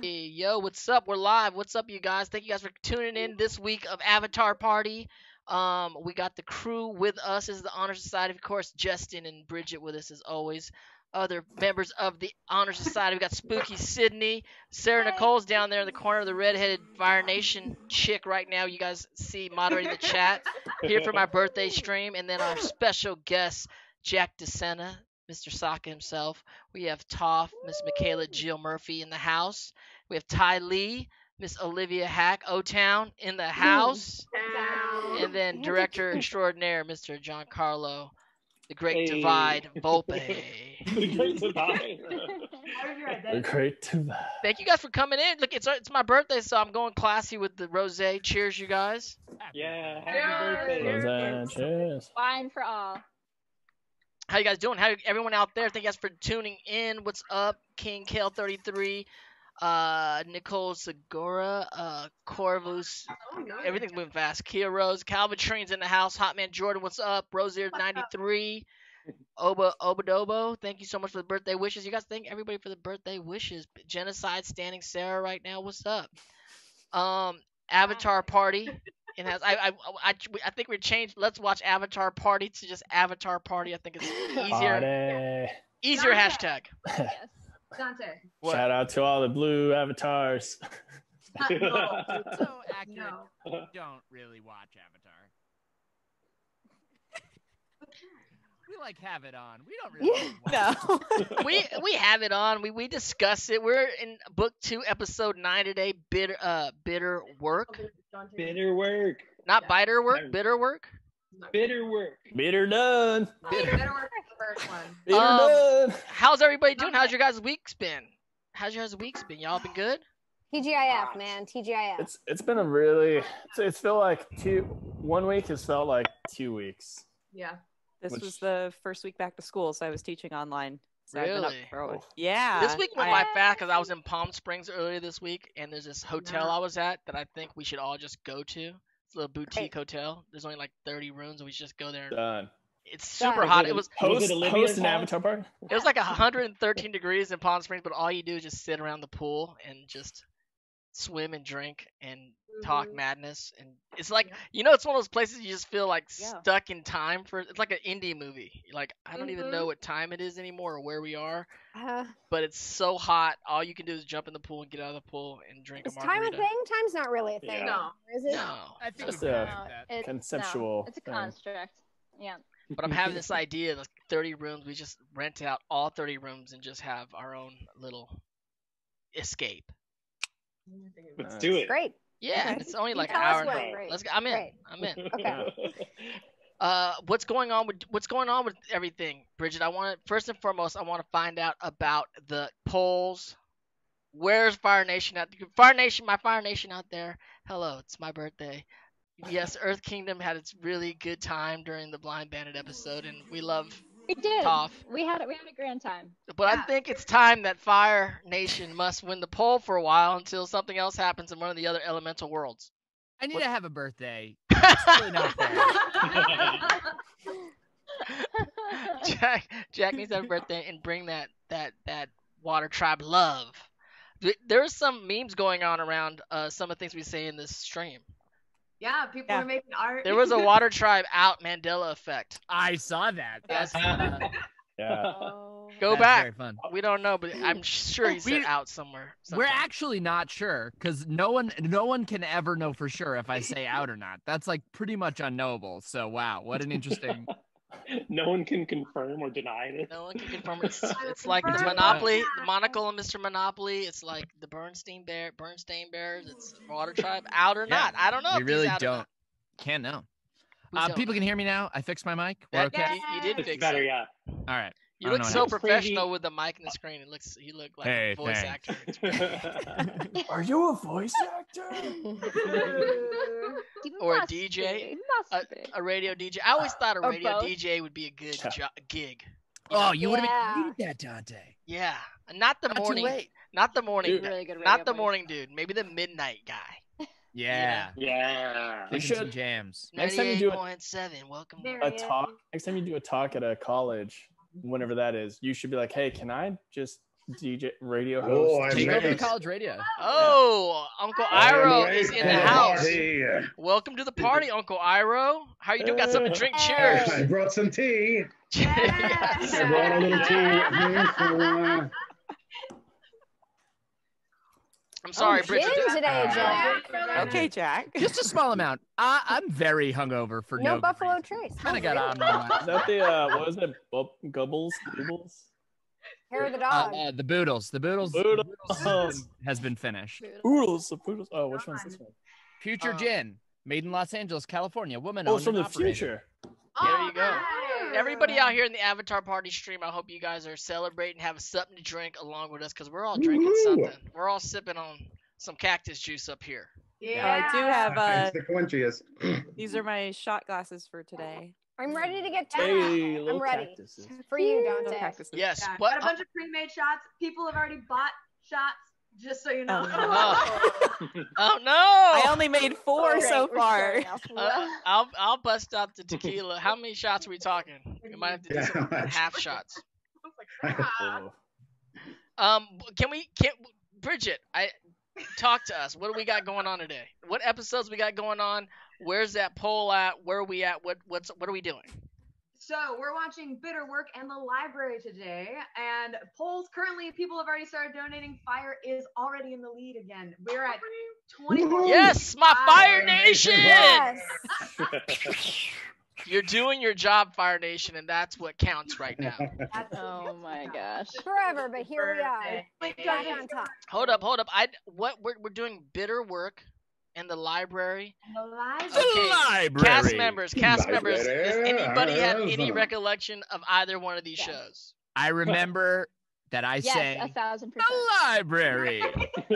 Hey, yo, what's up? We're live. What's up, you guys? Thank you guys for tuning in this week of Avatar Party. Um, we got the crew with us as the Honor Society, of course, Jesten and Brigitte with us as always. Other members of the Honor Society. We got Spooky Sydney, Sarah Nicole's down there in the corner, of the redheaded Fire Nation chick right now. You guys see moderating the chat here for my birthday stream, and then our special guest Jack DeSena, Mr. Sokka himself. We have Toph, Miss Michaela Jill Murphy in the house. We have Ty Lee, Miss Olivia Hack, O Town in the house. And then director extraordinaire, Mr. Giancarlo, the Great Hey. Divide Volpe. The Great Divide. The great divide. Thank you guys for coming in. Look, it's it's my birthday, so I'm going classy with the rosé. Cheers, you guys. yeah, happy birthday. Roseanne, cheers. Wine for all. How you guys doing? How everyone out there? Thank you guys for tuning in. What's up, King Kale 33, uh, Nicole Segura, uh, Corvus. Everything's moving fast. Kia Rose, Calvin Trains in the house. Hotman Jordan, what's up? Rosier 93, Oba Obadobo. Thank you so much for the birthday wishes. You guys thank everybody for the birthday wishes. Genocide standing Sarah right now. What's up? Um, Avatar Party. It has. I, I I I think we changed. Let's watch Avatar Party to just Avatar Party. I think it's easier. Party. Easier Dante. hashtag. Yes. Dante. What? Shout out to all the blue avatars. Uh, no. so accurate. No. Don't really watch Avatar. We like have it on. We don't really. watch No. we we have it on. We we discuss it. We're in book two, episode nine today. Bitter uh bitter work, Bitter work. not Yeah. biter work. Bitter work. Bitter work. Bitter done. Bitter work the first one. Bitter Um, done. How's everybody doing? How's your guys' weeks been? How's your guys' weeks been? Y'all been good? TGIF, man. TGIF. It's it's been a really it's, it's felt like two one week has felt like two weeks. Yeah. This Which- was the first week back to school, so I was teaching online. So I've been up Really? for a- Oh. Yeah. This week went I- by fast because I was in Palm Springs earlier this week, and there's this hotel Yeah. I was at that I think we should all just go to. It's a little boutique Great. hotel. There's only like 30 rooms, and we should just go there. Done. It's super Done. hot. It it- was Was Host, it host an avatar party. It was like 113 degrees in Palm Springs, but all you do is just sit around the pool and just swim and drink and talk Mhm. madness. And it's like you know, it's one of those places you just feel like Yeah. stuck in time for. It's like an indie movie. Like I don't even know Mhm. what time it is anymore or where we are, Uh, but it's so hot. All you can do is jump in the pool and get out of the pool and drink is a time a thing? Time's not really a thing. Yeah. No. Is it? No, I think Just a can do. It's, Conceptual No. It's a thing. construct. Yeah. but I'm having this idea. Like 30 rooms, we just rent out all 30 rooms and just have our own little escape. Let's do it. Great. Yeah, Okay. it's only like an hour. and a- when. Great. Let's go. I'm in. Great. I'm in. Okay. Uh, what's going on with what's going on with everything, Brigitte? I want to first and foremost, I want to find out about the polls. Where's Fire Nation out? Fire Nation, my Fire Nation out there. Hello, it's my birthday. Yes, Earth Kingdom had its really good time during the Blind Bandit episode, and we love We did. Toph. We had we had a grand time. But I think it's time that Fire Nation must win the poll for a while until something else happens in one of the other elemental worlds. I need What- to have a birthday. It's really not fair. Jack Jack needs to have a birthday and bring that that that water tribe love. Th- There's some memes going on around uh, some of the things we say in this stream. Yeah, people Yeah. are making art. There was a water tribe out Mandela effect. I saw that. That's uh, Yeah. Oh. Go that's back. Very fun. We don't know, but I'm sure he's said out somewhere. We're actually not sure because no one, no one can ever know for sure if I say out or not. That's like pretty much unknowable. So wow, what an interesting. no one can confirm or deny this. No one can confirm. It's, it's like it's Monopoly, Yeah. Monocle and Mr. Monopoly. It's like the Bernstein Bear, Bernstein Bears. It's Water Tribe out or Yeah, not. I don't know. we if he's really don't. Can't know. We Uh, people can hear me now. I fixed my mic. We're That- okay. you, you did It's fix better, it. yeah. All right. You look so professional with the mic and the screen. It looks you look like Hey, a voice thanks. actor. It's great. Are you a voice actor? Or a DJ, be, must be. a radio DJ. I always uh, thought a Or radio both. DJ would be a good jo- gig. Oh, you would have Yeah. been great at that, Dante. Yeah, not the Not too morning, late. not the morning, Dude. Really good not the voice. morning dude. Maybe the midnight guy. Yeah. Yeah. You Making some should- jams. Next time you do it- Ninety-eight point seven. Welcome. There a talk next time you do a talk at a college whenever that is you should be like hey can i just DJ radio oh, host. Oh, I'm Take ready. over college radio. Oh, Uncle Iroh is in the the house. party. Welcome to the party, Uncle Iroh. How you doing? Got something to drink? Uh, Cheers. I brought some tea. Yes. I brought a little tea with me for, uh, I'm sorry, oh, Brigitte. gin today, Jack. Okay, Jack. Just a small amount. I, I'm very hungover for No no. Buffalo Trace. Kind of got on Is my that the uh, what was it? Bu- Gubbles? Gubbles? Hair of the uh, dog. uh, the Boodles. The Boodles, Boodles. has been- has been finished. Oodles. The poodles. Oh, which one's this one? Future Uh, Gin, made in Los Angeles, California. Woman Oh, from the operated. future. There you go. Alright. Everybody out here in the Avatar Party stream, I hope you guys are celebrating, have something to drink along with us, because we're all drinking Woo. something. We're all sipping on some cactus juice up here. Yeah. I do have uh, the Quenchiest. these are my shot glasses for today. I'm ready to get to Hey, I'm ready. cactuses. For you, No Dante. cactuses. Yes, Yeah, but got a bunch of pre-made shots. People have already bought shots, just so you know. Oh, oh no! I only made four Great, so far. Uh. I'll I'll bust out the tequila. How many shots are we talking? We might have to do Yeah, some half shots. Oh. Um, can we can Brigitte? I talk to us. What do we got going on today? What episodes we got going on? Where's that poll at? Where are we at? What what's what are we doing? So we're watching Bitter Work and the Library today, and polls currently people have already started donating. Fire is already in the lead again. We're at 24. Yes, my Fire Fire Nation. Yes. You're doing your job, Fire Nation, and that's what counts right now. Oh my gosh. Forever, but here we are. Perfect. Back on top. Hold up, hold up. I what we're we're doing bitter work in the library. The library. Okay, library. Cast members, cast members. Does anybody have any recollection of either one of these Yes. shows? I remember that I Yes, sang a thousand percent. the library.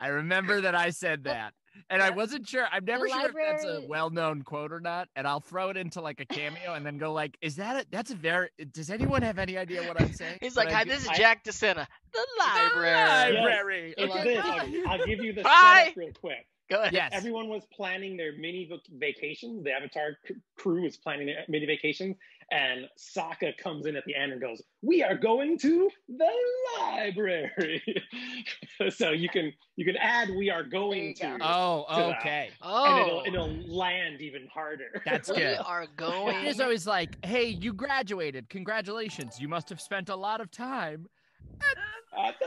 I remember that I said that. And I wasn't sure. I'm never sure if that's a well-known quote or not. And I'll throw it into like a cameo and then go like, "Is that a, that's a very? Does anyone have any idea what I'm saying?" He's like, "Hi, this is Jack DeSena, the The library." library. It's this. I'll, I'll give you the Bye. setup real quick. Go ahead. Yes. Everyone was planning their mini vac- vacations. The Avatar c- crew was planning their mini vacations, and Sokka comes in at the end and goes, "We are going to the library." so you can you can add "We are going to," go. Oh, to that. okay. Oh. and it'll Oh, it'll land even harder. That's good. we are going. is always like, "Hey, you graduated. Congratulations. You must have spent a lot of time." At the-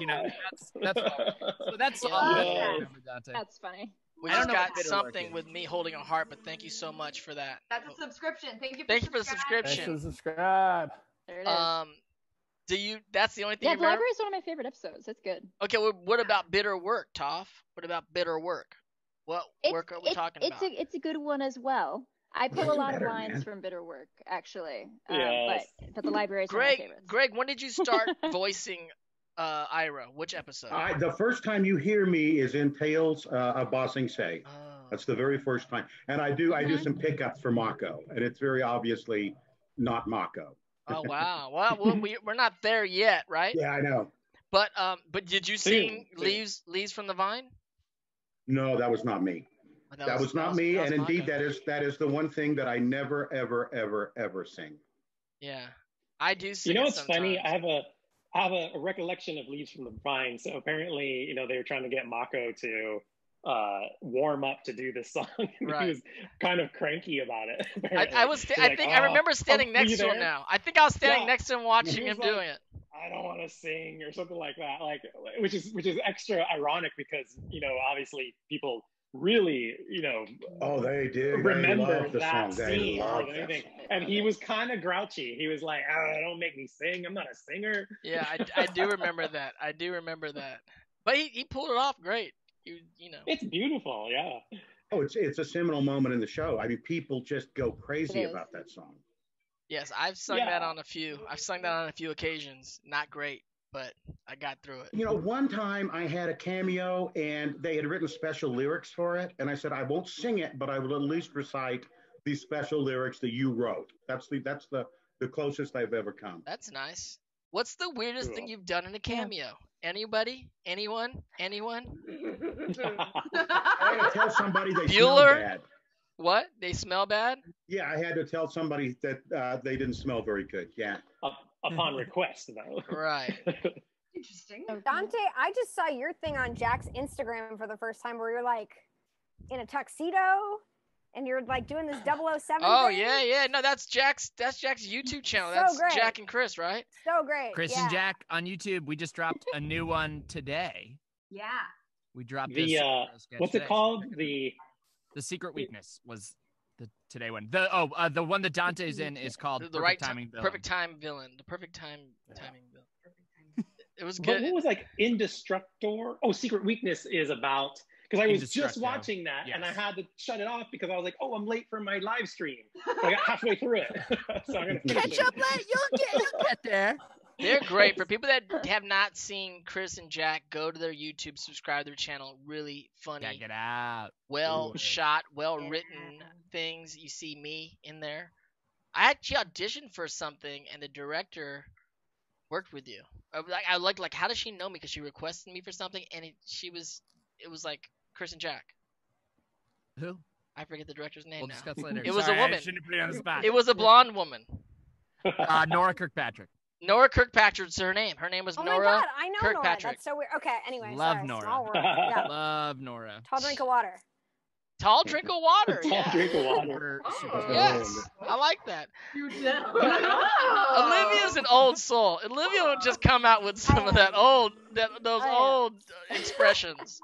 You know, that's that's. So that's Yeah. all I Yeah. remember, Dante. That's funny. We I don't just know got what something with me holding a heart, but thank you so much for that. That's a subscription. Thank you. For Thank you for the subscribing. Thanks subscription. for the subscribe. There it is. Um, do you? That's the only thing yeah, the library is one of my favorite episodes. That's good. Okay, well, what about bitter work, Toph? What about bitter work? What It's, work are we it's, talking it's about? a it's a good one as well. I pull a Doesn't lot of lines man. from Bitter Work, actually. Um, Yes. But but the library is one of my Greg, favorites. Greg, when did you start voicing uh, Iroh? Which episode? I, the first time you hear me is in Tales uh, of Ba Sing Se. Oh. That's the very first time. And I do I do some pickups for Mako, and it's very obviously not Mako. Oh wow. Well, well we, we're not there yet, right? Yeah, I know. But um, but did you Soon, sing soon. leaves leaves from the vine? No, that was not me. Oh, That, was, not me. that was and indeed, Mako. that is that is the one thing that I never, ever, ever, ever sing. Yeah, I do sing. You know it what's funny? I have a I have a, a recollection of Leaves from the Vine. So apparently, you know, they were trying to get Mako to uh, warm up to do this song. Right. He was kind of cranky about it. I. I was. I like, think I "Oh, remember standing were next to him now. I think I was standing Yeah. next to him watching him like- doing it. I don't want to sing or something like that. Like, which is which is extra ironic because you know, obviously, people really, you know, Oh, they did remember love the that song. They scene more love than that anything. And he was kind of grouchy. He was like, oh, "Don't make me sing. I'm not a singer." Yeah, I, I do remember that. I do remember that. But he, he pulled it off great. You you know. It's beautiful, yeah. Oh, it's it's a seminal moment in the show. I mean, people just go crazy about that song. Yes, I've sung Yeah. that on a few. I've sung that on a few occasions. Not great, but I got through it. You know, one time I had a cameo and they had written special lyrics for it, and I said I won't sing it, but I will at least recite these special lyrics that you wrote. That's the that's the the closest I've ever come. That's nice. What's the weirdest thing you've done in a cameo? Anybody? Anyone? Anyone? I had to tell somebody they smelled Bueller? bad. What? They smell bad? Yeah, I had to tell somebody that uh, they didn't smell very good. Yeah. I'll, upon request, though. Right. Interesting. Dante, I just saw your thing on Jack's Instagram for the first time where you're like in a tuxedo and you're like doing this 007 Oh thing. yeah, yeah. No, that's Jack's. That's Jack's YouTube channel. So That's great. Jack and Chris, right? So great. Chris yeah. and Jack on YouTube. We just dropped a new one today. Yeah. We dropped The this uh, sketch what's it today. called? The The secret weakness was the today one. The oh, uh, the one that Dante's in is called The, the Perfect right timing. Villain. perfect time villain. The perfect time timing villain. It was But good. what was like Indestructor? Oh, Secret Weakness is about because I was just watching that and I had to shut it off because I was like, oh, I'm late for my live stream. So I got halfway through it, so I'm gonna Catch it. up late. You'll get, you'll get there. They're great for people that have not seen Chris and Jack. Go to their YouTube, subscribe to their channel. Really funny, Check it out. well Ooh. shot, well written things. You see me in there. I actually auditioned for something, and the director worked with you. I like, I like, like, how does she know me? Because she requested me for something, and it, she was, it was like Chris and Jack. Who? I forget the director's name We'll now. discuss later. It was a Sorry, I woman. shouldn't put on the spot. It was a blonde woman. uh, Nora Kirkpatrick. Nora Kirkpatrick's her name. Her name was Oh Nora. my god, I know Nora. Kirkpatrick. That's so weird. Okay, anyway, Love sorry. Nora. Small world. Yeah. Love Nora. Tall drink of water. Tall drink of water. Tall yeah. drink of water. Water, Oh. Yes, I like that. Huge now. Olivia's an old soul. Olivia would just come out with some of that old, that those old uh, expressions.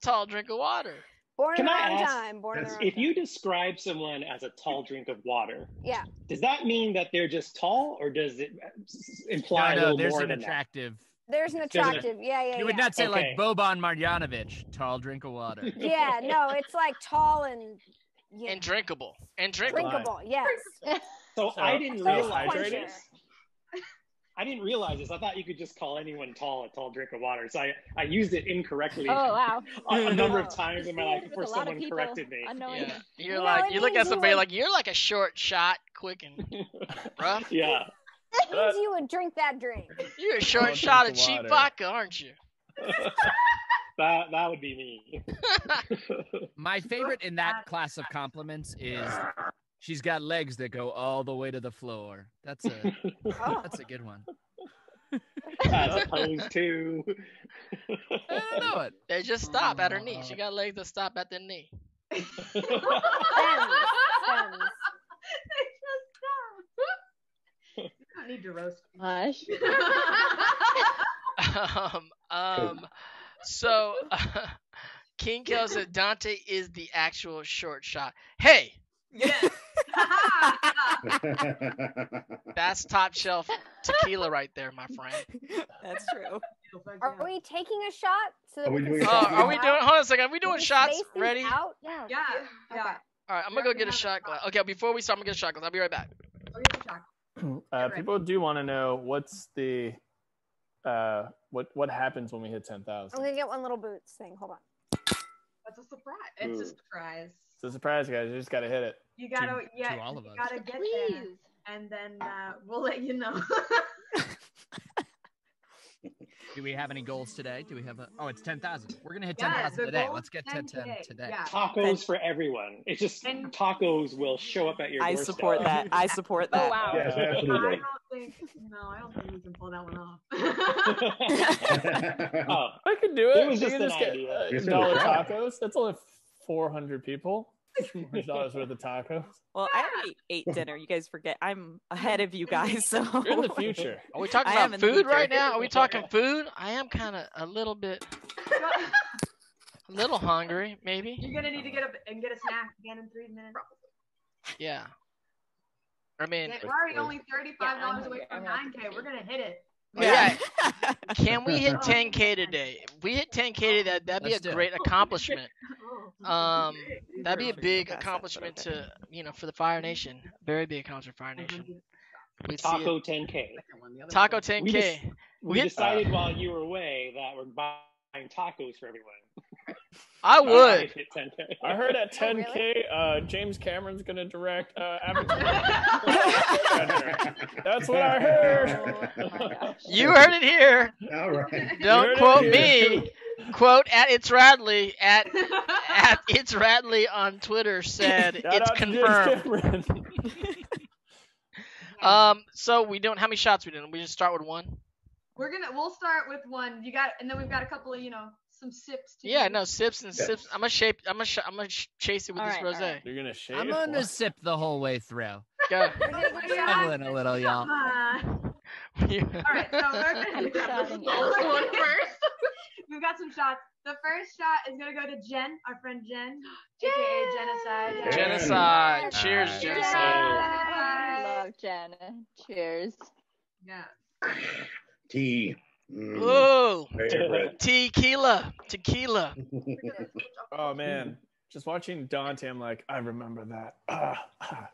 Tall drink of water. Born Can in the I wrong ask- time. Born in the wrong If time. you describe someone as a tall drink of water, Yeah. does that mean that they're just tall, or does it imply No, a no, little there's more an than that? attractive. There's an an- attractive. Yeah, yeah, You would not say Okay. like Boban Marjanovic, tall drink of water. Yeah, no, it's like tall and yeah, And drinkable. And drinkable. drinkable. Yes. So, So, I didn't realize this. I didn't realize this. I thought you could just call anyone tall a tall drink of water. So I, I used it incorrectly Oh wow. a, a number of times in my life before a lot of someone people corrected me. unknowingly. Yeah. You're You like it you look at means you somebody like- like you're like a short shot, quick and rough. yeah. That means you would drink that drink. You're a short shot of of cheap water. vodka, aren't you? that that would be me. My favorite in that class of compliments is she's got legs that go all the way to the floor. That's a Oh. that's a good one. As opposed to I don't know it. They just stop at her knee. She got legs that stop at the knee. Stems. Stems. They just stop. You don't need to roast. me. Gosh. um, um, so King Kel said Dante is the actual short shot. Hey, yes. that's top shelf tequila right there, my friend. That's true. Are we taking a shot so Are we we doing a Oh, are we doing? Hold on a second. Are we doing Can we shots? space Ready? Out? Yeah. Yeah. Yeah. Okay. right, I'm gonna go get a shot glass. Okay, before we start, I'm gonna get a shot glass. I'll be right back. You have a shot. Uh, people do want to know what's the uh, what what happens when we hit ten thousand. I'm gonna get one little boots thing. Hold on. That's a surprise. It's a surprise. It's a surprise, guys. You just gotta hit it. You gotta, To- yeah, to all of you us. gotta get there, and then uh, we'll let you know. Do we have any goals today? Do we have a? Oh, it's ten thousand. We're gonna hit ten thousand the today. Let's get is ten 10 today. today. Yeah. tacos for everyone. It's just And- tacos will show up at your I doorstep. support that. I support that. Oh wow. Yes, I absolutely. don't think, no, I don't think we can pull that one off. oh, I could do it. It was We just an get, idea. uh, dollar tacos. That's only four hundred people. Four hundred dollars worth of tacos. Well, I already ate dinner. You guys forget I'm ahead of you guys, so You're in the future. Are we talking I about food right now? Are we talking food? I am kind of a little bit, a little hungry, maybe. You're gonna need to get up and get a snack again in three minutes. Yeah. I mean, Yeah, we're already only $35 away from nine k. We're gonna hit it. Yeah. Can we hit 10k today? If we hit 10k today, that that'd be Let's do a it. great accomplishment. Oh, Um, that'd be a big accomplishment to you know for the Fire Nation. Very big accomplishment for Fire Nation. We'd taco 10k. Taco 10k. just- We hit- decided while you were away that we're buying tacos for everyone. I Uh, would. hit 10k. I heard at Oh, really? 10k, uh, James Cameron's gonna direct uh, Avatar. That's what I heard. Oh. You heard it here. All right. Don't quote me. Quote at it's Radley at at it's Radley on Twitter said it's out to James confirmed. Um, so we don't. How many shots we doing? We just start with one. We're gonna we'll start with one. You got and then we've got a couple of you know some sips. To Yeah, do. no sips and sips. I'm gonna shape. I'm gonna. Sh- I'm gonna sh- chase it with All this right, rosé. right. You're gonna shave. I'm gonna sip the whole way through. Go. Struggling a little, y'all. Uh, You- all right, so we're gonna Keep the out. first one first. We've got some shots. The first shot is gonna go to Jen, our friend Jen, aka Genocide. Genocide. Jen. Cheers, Alright. genocide. Genocide. Love Jen. Cheers. Yeah. Tea. Mm, Ooh, favorite. tequila, tequila. Oh man, just watching Dante, I'm like, I remember that. Ah, ah.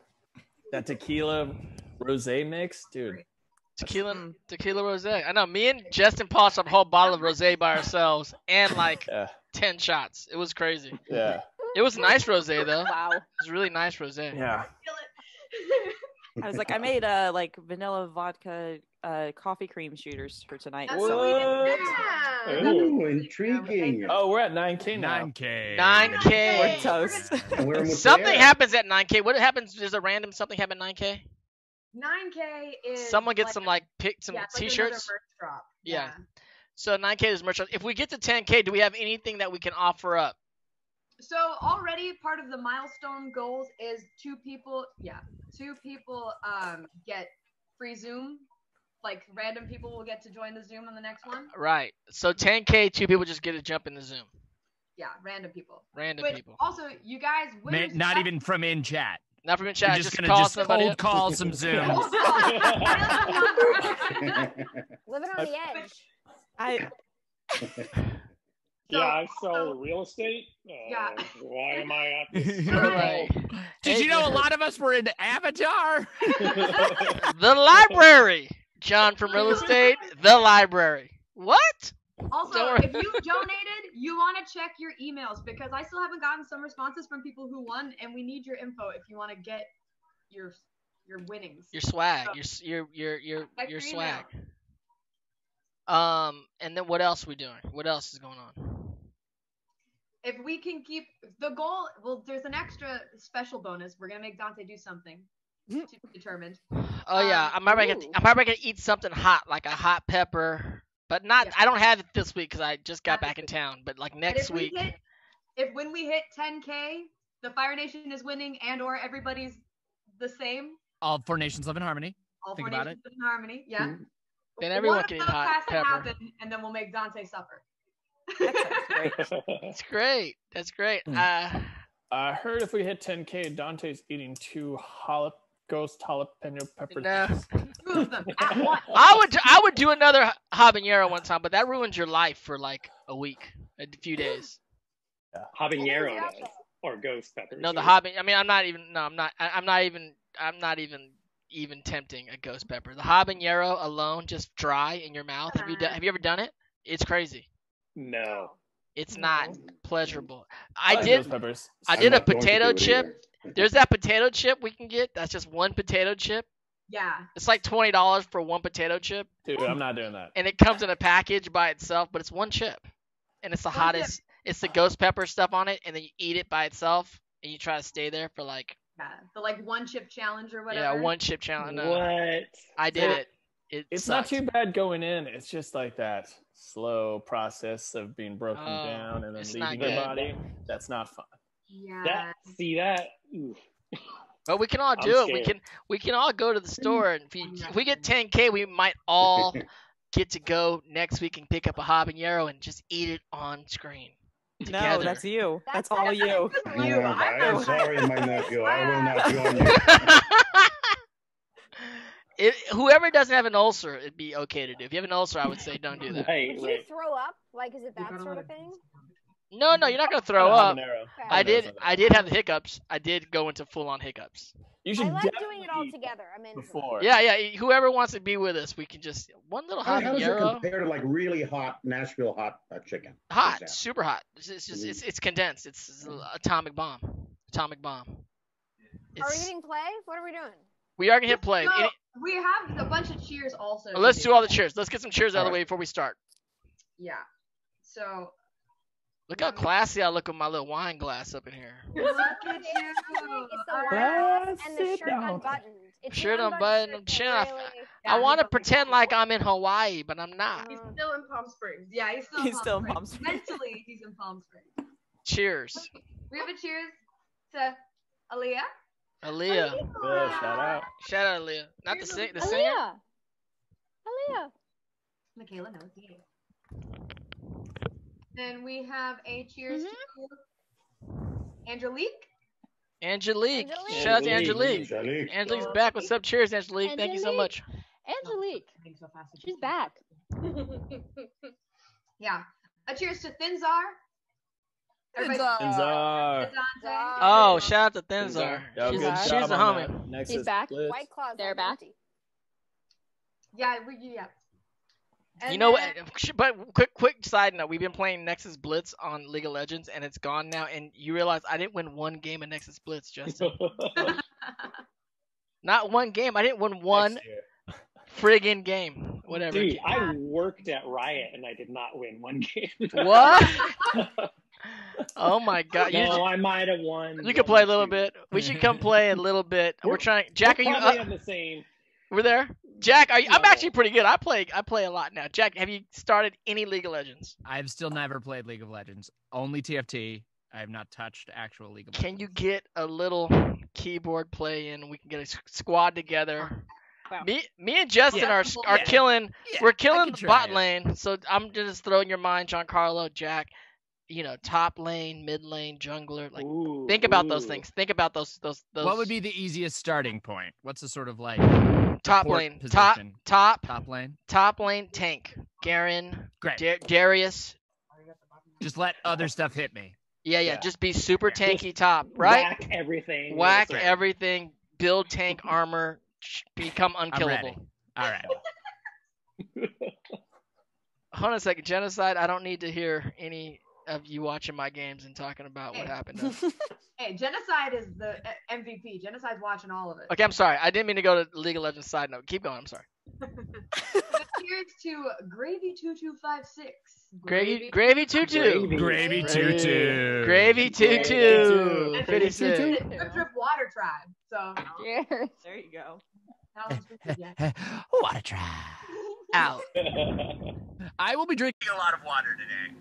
that tequila rosé mix, dude. Tequila, tequila rosé. I know. Me and Jesten polished up a whole bottle of rosé by ourselves, and like Yeah, ten shots. It was crazy. yeah, It was nice rosé though. It Wow. was really nice rosé. yeah. I was like, I made a like vanilla vodka uh coffee cream shooters for tonight. That's so we did. What? Yeah. Ooh, intriguing. Oh, we're at 9K now. 9K. Nine we're K. toast. We're almost Something there. happens at 9K. What happens? There's a random something happen at 9K. 9K is Someone gets like some like pick some yeah, it's like another t-shirts. merch drop. Yeah. So 9K is merch. If we get to 10K, do we have anything that we can offer up? So already part of the milestone goals is two people, yeah, two people um get free Zoom. Like random people will get to join the Zoom on the next one. Right. So 10K, two people just get to jump in the Zoom. Yeah, random people. Random But people. also, you guys, Ma- winners not have- even from in chat. Not from in We're chat. just, Just, gonna call just somebody. cold up. call some Zooms. Living on the edge. I Yeah, I sell real estate. Uh, Yeah. Why am I at this? Right. Did Hey, you know a lot of us were in Avatar? The library. John from real estate. The library. What? Also, if you donated, you want to check your emails because I still haven't gotten some responses from people who won, and we need your info if you want to get your your winnings. Your swag. Your your your your your your swag. Um, and then what else we doing? What else is going on? if we can keep the goal, well, there's an extra special bonus. We're gonna make Dante do something to be determined. Oh yeah, Um, I'm probably gonna. I'm probably gonna eat something hot like a hot pepper, but not. Yeah. I don't have it this week because I just got Not back in week. town. But like next if we week, hit, if when we hit 10k, the Fire Nation is winning, and or everybody's the same. All four nations live in harmony. All Think four about nations in harmony. Yeah. Mhm. then everyone can eat hot has pepper. happen, and then we'll make Dante suffer. that great. That's great. That's great. Mm. Uh, I heard if we hit 10K, Dante's eating two jalap- ghost jalapeno pepper. no. Two them. I would I would do another habanero one time, but that ruins your life for like a week, a few days. Habanero Yeah. does, or ghost pepper. No, the haban. I mean, I'm not even. No, I'm not. I, I'm not even. I'm not even even tempting a ghost pepper. The habanero alone, just dry in your mouth. Have you done? Have you ever done it? It's crazy. No. It's No. not pleasurable. I I did. ghost peppers. I I'm did a not going to potato chip. either. There's that potato chip we can get. That's just one potato chip. Yeah. It's like twenty dollars for one potato chip, Dude, I'm not doing that. and it comes in a package by itself, but it's one chip, and it's the One chip. hottest. It's the ghost pepper stuff on it, and then you eat it by itself, and you try to stay there for like Yeah. The like one chip challenge or whatever. yeah one chip challenge. What? I did Yeah. it. It It's sucked. not too bad going in. It's just like that slow process of being broken Oh, down and then leaving the good. body. That's not fun. Yeah. That see that? Oof. But we can all I'm do it. We can we can all go to the store and if, we, if we get 10k, we might all get to go next week and pick up a habanero and just eat it on screen. No, that's you. That's, That's- all you. No, I'm sorry, my nephew. I will not join you. It, whoever doesn't have an ulcer, it'd be okay to do. If you have an ulcer, I would say don't do that. Right, Would you throw up? Like, is it that sort of thing? No, no, you're not gonna throw up. Okay. I did. I did have the hiccups. I did go into full on hiccups. You I should like definitely doing it all together. I'm in. before. Yeah, yeah. Whoever wants to be with us, we can just one little How, how does it compare to like really hot Nashville hot uh, chicken? Hot, super hot. It's, it's just Mhm. it's, it's condensed. It's, it's a atomic bomb. Atomic bomb. Are we It's- hitting play? What are we doing? We are gonna hit play. No, Any- we have a bunch of cheers also. to let's do all the cheers. Let's get some cheers out of the way before we start. Yeah. So Look how um, classy I look with my little wine glass up in here. look at you. It's the All wine right. glass and the shirt down. unbuttoned. It's Sure the done, bud. I'm unbuttoned chilling. shirt, I, I want to up- pretend like I'm in Hawaii, but I'm not. He's still in Palm Springs. Yeah, he's still. He's in still in Palm Palm Springs. Springs. Mentally, he's in Palm Springs. Cheers, We have a cheers to Aaliyah. Aaliyah. Yeah, shout out. Shout out Aaliyah. Not the Here's sing, the Aaliyah. singer. Aaliyah. Michaela knows the Then we have a cheers mm-hmm. to Angelique. Angelique. Angelique. Shout out to Angelique. Angelique. Angelique's back. What's up? Cheers, Angelique. Thank you so much. Angelique. Oh, Being so fast. She's back. Yeah. A cheers to Thinzar. Everybody- Inzar. Dante. Oh, shout out to Thinzar. Yo, She's, good she's a homie. that. Next He's back. Blitz. White claws. They're on back. Yeah, we yeah. And You know what? then- sh- But quick, quick side note: We've been playing Nexus Blitz on League of Legends, and it's gone now. And you realize I didn't win one game of Nexus Blitz, Jesten. Not one game. I didn't win one friggin' game. Whatever. Dude, I worked at Riot and I did not win one game. What? oh my god! You, no, I might have won. you can play a little bit. We should come play a little bit. We're We're- trying. Jack, are We're you? probably Uh, on the same. we're there. Jack, are you? I'm actually pretty good. I play. I play a lot now. Jack, have you started any League of Legends? I've still never played League of Legends. Only TFT. I have not touched actual League of Can you get a little keyboard play in? We can get a squad together. Wow. Me, me and Jesten Yeah. are are Yeah. killing. Yeah, we're killing the bot it. lane. So I'm just throwing your mind, Giancarlo, Jack. You know, top lane, mid lane, jungler. Like, Ooh, think about those things. Think about those those those. What would be the easiest starting point? What's the sort of like top lane? Top position? top top lane? top lane tank. Garen, Great. Dar- Darius. Just let other stuff hit me. Yeah, yeah, Yeah. Just be super Yeah. tanky top, right? Whack everything. Whack a sword. everything. Build tank armor. Become unkillable. All right. Hold on a second. Genocide. I don't need to hear any of you watching my games and talking about what happened. Hey, Genocide is the uh, MVP. Genocide's watching all of it. Okay, I'm sorry. I didn't mean to go to League of Legends side note. Keep going. I'm sorry. But Cheers to Gravy two two five six. Gravy, gravy two two. Gravy. Gravy Gravy. tutu. Gravy two Gravy two. two. Pretty Gravy sick. Drip Drip Water Tribe. So Cheers. There you go. that one's for you, Jack. what a try. Out. I will be drinking a lot of water today.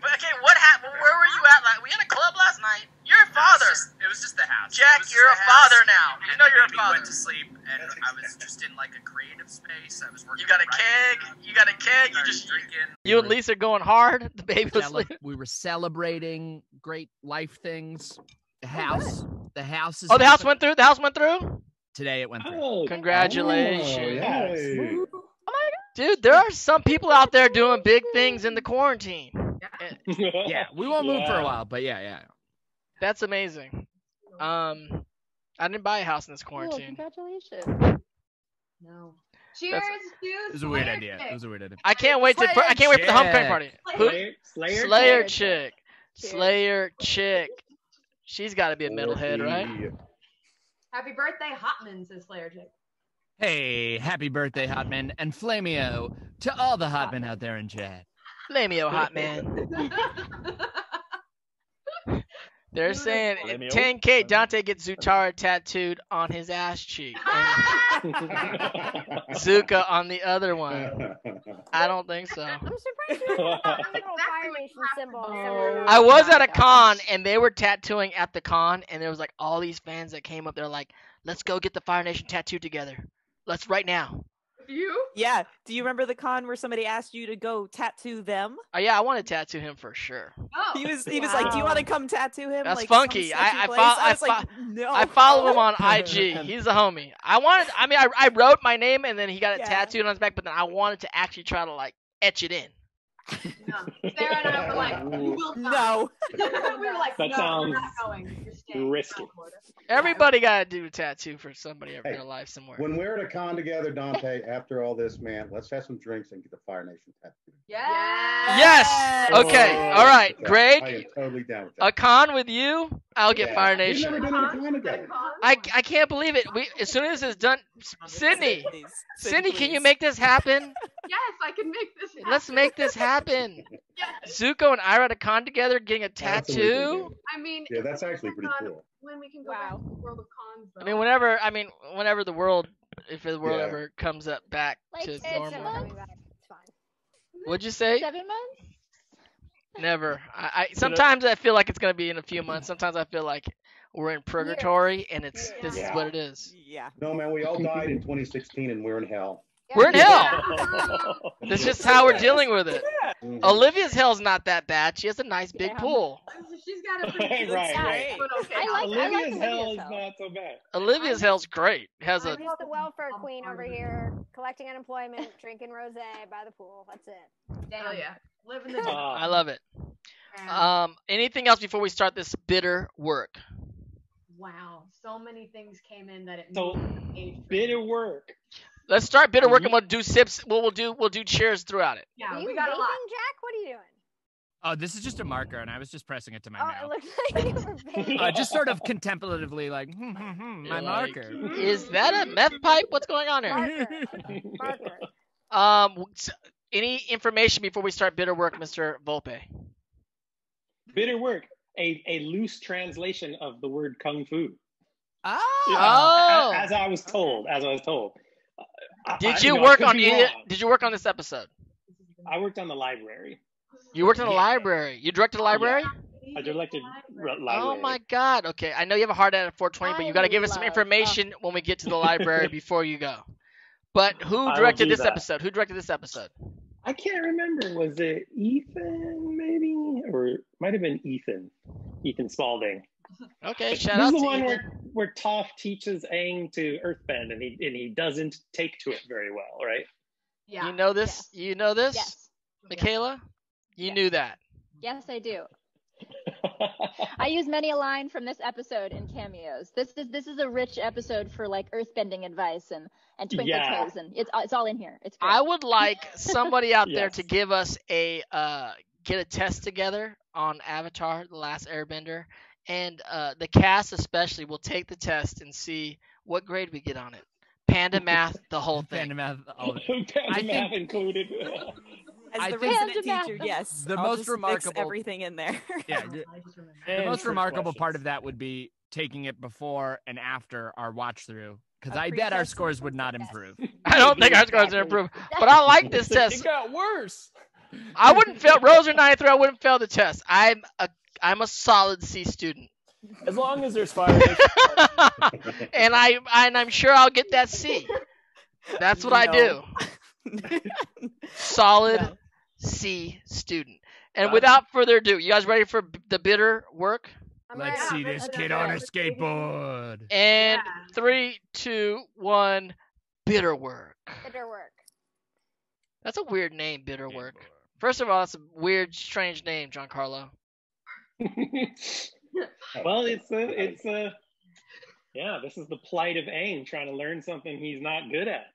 What happened? Okay, what happened? Where were you at? Like, we in a club last night. You're a father. It was just the house. Jack, It was just you're the a father now. You know you're a baby father. Went to sleep, and I was just in like a creative space. I was working. You got a on writing. keg. Uh, you got a keg. You Started just drinking. you and Lisa are going hard. The baby was Cele- we were celebrating great life things. The house, the house is. Oh, the house went through. The house went through. today. It went through. Oh, Congratulations. Oh, yay. Dude, there are some people out there doing big things in the quarantine. Yeah, we won't move for a while, but yeah, yeah. That's amazing. Um, I didn't buy a house in this Cool, quarantine. congratulations. No. Cheers to It was a weird idea. Chick. It was a weird idea. I can't wait to. I can't wait for the homecoming Chick. party. Who? Slayer, Slayer, Slayer Chick. chick. Slayer chick. She's got to be a metalhead, right? Happy birthday, Hotman, says Slayer Chick. Hey, happy birthday, Hotman, and Flameo to all the Hotmen out there in chat. Flameo hot man. They're saying Flameo. 10k Dante gets Zutara tattooed on his ass cheek Zuka on the other one. I don't think so. I'm surprised you didn't have a little Fire Nation symbol. Oh. I was at a con and they were tattooing at the con and there was like all these fans that came up. They're like, "Let's go get the Fire Nation tattoo together. Let's right now." You? Yeah. Do you remember the con where somebody asked you to go tattoo them? Oh yeah, I want to tattoo him for sure. Oh, He was he was like, "Do you want to come tattoo him?" That's like, funky. I- sketchy I place?" fol- I was like, "No." I follow him on IG. He's a homie. I wanted. I mean, I, I wrote my name and then he got it Yeah. tattooed on his back. But then I wanted to actually try to like etch it in. No. Sarah and I were like, you will not. No. we were like, That no, sounds we're not going. You're staying. risky. Everybody got to do a tattoo for somebody in Hey, their life somewhere. When we're at a con together, Dante, after all this, man, let's have some drinks and get the Fire Nation tattoo. Yes. Yes. Okay. Oh, all right. Okay, Greg, I am totally down with a con with you, I'll get Yeah. Fire We've Nation. never done a con together. I, I can't believe it. We as soon as it's done, Sydney, Sydney, can you make this happen? Yes, I can make this. Happen. Let's make this happen. Yes. Zuko and Iroh at a con together, getting a tattoo. I mean, Yeah, that's actually pretty cool. when we can go back to the world of cons. Though. I mean, whenever I mean, whenever the world, if the world Yeah. ever comes up back Like, to it's normal. never Coming back. It's fine. What'd you say? Seven months? Never. I, I sometimes I feel like it's gonna be in a few months. Sometimes I feel like we're in purgatory and it's this is what it is. Yeah. No, man, we all died in 2016 and we're in hell. We're in hell. Yeah. That's just how we're dealing with it. Mhm. Olivia's hell's not that bad. She has a nice big Yeah. pool. She's got a pretty good Right, size, right. okay. I like- Olivia's Olivia's hell is not so bad. Olivia's hell's great. Has a I'm just the welfare queen over here, collecting unemployment, drinking rosé by the pool. That's it. Hell yeah, living the Uh, dream. I love it. Um, anything else before we start this bitter work? wow, so many things came in that it So, moved the page for bit me. of work. Let's start bitter work and we'll do sips. We'll, we'll do we'll do cheers throughout it. Yeah, Are you we got a lot. vaping, Jack? What are you doing? Oh, this is just a marker, and I was just pressing it to my Oh, mouth. it looks like you were vaping. Uh, just sort of contemplatively, like, hmm, hmm, hmm, my You're like, marker. Is that a meth pipe? What's going on here? Marker. Marker. Um, w- s- any information before we start bitter work, Mr. Volpe? Bitter work. A, a loose translation of the word kung fu. Ah. Oh. As, I was told. As I was told. Uh, I- I- Did you know, work on be. Did you work on this episode? I worked on the library. You worked in the Yeah. library. You directed the library? I directed r- Oh my God. Okay, I know you have a hard at 420, but you got to give us some love- information when we get to the library before you go. But who directed this that. episode? Who directed this episode? I can't remember. Was it Ethan, maybe? Or it might have been Ethan. Ethan Spalding. Okay, This shout is the one where, where Toph teaches Aang to earthbend and he and he doesn't take to it very well, right? Yeah. You know this? You know this? Yes. Michaela? You Yes. knew that. Yes, I do. I use many a line from this episode in cameos. This is this is a rich episode for like earthbending advice and and twinkle Yeah. toes and it's it's all in here. It's great. I would like somebody out there to give us a uh, get a test together on Avatar: The Last Airbender, and uh, the cast especially will take the test and see what grade we get on it. Panda math, the whole thing. Panda math, all of it. Panda I math think- included. As I the resident Panda teacher, math. yes. The I'll most just remarkable- Mix everything in there. Yeah, the, the most trick remarkable part of that would be taking it before and after our watch through, because I bet our scores would not improve. I don't think our scores are improved, but I like this test. It test. got worse. I wouldn't fail. Rose or 93, I wouldn't fail the test. I'm a I'm a solid C student, As long as there's fire. and I and I'm sure I'll get that C. That's what I do. Solid No. C student. And Got without further ado, you guys ready for b- the bitter work? I'm Let's ready. see this let's kid on a skateboard. And Yeah. three, two, one, bitter work. Bitter work. That's a weird name, bitter work. First of all, that's a weird, strange name, Giancarlo. well, it's a, it's a, yeah. This is the plight of Aang trying to learn something he's not good at.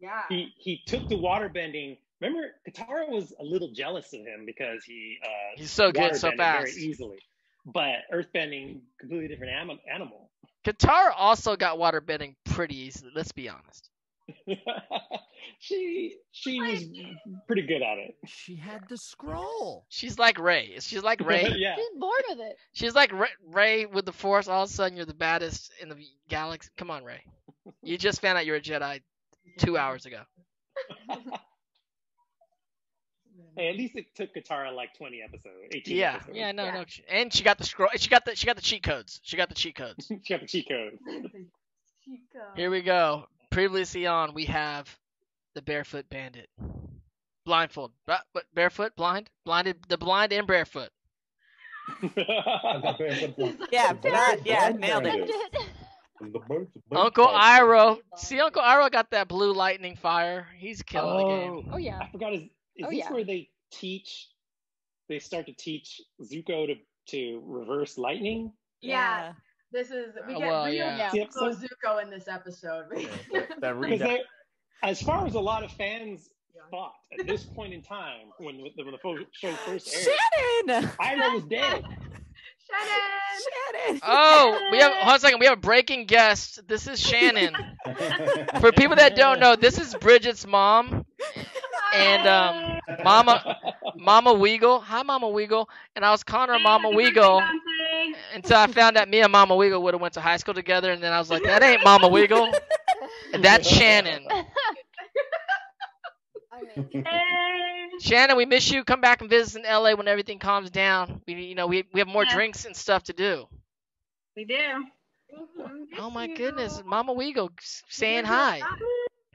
Yeah. He he took to waterbending. Remember, Katara was a little jealous of him because he uh, He's so good, so fast. very easily. But earthbending, completely different animal. Katara also got water bending pretty easily. Let's be honest. she she was pretty good at it. She had the scroll. She's like Rey. She's like Rey. yeah. She's bored with it. She's like Rey, Rey with the Force. All of a sudden, you're the baddest in the galaxy. Come on, Rey. You just found out you're a Jedi two hours ago. Hey, at least it took Katara like 20 episodes, 18 Yeah, episodes. yeah, no, Yeah. no. And she got the scroll. She got the she got the cheat codes. She got the cheat codes. she got the cheat codes. Here we go. Previously on, we have the barefoot bandit. Blindfold. Uh, but barefoot, blind, blinded, the blind and barefoot. Yeah, that- yeah, nailed it. Uncle Iroh. See, Uncle Iroh got that blue lightning fire. He's killing the game. Oh. oh yeah. I forgot. Is, is Oh, this yeah. where they teach? They start to teach Zuko to to reverse lightning. Yeah. This is we Uh, get well, real yeah. The Zuko. Zuko in this episode. That Because they- as far as a lot of fans thought at this point in time, when the, when the show first aired, Shannon! Iroh was dead. Shannon. Oh, we have hold on a second. We have a breaking guest. This is Shannon. For people that don't know, this is Brigitte's mom, and um, Mama Mama Weagle. Hi, Mama Weagle. And I was calling her Mama Weagle until I found out me and Mama Wiggle would have went to high school together, and then I was like, that ain't Mama Wiggle, That's Shannon. Shannon, we miss you. Come back and visit in LA when everything calms down. We, you know, we we have more Yeah. drinks and stuff to do. We do. Mm-hmm. Oh my goodness, Mama Weagle saying We hi.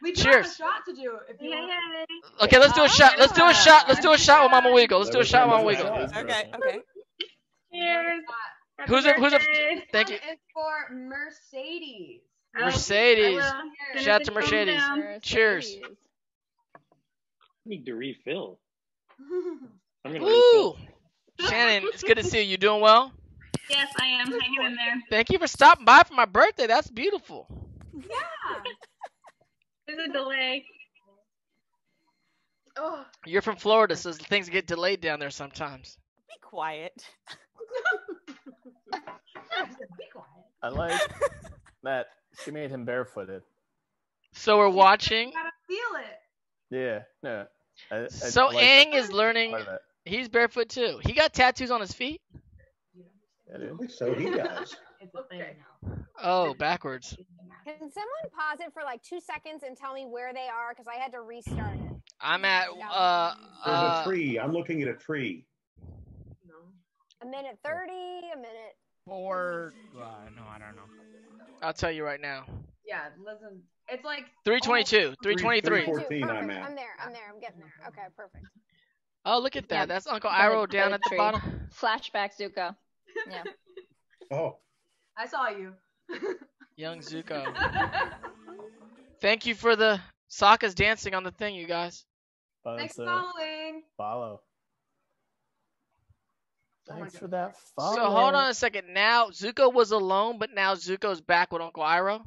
We do Cheers. have a shot to do if you want. Okay, let's do a shot. Let's do a shot. Let's do a shot with Mama Weagle. Let's do a shot with Mama Weagle. Okay, okay. Cheers. Who's a who's a? Thank um, you, One is for Mercedes. Mercedes. Shout out to Finish it Mercedes. down. Cheers. need to refill. I'm gonna Ooh, refill. Shannon, it's good to see you. You doing well? Yes, I am hanging in there. Thank you for stopping by for my birthday. That's beautiful. yeah. There's a delay. Oh. You're from Florida, so things get delayed down there sometimes. Be quiet. Be quiet. I like that she made him barefooted. So we're watching. You gotta feel it. Yeah, no. I, I, So I like Aang that is learning. part of it. He's barefoot too. He got tattoos on his feet. Yeah, dude. So he does. It's a thing now. Oh, backwards. Can someone pause it for like two seconds and tell me where they are? Because I had to restart it. I'm at uh There's a uh. tree. I'm looking at a tree. No. A minute 30, a minute. Or uh, no, I don't know. I'll tell you right now. Yeah, listen. It's like 322, 323. 14 I'm Perfect. at. I'm there. I'm there. I'm getting there. Okay, perfect. Oh, look at that. Yeah, That's Uncle the- Iroh down at the tree. bottom. Flashback Zuko. Yeah. Oh, I saw you. Young Zuko. Thank you for the Sokka's dancing on the thing, you guys. Thanks for following. follow. Oh for that follow. So hold on a second. Now Zuko was alone, but now Zuko's back with Uncle Iroh.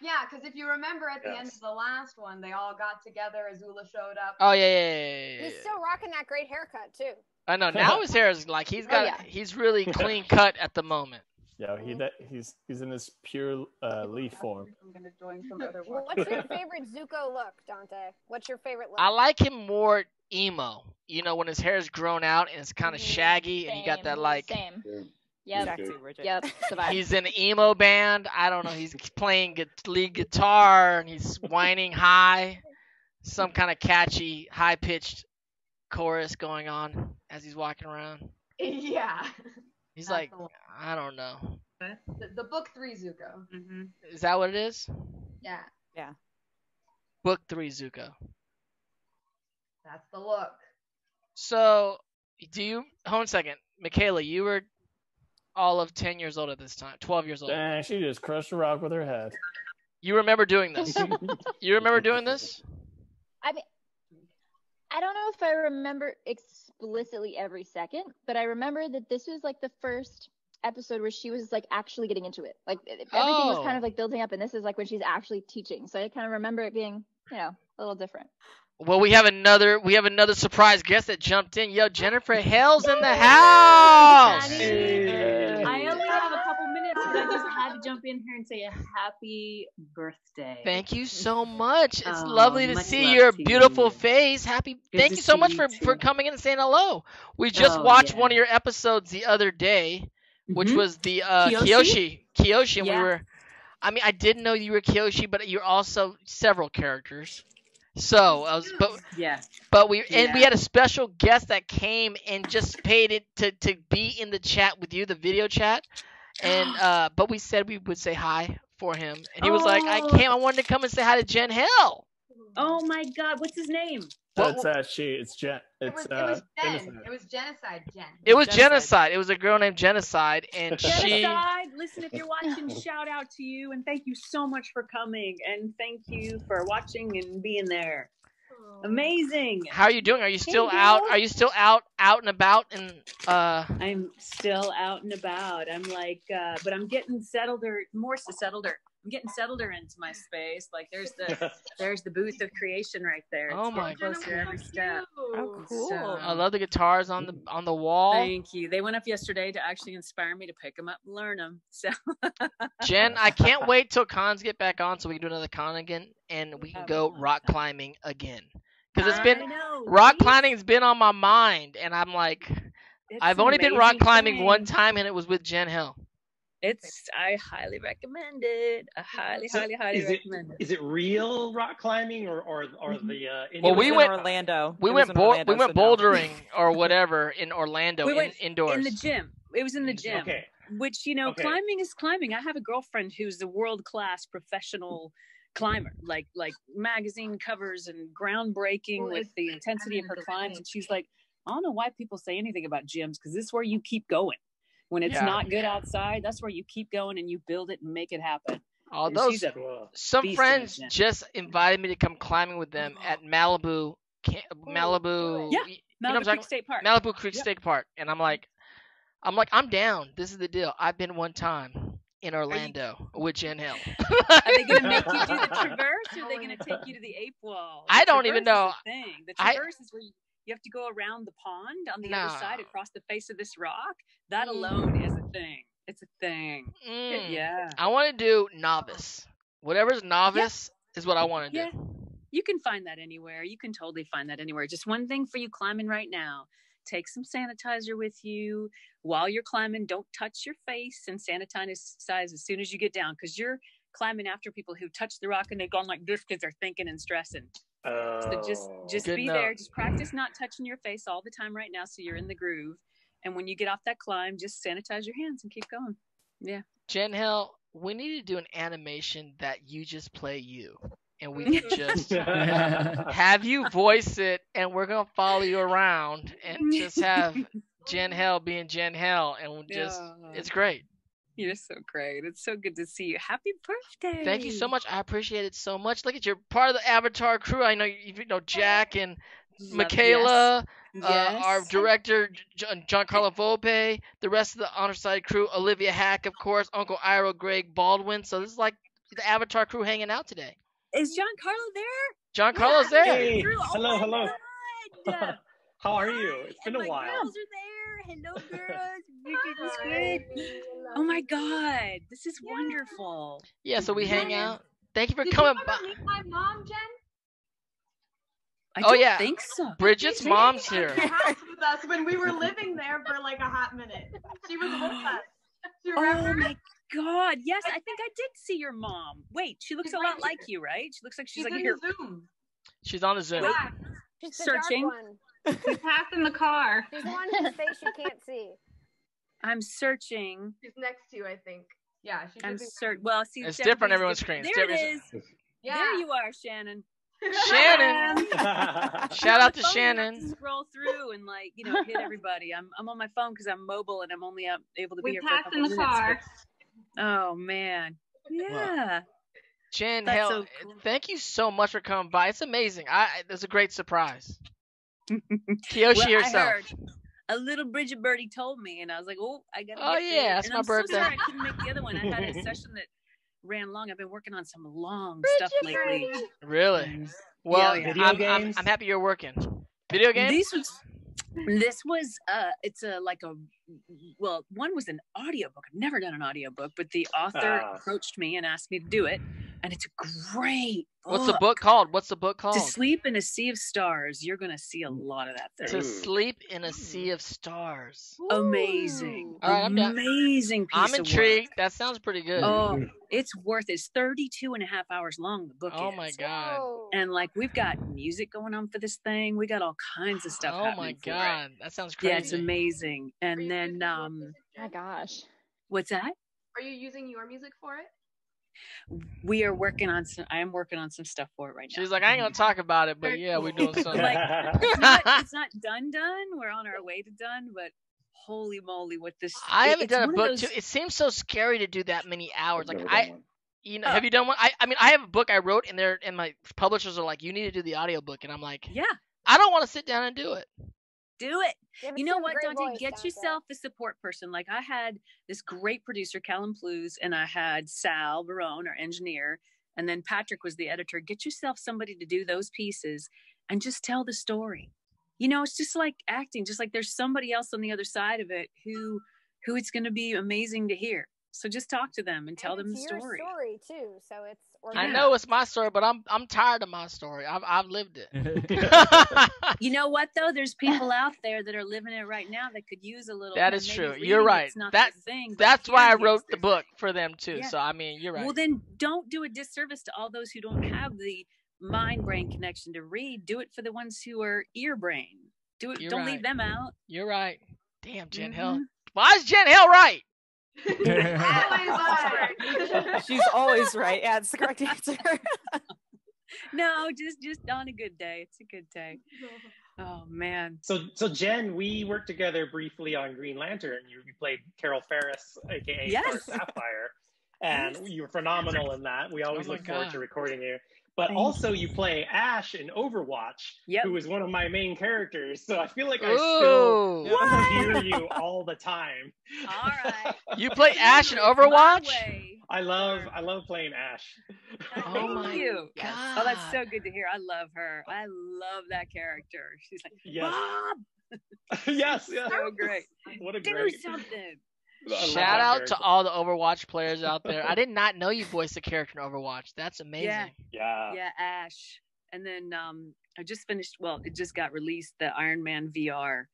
Yeah, because if you remember at the end of the last one, they all got together. Azula showed up. Oh yeah, yeah, yeah, yeah, yeah, He's still rocking that great haircut too. I know. Now his hair is like he's oh, got. yeah. He's really clean cut at the moment. Yo, he that he's he's in his pure uh, leaf form. I'm gonna join some other What's your favorite Zuko look, Dante? What's your favorite look? I like him more emo. You know, when his hair is grown out and it's kind of Mhm. shaggy, and he got that like. Same. yeah. Yep. Exactly, Brigitte. Yep. He's in an emo band. I don't know. He's playing gu- lead guitar and he's whining high. Some kind of catchy, high pitched chorus going on as he's walking around. yeah. He's like, the. I don't know. The, the book three Zuko. Mm-hmm. Is that what it is? Yeah, Yeah, Book three Zuko. that's the look. So, do you, hold on a second. Michaela, you were all of 10 years old at this time, 12 years old. Dang, she just crushed a rock with her head. You remember doing this? you remember doing this? I mean, I don't know if I remember explicitly every second, but I remember that this was like the first episode where she was like actually getting into it. Like it- everything was Oh. kind of oh. like building up, and this is like when she's actually teaching. So I kind of remember it being, you know, a little different. Well, we have another we have another surprise guest that jumped in. Yo, Jennifer Hale's in the house. Hey. I just had to jump in here and say a happy birthday. Thank you so much. It's Oh, lovely to see love your to beautiful you. face. Happy. Good Thank you so much you for for coming in and saying hello. We just Oh, watched yeah. one of your episodes the other day, which Mhm. was the uh Kyoshi? Kyoshi. Kyoshi, and we were I mean, I didn't know you were Kyoshi, but you're also several characters. So, I was but Yeah. But we and we had a special guest that came and just paid it to, to be in the chat with you, the video chat. And uh but we said we would say hi for him. And he was like, I Oh. came I wanted to come and say hi to Jen Hale. Oh my God, what's his name? What- That's uh, she. It's Jen. It It's was, uh, it was Jen. genocide. It was genocide, Jen. It was Genocide. genocide. It was a girl named Genocide and she Genocide. Listen, if you're watching, shout out to you and thank you so much for coming and thank you for watching and being there. Amazing. How are you doing? Are you still Hey, out? Are you still out out and about and uh I'm still out and about. I'm like, uh, but I'm getting settled or more so settled or I'm getting settled or into my space. Like there's the there's the booth of creation right there. It's Oh my getting closer every step. Oh, cool. So- I love the guitars on the on the wall. Thank you. They went up yesterday to actually inspire me to pick them up and learn them. So Jen, I can't wait till cons get back on so we can do another con again and we can go rock climbing again. Because it's been know, rock right? climbing's been on my mind and I'm like It's I've only been rock amazing climbing one time and it was with Jen Hale. It's I highly recommend it. I highly, So highly, highly is it recommend it. is it real rock climbing or or, or Mm-hmm. the uh, Well, we went Orlando. we It went was in bou- Orlando, we went so no. bouldering or whatever in Orlando We in, went indoors. in the gym. It was in the gym. Okay. Which you know, Okay. climbing is climbing. I have a girlfriend who's a world class professional climber, like like magazine covers and groundbreaking Well, with the intensity of her climbs. And she's like, I don't know why people say anything about gyms because this is where you keep going. When it's Yeah. not good outside, that's where you keep going and you build it and make it happen. All And those she's a some beast in the friends just invited me to come climbing with them at Malibu Malibu Yeah, y- you know Malibu Creek State Park. Malibu Creek Yep. State Park, and I'm like, I'm like, I'm down. This is the deal. I've been one time in Orlando with Jen Hale. Are they going to make you do the traverse, or are they going to take you to the ape wall? The I don't even know. the thing. The I- traverse is where you, you have to go around the pond on the other side across the face of this rock. That Mm. alone is a thing. It's a thing. Mm. Yeah. I want to do novice. Whatever's novice is what I want to Yeah. do. You can find that anywhere. You can totally find that anywhere. Just one thing for you climbing right now. Take some sanitizer with you while you're climbing. Don't touch your face and sanitize as soon as you get down because you're climbing after people who touch the rock and they've gone like this because they're thinking and stressing. So just Oh. just be note. there. Just practice not touching your face all the time right now so you're in the groove. And when you get off that climb, just sanitize your hands and keep going. Yeah. Jen Hale, we need to do an animation that you just play you, and we can just have you voice it, and we're gonna follow you around and just have Jen Hale being Jen Hale, and we'll just Yeah. it's great. You're so great. It's so good to see you. Happy birthday. Thank you so much. I appreciate it so much. Look at you're part of the Avatar crew. I know you, you know Jack and Love- Michaela, Yes. uh, our director John, Carlo Volpe, the rest of the honor side crew, Olivia Hack, of course, Uncle Iroh, Greg Baldwin. So this is like the Avatar crew hanging out today. Is John Carlo there? John Giancarlo's there. Hey, Drew, oh hello, hello. How are you? It's been and a my while. girls are there. Hello, girls. Wicked and squid. Oh my God, this is wonderful. Yeah, so we hang out. Thank you for Did coming you by. ever meet my mom, Jen? I Oh, don't yeah. think so. Brigitte's She mom's came here. the house with us when we were living there for like a hot minute. She was with us. Do you Oh remember? my God, yes, I think I did see your mom. Wait, she looks She's a lot like you, right? She looks like she's, She's like in here. the Zoom. She's on the Zoom. Yeah, She's Searching. one. she's passed in the car. She's the one whose face you can't see. I'm searching. She's next to you, I think. Yeah, she's. I'm should be. search. Well, see, It's different everyone's different. screen. There It's it is. Yeah. There you are, Shannon. Shannon. Shout out to phone, you have Shannon. to Scroll through and like you know hit everybody. I'm I'm on my phone because I'm mobile and I'm only uh, able to be We here for a passed couple in the minutes. car. but- Oh man, yeah. Jen That's Hale, so cool. thank you so much for coming by. It's amazing. I I- it's a great surprise. well, Kyoshi I herself. heard a little Brigitte Birdie told me, and I was like, oh, I gotta. Oh, get yeah, there. that's and my I'm birthday. So sorry I couldn't make the other one. I had a session that ran long. I've been working on some long stuff lately. Birdie. Really? And Well, yeah. Video I'm, I'm. I'm happy you're working. Video games? This was this was uh it's a like a well one was an audiobook i've never done an audiobook but the author Ah. approached me and asked me to do it and it's a great What's the book called? What's the book called? to sleep in a sea of stars you're gonna see a lot of that To there Ooh. sleep in a sea of stars. amazing All right, I'm down. amazing piece I'm of work. intrigued. That sounds pretty good. oh it's worth it. it's 32 and a half hours long the book Oh is. my god. And like we've got music going on for this thing we got all kinds of stuff Oh my happening for it. god. That sounds crazy. yeah it's amazing Are and you then um Oh my gosh. what's that Are you using your music for it? we are working on some i am working on some stuff for it right now She's like, I ain't gonna talk about it, but yeah, we're doing something. Like, it's not, it's not done done we're on our way to done but holy moly what this I it- haven't done a book those- too. It seems so scary to do that many hours. Like I, one. You know, have you done one? I, I mean, I have a book I wrote, and they're and my publishers are like, you need to do the audiobook, and I'm like, Yeah, I don't want to sit down and do it. Do it. Yeah, you know what, Dante? voice, Get Dante. yourself a support person. Like I had this great producer, Callum Plews, and I had Sal Barone, our engineer, and then Patrick was the editor. Get yourself somebody to do those pieces and just tell the story. You know, it's just like acting, just like there's somebody else on the other side of it who who it's gonna be amazing to hear. So just talk to them and tell And them the it's your story. story too, so it's. I know it's my story, but I'm I'm tired of my story. I've I've lived it. You know what though? There's people out there that are living it right now that could use a little. that and is maybe true. You're right. it's not That thing. that's why I wrote the their book for them too. Yeah. So I mean, you're right. Well, then don't do a disservice to all those who don't have the mind brain connection to read. Do it for the ones who are ear brain. Do it. You're don't right. leave them out. You're right. Damn, Jen Mhm. Hale. Why is Jen Hale right? She's always right. Yeah, it's the correct answer. No, just just on a good day. It's a good day. Oh man. So, so Jen, we worked together briefly on Green Lantern. You, you played Carol Ferris, aka Yes. Star Sapphire, and you were phenomenal in that. We always Oh my look forward to recording you. But Thank also, you play Ash in Overwatch, Yep. who is one of my main characters. So I feel like I Ooh. still hear you all the time. All right. You play Ash in Overwatch? I love, I love playing Ash. Oh Thank my you. God. Oh, that's so good to hear. I love her. I love that character. She's like, Yes. Bob, yes, yes. so great. What a Do great. something. I love Shout out character. to all the Overwatch players out there. I did not know you voiced a character in Overwatch. That's amazing. Yeah. Yeah. yeah, Ash. And then um, I just finished. Well, it just got released. The Iron Man VR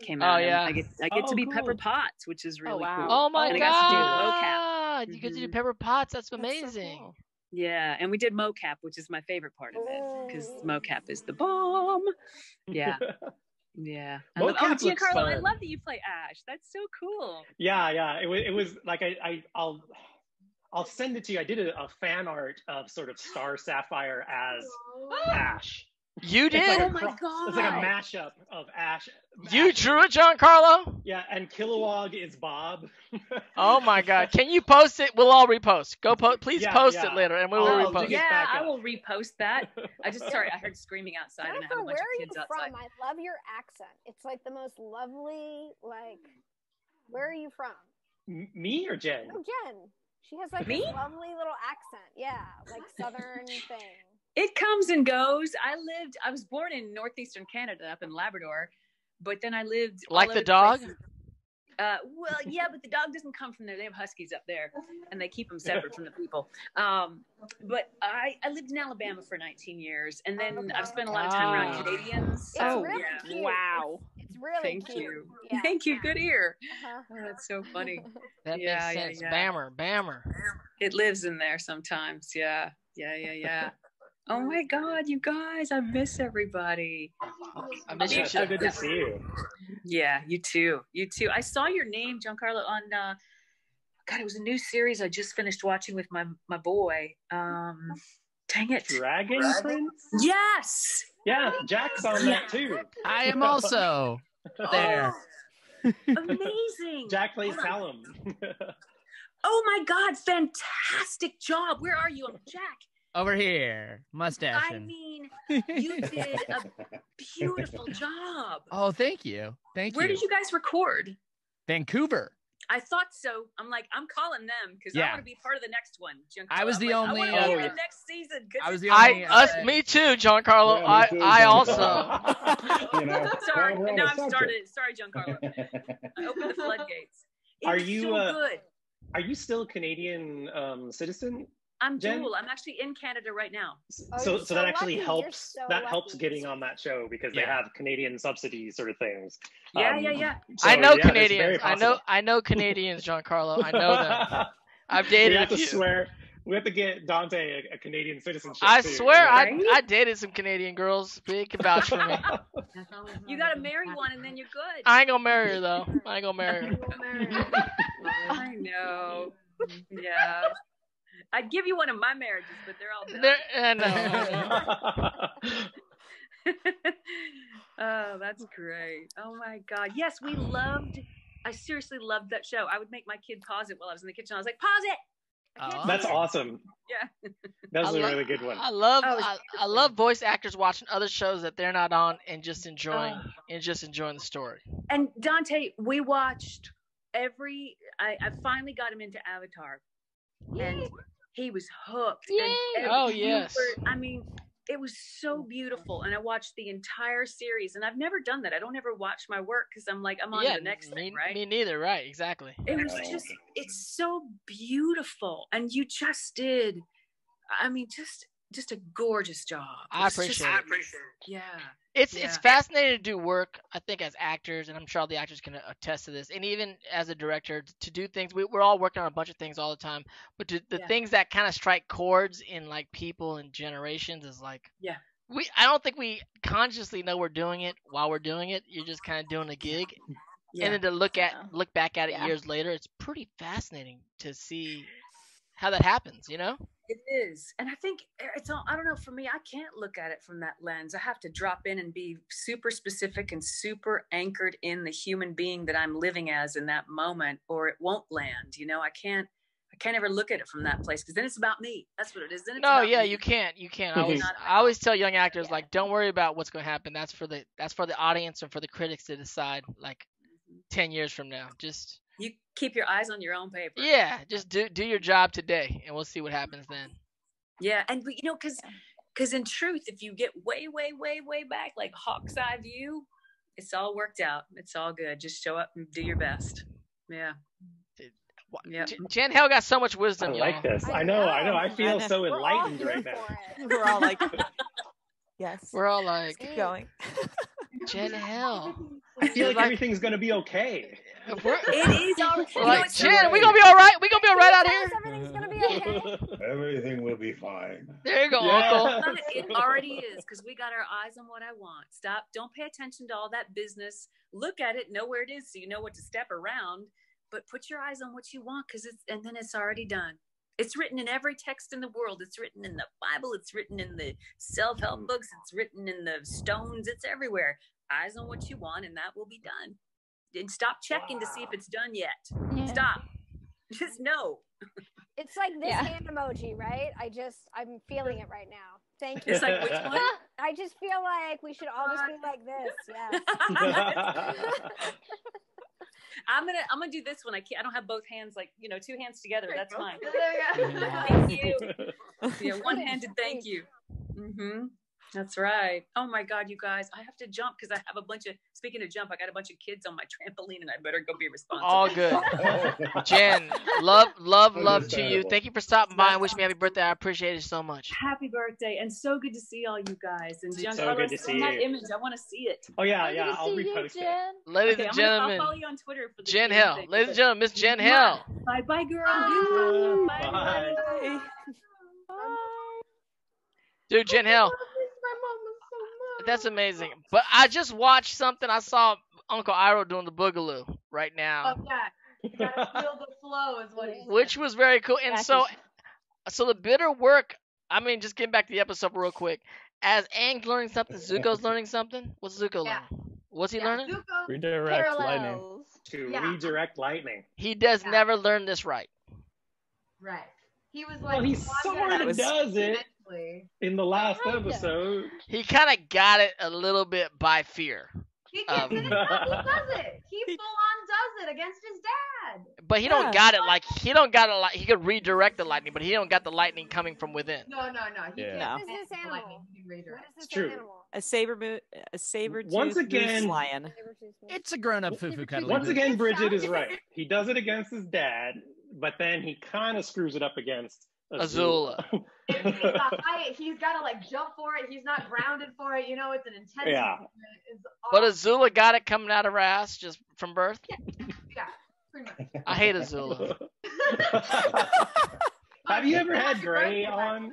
came Oh, out. and yeah. I get I get Oh, to be cool. Pepper Potts, which is really wow. cool. Oh my And I got to do mocap. god! You get to do Mhm. Pepper Potts. That's That's so amazing. cool. Yeah, and we did mocap, which is my favorite part of it because mocap is the bomb. Yeah, yeah. I love, oh, Mocap looks Giancarlo, I love that you play Ash. That's so cool. Yeah, yeah. It was, it was like I, I, I'll, I'll send it to you. I did a, a fan art of sort of Star Sapphire as Ash. You It's like did? a Oh my cro- It's like a mashup of Ash. You Ash- drew it, Giancarlo? Yeah, and Kilowog is Bob. Oh my god! Can you post it? We'll all repost. Go post. Please Yeah, post yeah. it later, and we will I'll repost. Yeah, I will repost that. I just sorry, I heard screaming outside, and I have a Jennifer, bunch where are of kids you outside. from? I love your accent. It's like the most lovely. Like, where are you from? M- Me or Jen? No, Jen. She has like Me? this lovely little accent. Yeah, like southern thing. It comes and goes. I lived. I was born in northeastern Canada, up in Labrador, but then I lived Like the place. dog? Uh, well, yeah, but the dog doesn't come from there. They have huskies up there, and they keep them separate from the people. Um, but I, I lived in Alabama for 19 years, and then I've spent a lot of time around. Canadians. It's So, really yeah. cute. Wow. It's, it's really Thank cute. you. Yeah. Thank you. Good ear. Uh-huh. Oh, that's so funny. That Yeah, makes yeah, sense. yeah. Bammer, bammer. It lives in there sometimes. Yeah. Yeah, yeah, yeah. Oh my God, you guys, I miss everybody. I miss you so good to see you. Yeah, you too. You too. I saw your name, Giancarlo, on uh God, it was a new series I just finished watching with my my boy. Um dang it. Dragon Prince? Yes. Yeah, Jack's on that too. I am also there. Amazing. Jack plays Hold. Callum. Oh my God, fantastic job. Where are you? I'm Jack. Over here, mustache. I mean, you did a beautiful job. Oh, thank you. Thank Where you. Where did you guys record? Vancouver. I thought so. I'm like, I'm calling them because I want to be part of the next one. Giancarlo. I was I'm the like, only, I want to uh, the next season. 'cause I was the I, only. us, uh, me too, Giancarlo. Yeah, I, too, I Giancarlo. also. you know, Sorry, while we're now I'm subject. started. Sorry, Giancarlo. I opened the floodgates. It Are you, so uh, good? Are you still a Canadian um, citizen? I'm Jen? dual. I'm actually in Canada right now. Oh, so, you're so so that actually lucky. Helps. so that helps getting on that show because they have Canadian subsidy sort of things. Yeah, Um, yeah, yeah. so, I know yeah, Canadians. I know. I know Canadians, Giancarlo. I know them. I've we dated have to few. swear. We have to get Dante a, a Canadian citizenship. I too, swear, you I? I dated some Canadian girls. Big can vouch for me. You got to marry one and then you're good. I ain't gonna marry her though. I ain't gonna marry her. I know. Yeah. I'd give you one of my marriages, but they're all done. There, no. oh, that's great. Oh my God. Yes, we loved, I seriously loved that show. I would make my kid pause it while I was in the kitchen. I was like, pause it. Oh. That's awesome. Yeah. That was I a lo- really good one. I love Oh, I, I love voice actors watching other shows that they're not on and just enjoying Oh. and just enjoying the story. And Dante, we watched every. I, I finally got him into Avatar, and he was hooked. And Yay. every- Oh, yes. were- I mean, it was so beautiful, and I watched the entire series. And I've never done that. I don't ever watch my work because I'm like, I'm on yeah, the next me, thing, right? me neither. Right, exactly. It was just, okay. it's so beautiful, and you just did. I mean, just, just a gorgeous job. I It's just- appreciate it. Yeah. It's Yeah. it's fascinating to do work. I think as actors, and I'm sure all the actors can attest to this, and even as a director, to do things. We, we're all working on a bunch of things all the time, but to, the Yeah. things that kind of strike chords in like people and generations is like Yeah. we. I don't think we consciously know we're doing it while we're doing it. You're just kind of doing a gig, Yeah. and then to look at look back at it Yeah. years later, it's pretty fascinating to see how that happens. You know? It is. And I think eh, it's all, I don't know, for me, I can't look at it from that lens. I have to drop in and be super specific and super anchored in the human being that I'm living as in that moment, or it won't land. You know, I can't, I can't ever look at it from that place because then it's about me. That's what it is. Then it's No, yeah, me. you can't. You can't. I always, I always tell young actors like, don't worry about what's going to happen. That's for the that's for the audience and for the critics to decide. Like, ten years from now, just You keep your eyes on your own paper. yeah, just do do your job today, and we'll see what happens then. Yeah, and but, you know, because because in truth, if you get way, way, way, way back, like hawk's eye view, it's all worked out. It's all good. Just show up and do your best. Yeah. Yep. J- Jen Hale got so much I wisdom, y'all. like this. I know, I know. I feel so We're enlightened right now. We're all like, yes. We're all like, Keep going. Jen Hale. I feel like Like- everything's gonna be okay. If we're- It is all. You know, like, it's so Jen, we gonna be all right. We're gonna be all right out here. us Everything's gonna be okay. Everything will be fine. There you go, Yeah. Uncle. It already is because we got our eyes on what I want. Stop. Don't pay attention to all that business. Look at it, know where it is, so you know what to step around. But put your eyes on what you want, because it's and then it's already done. It's written in every text in the world. It's written in the Bible. It's written in the self-help books. It's written in the stones. It's everywhere. Eyes on what you want, and that will be done. And stop checking to see if it's done yet. Yeah. Stop. Just know. It's like this Yeah. hand emoji, right? I just I'm feeling it right now. Thank you. It's like which one? I just feel like we should all just be like this. Yeah. I'm gonna I'm gonna do this one. I can't. I don't have both hands like you know two hands together. That's fine. There we go. Thank you. Yeah, one-handed. Thank you. Mm-hmm. That's right. Oh my God, you guys! I have to jump because I have a bunch of. Speaking of jump, I got a bunch of kids on my trampoline, and I better go be responsible. All good. Jen, love, love, love to you. Thank you for stopping by and wishing me happy birthday. I appreciate it so much. Happy birthday, and so good to see all you guys. And Giancarlo, So good to see that you. image. I want to see it. Oh yeah, yeah. I'll see you, repost it. Jen. Ladies Okay, and I'm gonna, I'll gentlemen, follow you on Twitter for the Jen Hale. Thing, Ladies and gentlemen, Miss Jen Hale. Bye, bye, girl. Bye. Bye, Bye. everybody. Dude, Jen Hale. That's amazing. But I just watched something. I saw Uncle Iroh doing the boogaloo right now, Oh yeah. You gotta feel the flow is what which was very cool. And so, so the bitter work. I mean, just getting back to the episode real quick. As Aang's learning something, Zuko's learning something. What's Zuko Yeah. learning? What's he Yeah, learning? Zuko, Redirect lightning. To Yeah. redirect lightning. He does Yeah. never learn this right. right. He was like, Well, he sort of does it eventually. in the last Kinda. episode. He kind of got it a little bit by fear, He Um, it. He does it. He full on does it against his dad. but he don't got it like he don't got it like he could redirect the lightning, but he don't got the lightning coming from within. No, no, no. He Yeah. can't. No. What is this the animal? lightning. He. What is this It's true. animal? A saber mo- a saber Once again- lion. It's a grown-up fufu cuddly. Once again, Brigitte is right. He does it against his dad, but then he kind of screws it up against Azula. It's, it's a high, he's got to like jump for it. He's not grounded for it. You know, it's an intense. Yeah. movement. But. Azula got it coming out of her ass just from birth. Yeah, pretty much. I hate Azula. Have you ever had Gray birthday, by the on?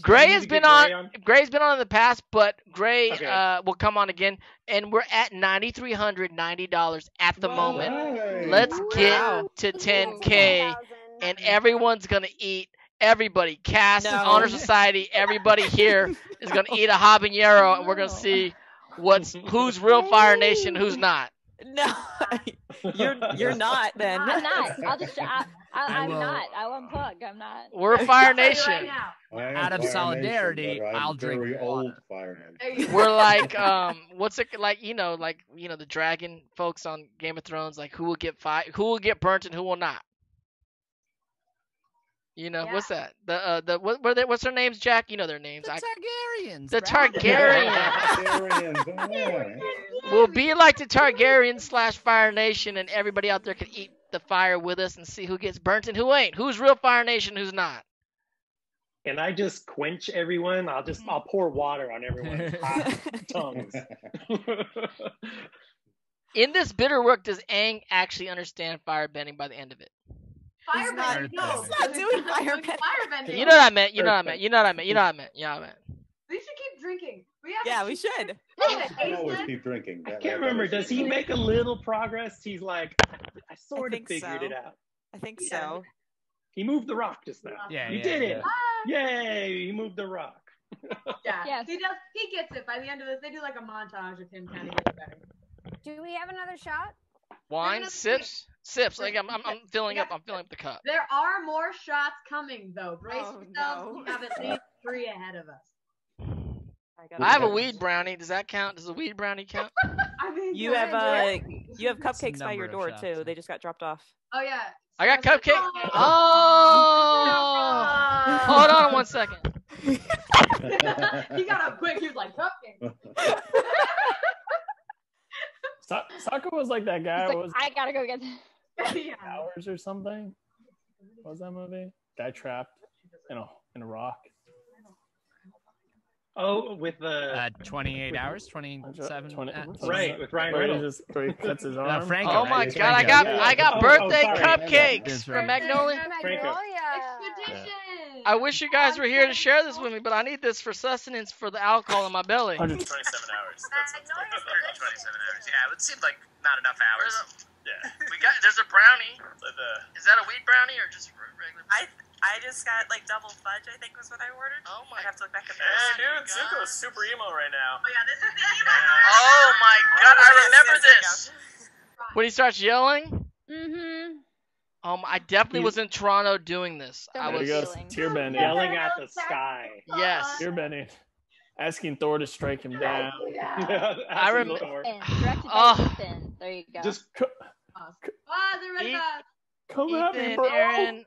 Gray has been on, Gray on. Gray's been on in the past, but Gray Okay. uh, will come on again, and we're at ninety three hundred ninety dollars at the Wow. moment. Let's get to ten k, and everyone's gonna eat. Everybody, cast, No. honor society, everybody here is gonna eat a habanero, and we're gonna see what's who's real Fire Nation, who's not. No, you're you're not then. I'm not. I'll just I, I, I I'm will- not. I'll unplug. I'm not. We're Fire I'll tell you Nation. Right now. I am Out of Fire solidarity, Nation, I'm I'll drink very water. old Fire Nation. There you go. We're like, um, what's it like? You know, like you know, the dragon folks on Game of Thrones. Like, who will get fi- Who will get burnt and who will not? You know, what's that? The uh, the what? What are they, what's their names, Jack? You know their names. The I, Targaryens. the Brad. Targaryens Targaryens, yeah. will be like the Targaryens slash Fire Nation, and everybody out there can eat the fire with us and see who gets burnt and who ain't. Who's real Fire Nation? Who's not? Can I just quench everyone? I'll just I'll pour water on everyone's hot tongues. In this bitter work, does Aang actually understand firebending by the end of it? Firebending. not- No, he's not doing firebending. firebending. Firebending. You know what I meant. You know what I meant. You know what I meant. You know what I meant. You know what I meant. We should keep drinking. We have yeah, we should. I always keep drinking. I can't remember. Does he make a little progress? He's like, I sort of figured so. it out. I think Yeah. so. He moved the rock just now. Yeah, he yeah, did it. yeah. Yay! He moved the rock. Yeah. Yes. He does. He gets it. By the end of this, they do like a montage of him kind of getting better. Do we have another shot? Wine gonna sips, sips. Like I'm, I'm, I'm filling up. I'm filling up the cup. There are more shots coming though. Brace Oh, yourselves. no. We have at least three ahead of us. I, I have a weed brownie. Does that count? Does a weed brownie count? I mean, You have it uh, you have cupcakes by your door shots, too. yeah. They just got dropped off. Oh yeah. I got Sarah's like. Oh. Oh, hold on one second. he got up quick. He was like cupcake. Sa- Sokka was like that guy. Like, was I gotta go get. yeah. hours or something? What was that movie? Guy trapped in a in a rock. Oh, with the Uh, 28 hours, 27. 20 uh, right with Ryan Reynolds. where he cuts his Uh, arm. Franco, Oh my It's god! I got Yeah. I got Oh, oh, birthday sorry. cupcakes That's from right. Magnolia. Magnolia. Expedition. I wish you guys were here to share this with me, but I need this for sustenance for the alcohol in my belly. 127 hours. That sounds like 27 hours. Yeah, it seemed like not enough hours. Yeah. We got there's a brownie. Uh, Is that a weed brownie or just regular? I I just got like double fudge. I think was what I ordered. Oh my! I have to look back at hey, those. dude, Zuko's super emo right now. Oh yeah, this is the emo. Oh my god! I remember this. When he starts yelling. Mm-hmm. Um, I definitely was in Toronto doing this. I There was. you go. feeling. Tear bending. Yelling at the sky. Yes. Tear bending. Asking Thor to strike him down. I rem- Finn. Directed by Oh. There you go. Just Ah, the red Eat- bus. Come at me, Ethan, bro. Aaron.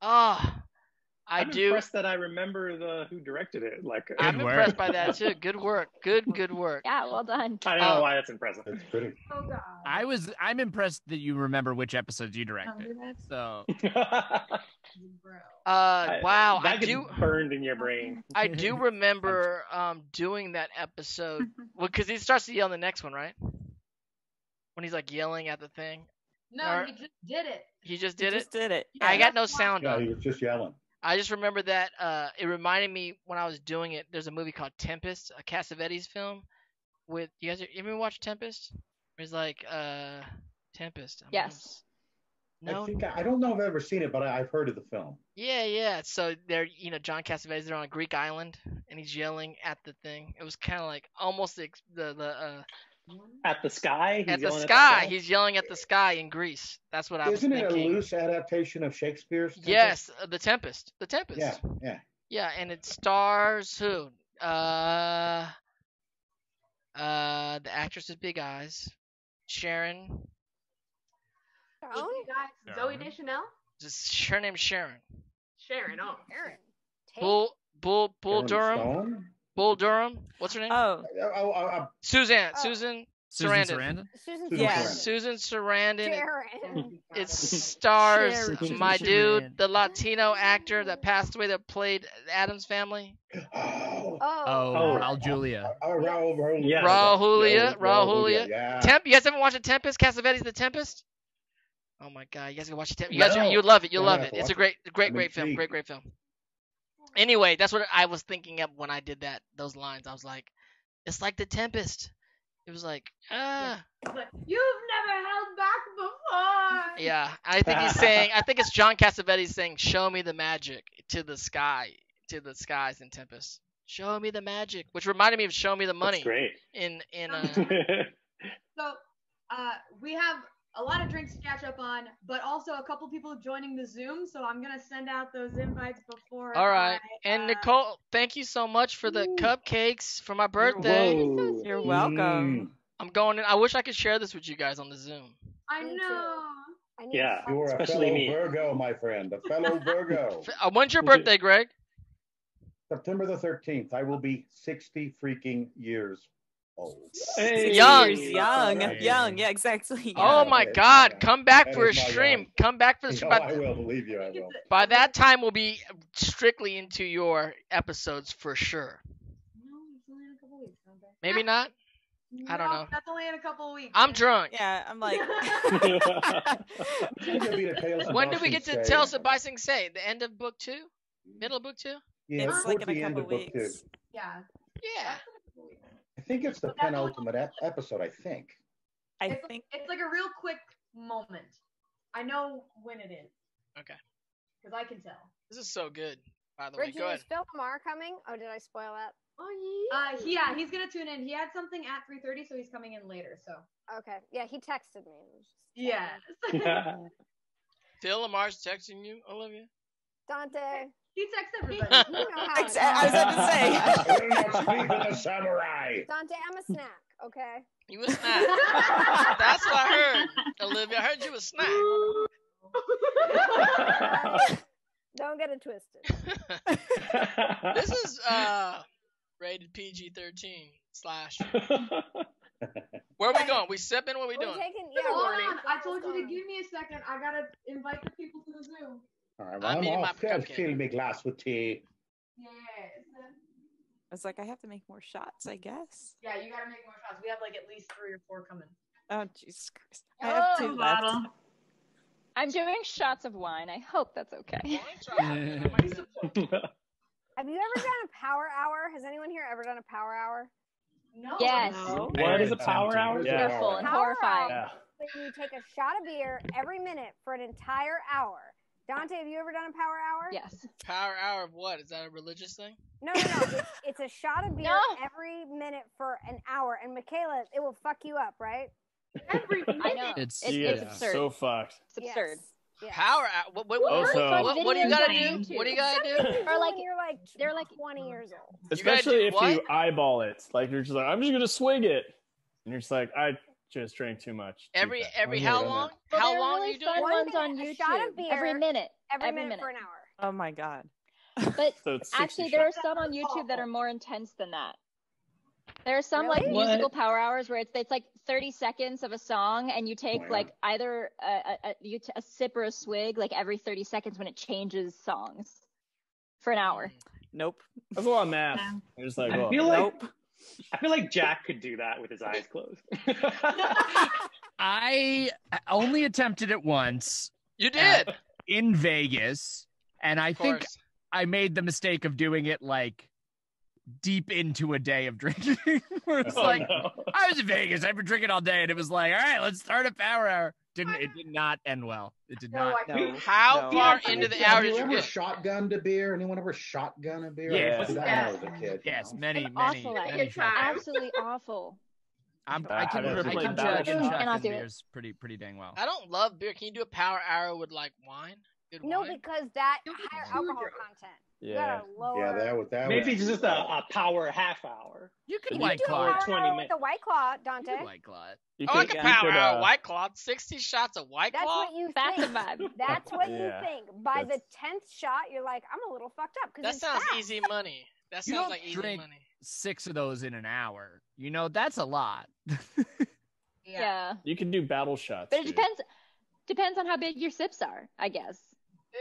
Oh, I I'm do. impressed that I remember the who directed it. Like I'm work. impressed by that too. Good work. Good, good work. yeah, well done. I don't know Uh, why that's impressive. It's pretty. Oh god. I was I'm impressed that you remember which episodes you directed. So Uh, wow. That I do. burned in your brain. I do remember um doing that episode. Well, because he starts to yell in the next one, right? When he's like yelling at the thing. No, Or- he just did it. He just He did just it. did it. I got no sound Yeah, he was just yelling. I just remember that uh, it reminded me when I was doing it. There's a movie called Tempest, a Cassavetes film. With you guys, you ever watch Tempest? It's like uh, Tempest. I'm Yes. No. I think I, I don't know if I've ever seen it, but I, I've heard of the film. Yeah, yeah. So they're, you know, John Cassavetes. They're on a Greek island, and he's yelling at the thing. It was kind of like almost the the, the uh, At the sky. He's at the yelling sky. He's yelling at the sky in Greece. That's what I was Isn't it a loose adaptation of Shakespeare's? Tempest? Yes, uh, the Tempest. The Tempest. Yeah, yeah. Yeah, and it stars who? Uh, uh, the actress with big eyes, Sharon. Hey, guys, Zooey Deschanel? Just her name's Sharon. Sharon, oh. Sharon. Bull, Bull, Bull Sharon Durham. Stone? Bull Durham. What's her name? Oh, Oh, oh, oh, Suzanne. Oh. Susan. Susan Sarandon. Sarandon. Susan Susan Yeah. Sarandon. Susan Sarandon. It, Sharon. it stars Sharon. my dude, the Latino actor that passed away that played Addams Family. Oh, Oh. Oh, Oh. Raul Julia. oh, Raul, Raul, Yeah. Raul Julia. Raul- Raul Raul Julia. Yeah. Temp. You guys haven't watched The Tempest? Cassavetes The Tempest? Oh my god, you guys gotta watch the Tempest. You guys, No. you'll love it. You'll Yeah, love it. It's a watch great, great, great film. Great, great film. Anyway, that's what I was thinking of when I did that. Those lines. I was like, it's like The Tempest. It was like, ah, But you've never held back before. yeah. I think he's saying. I think it's John Cassavetes saying, "Show me the magic to the sky, to the skies in Tempest. Show me the magic," which reminded me of "Show me the money." That's great. In in uh, So, uh, we have a lot of drinks to catch up on, but also a couple people joining the Zoom. So I'm gonna send out those invites before. All right. I, And uh, Nicole, thank you so much for the cupcakes for my birthday. Whoa. You're welcome. I'm going in. I wish I could share this with you guys on the Zoom. I know. I need Yeah. to You are a Especially fellow me. Virgo, my friend. A fellow Virgo. Uh, when's your birthday, Greg? September the 13th, I will be 60 freaking years old. Hey. Young. Years young, Hey. young. Yeah, exactly. Oh Yeah, my that is God! Come back that for a stream. young. Come back for the No, stream. I By, will believe you. I will. by that time, we'll be strictly into your episodes for sure. No, it's only in a couple weeks. Don't they? Maybe not. I don't No, know. That's only in a couple of weeks. I'm drunk. Yeah, I'm like, It's gonna be the Tales of When do we get to Say. Tales of Ba Sing Se? The end of book two? Middle of book two? Yeah, it's like in a couple of book two. weeks. Yeah. Yeah. I think it's the penultimate ep- episode. I think. I It's, think it's like a real quick moment. I know when it is Okay. because I can tell. This is so good. By the way, Brigitte, go ahead. is Phil LaMarr coming? Oh, did I spoil that? Oh yeah. Uh, he- yeah, he's gonna tune in. He had something at 3:30, so he's coming in later. So. Okay. Yeah, he texted me. It was just Yeah. Phil LaMarr's texting you, Olivia. Dante. He texts everybody. You know how it I was about to say. I will not speak with a samurai. Dante, I'm a snack. Okay. You a snack. That's what I heard. Olivia, I heard you a snack. Don't get it twisted. this is uh rated PG thirteen slash. Where are we going? We sipping? What are we We're doing? taking yeah. Hold on. I told you to give me a second. I gotta invite the people to the Zoom. All right, I'm well, I'm eating my off. Fill, cupcake. fill me glass with tea. Yes. It's like I have to make more shots, I guess. Yeah, you gotta make more shots. We have like at least three or four coming. Oh Jesus Christ! I have Oh, two left. I'm doing shots of wine. I hope that's okay. Have you ever done a power hour? Has anyone here ever done a power hour? No. Yes. What is a power hour? Yeah. Fearful and Power horrified. Yeah. When you take a shot of beer every minute for an entire hour. Dante, have you ever done a power hour? Yes. Power hour of what? Is that a religious thing? No, no, no. it's, it's a shot of beer No. every minute for an hour. And Michaela, it will fuck you up, right? Every I know. It's It's, You it's absurd. so fucked. it's absurd. Yes. Power hour. What, what, what, Also- what, what, what do you gotta do? What do you gotta do? Or like- like you're like they're like- 20 years old. Especially do if what? you eyeball it. Like you're just like, I'm just gonna swig it, and you're just like, I just drank too much. Every fast." every how long? But How long really are you doing? fun One ones on YouTube. a shot of beer every minute. Every, Every minute, minute. for an hour. Oh my god. But So actually, there are some on YouTube that are more intense than that. There are some Really? like What? musical power hours where it's it's like 30 seconds of a song, and you take Wow. like either a, a, a, you t- a sip or a swig like every 30 seconds when it changes songs for an hour. Nope. That's a lot of math. You're just like, I well, feel like Nope. I feel like Jack could do that with his eyes closed. I only attempted it once You did. in Vegas, and I think. I made the mistake of doing it like deep into a day of drinking. Where it's Oh, like no. I was in Vegas, I've been drinking all day, and it was like, all right, let's start a power hour. Didn't it did not end well. It did No, not. No. How No. far Yeah, into the hour did you ever get? shotgunned a beer? Anyone ever shotgun a beer? Yeah. I did that when I was a kid. you Yes, know? many, It's many, awful. many Good shots. Absolutely awful. I'm, Uh, I can, have you I can judge and Cannot shotgun it. beers pretty, pretty dang well. I don't love beer. Can you do a power hour with like wine? Good No, wine? because that higher alcohol drunk. content. Yeah. gotta lower. Yeah, that was that. Maybe was, just a, a power half hour. You can You white do claw. it. 20 minutes. the white claw, Dante. can white claw. You Oh, I could- power could, hour White Claw. 60 shots of White That's Claw? what you Back to think. vibe. That's what Yeah. you think. By That's- the tenth shot, you're like, I'm a little fucked up because That it's sounds fast. easy money. That You sounds don't like easy drink- money. Six of those in an hour. You know, that's a lot. Yeah. You can do battle shots. But it dude. depends depends on how big your sips are, I guess.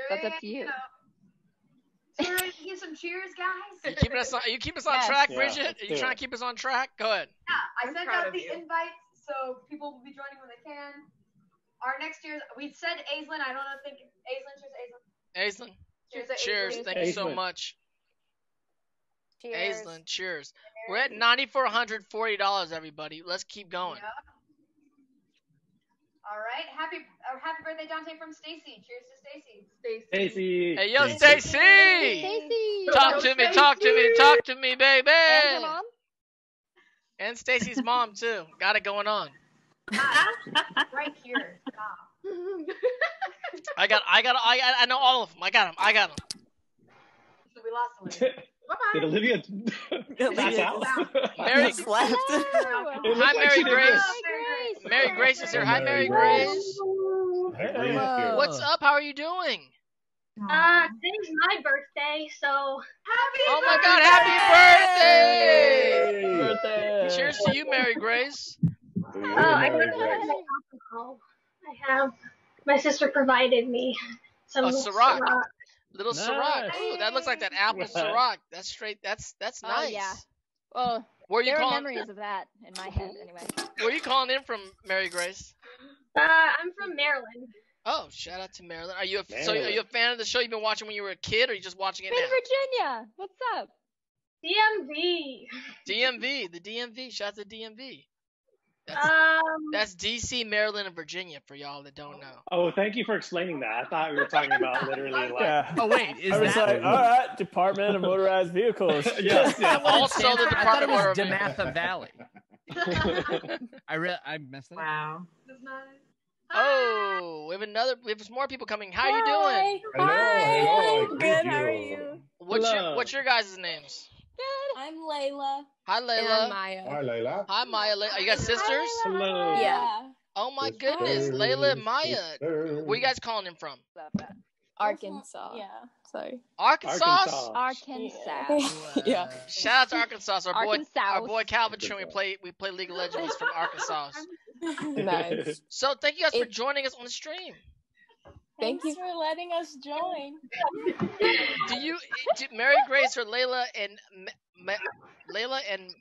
That's up to There you. go. So ready to get some cheers, guys? You keeping us on, you keeping us on Yes. track, Brigitte? let's Are you trying it. to keep us on track? Go ahead. Yeah, I I'm sent out the you. invites, so people will be joining when they can. Our next year's, we said Aislinn. I don't know, think Aislinn, cheers, Aislinn. Aislinn, Cheers, cheers. Aislinn. Thank you so much. Cheers. Aislinn, cheers. We're at $9,440, everybody. Let's keep going. Yeah. All right, happy uh, happy birthday, Dante from Stacy. Cheers to Stacy. Stacy. Stacy. Hey, yo, Stacy. Stacy! Stacy. Talk to me, talk to me, talk to me, baby! And her mom? And Stacy's mom, too. Got it going on. right here. I got, I got, I, I- I know all of them. I got them. I got them. So we lost Olivia. Did Olivia pass out? Mary Just left. Hi, like Mary she did Grace. Mary Grace is here. Hi, Mary Mary Grace. Hey. What's up? How are you doing? Uh, today's my birthday, so happy Oh my God! Happy birthday! Birthday. Cheers to you, Mary Grace. Oh, I got some alcohol. I have my sister provided me some A Ciroc. Ciroc. Little Nice. Ciroc. Ooh, that looks like that apple What? Ciroc. That's straight. That's that's Oh, nice. yeah. Oh, Where you there are calling? memories of that in my head anyway. Where are you calling in from, Mary Grace? Uh, I'm from Maryland. Oh, shout out to Maryland. Are you a, so? Are you a fan of the show you've been watching when you were a kid, or are you just watching it Queen now? Virginia, what's up? DMV. DMV, the DMV. Shout out to DMV. That's, Um, that's DC, Maryland, and Virginia for y'all that don't know. Oh, thank you for explaining that. I thought we were talking about literally like. Yeah. Oh wait, is I was that like, all right, Department of Motorized Vehicles. yes, yes. Also, the I it Department was of Dematha Valley. I re- I messed that up. Wow. Oh, we have another. We have more people coming. How are you doing? Hello, hello. Good, how are you. you? What's your What's your guys' names? I'm Layla. Hi, And Layla. Maya. Hi, Layla. Hi, Maya. Le- Are you guys sisters? Hello. Yeah. Oh my Sister, goodness, Layla and Maya. sister. Where you guys calling in from? Arkansas. Yeah. Sorry. Arkansas. Arkansas. Arkansas. yeah. Shout out to Arkansas. Our boy, Arkansas. our boy Calvin Trim. We play we play League of Legends from Arkansas. nice. So thank you guys for joining us on the stream. Thank you for letting us join. Do you, do Mary Grace or Layla and Ma- Ma- Layla and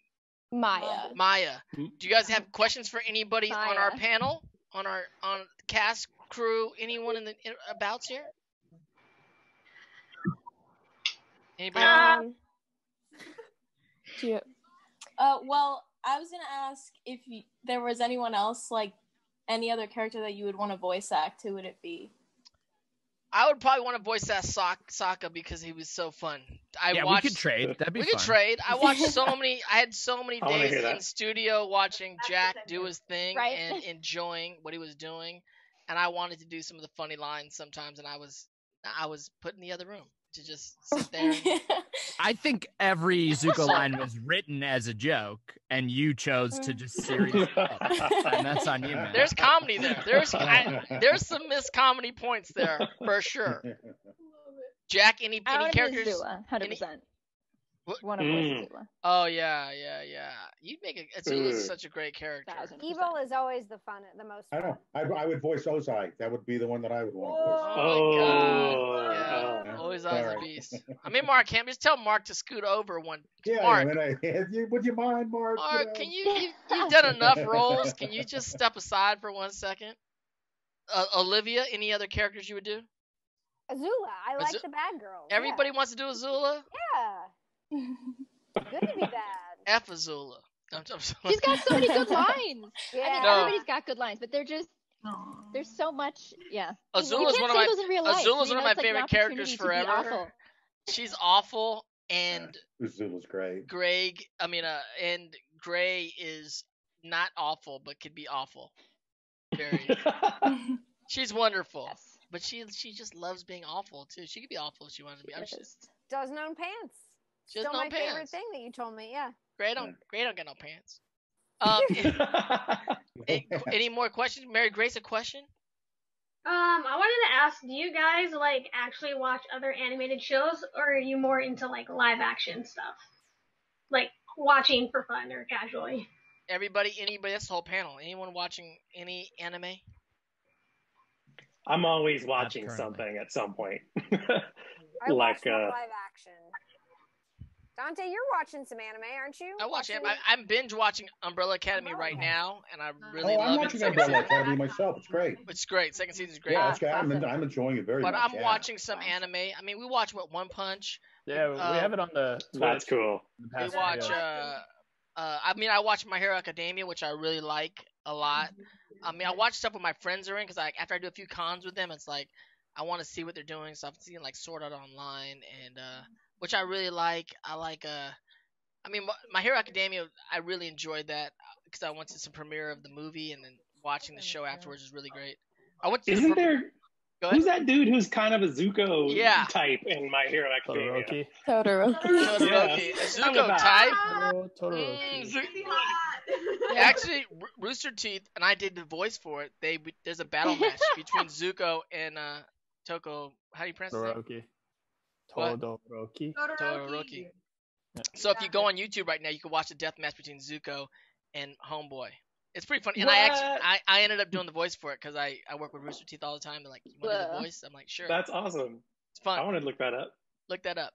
Maya. Maya? Do you guys have questions for anybody on our panel, on our on cast crew, anyone in the in, abouts here? Anybody? Um, do you, uh, well, I was gonna ask if you, there was anyone else, like any other character that you would want to voice act. Who would it be? I would probably want to voice that Sok- Sokka because he was so fun. I yeah, watched, we could trade. That'd be we fun. could trade. I watched so many. I had so many days in studio watching Jack do his thing Right. and enjoying what he was doing, and I wanted to do some of the funny lines sometimes, and I was I was put in the other room to just sit there. And, I think every Zuko line was written as a joke, and you chose to mm. just serious up. And that's on you, man. there's comedy there. There's I, there's some missed comedy points there for sure. Jack, any any characters? Azula, hundred percent. What- One of Mm. us Azula. Oh yeah, yeah, yeah. You'd make a Azula's Mm. such a great character. Evil is always the fun, the most I fun. know. I, I would voice Ozai. That would be the one that I would want to voice. Oh my god. Oh, Yeah. oh. Always eyes a Sorry. beast. I mean Mark Hamill, just tell Mark to scoot over one Yeah, Mark. I mean, I, would you mind, Mark? Mark, know? can you, you you've done enough roles. Can you just step aside for one second? Uh, Olivia, any other characters you would do? Azula, I like Azu- the bad girl. Everybody wants to do Azula? Yeah. Good to be bad. F Azula. I'm, I'm sorry. She's got so many good lines. Yeah. I mean, No. everybody's got good lines, but they're just there's so much. Yeah. You Azula's one of my those in life. Azula's you one of my like favorite characters opportunity to forever. awful. She's awful and Azula's great. Greg, I mean, uh, and Grey is not awful, but could be awful. Very. She's wonderful, Yes. but she she just loves being awful too. She could be awful if she wanted to be. I'm just, Doesn't own pants. She Still own my favorite thing that you told me. Yeah. Grey don't Grey don't get no pants. Um, any, any more questions? Mary Grace, a question? Um, I wanted to ask, do you guys like actually watch other animated shows, or are you more into like live action stuff, like watching for fun or casually? Everybody, anybody? That's the whole panel. Anyone watching any anime? I'm always watching something at some point. I like watch uh, live action. Dante, you're watching some anime, aren't you? I watch. Watching- I, I'm binge watching Umbrella Academy right Oh. now, and I really oh, I'm love it. watching Umbrella Academy myself. It's great. It's great. Second season's great. Yeah, it's great. I'm, I'm enjoying it very but much. I'm yeah. watching some anime. I mean, we watch what One Punch. Yeah, we Uh, have it on the. that's cool. The We watch. Uh, uh, I mean, I watch My Hero Academia, which I really like a lot. I mean, I watch stuff with my friends are in because like after I do a few cons with them, it's like I want to see what they're doing. So I've seen like Sword Art Online and uh, which I really like. I like uh, I mean, My- My Hero Academia. I really enjoyed that because I went to some premiere of the movie and then watching the show afterwards is really great. I went to Isn't pre- there Who's that dude who's kind of a Zuko Yeah. type in My Hero Academia? Todoroki. Todoroki. Yeah. Zuko type. Oh, Todoroki. Mm, Actually, Ro- Rooster Teeth and I did the voice for it. They there's a battle match between Zuko and uh Toko. How do you pronounce his name? Todoroki. What? Todoroki. Todoroki. So if you go on YouTube right now, you can watch the death match between Zuko and Homeboy. It's pretty funny, and I actually I, I ended up doing the voice for it because I, I work with Rooster Teeth all the time. They're like, you want to do the voice? I'm like, sure. That's awesome. It's fun. I want to look that up. Look that up.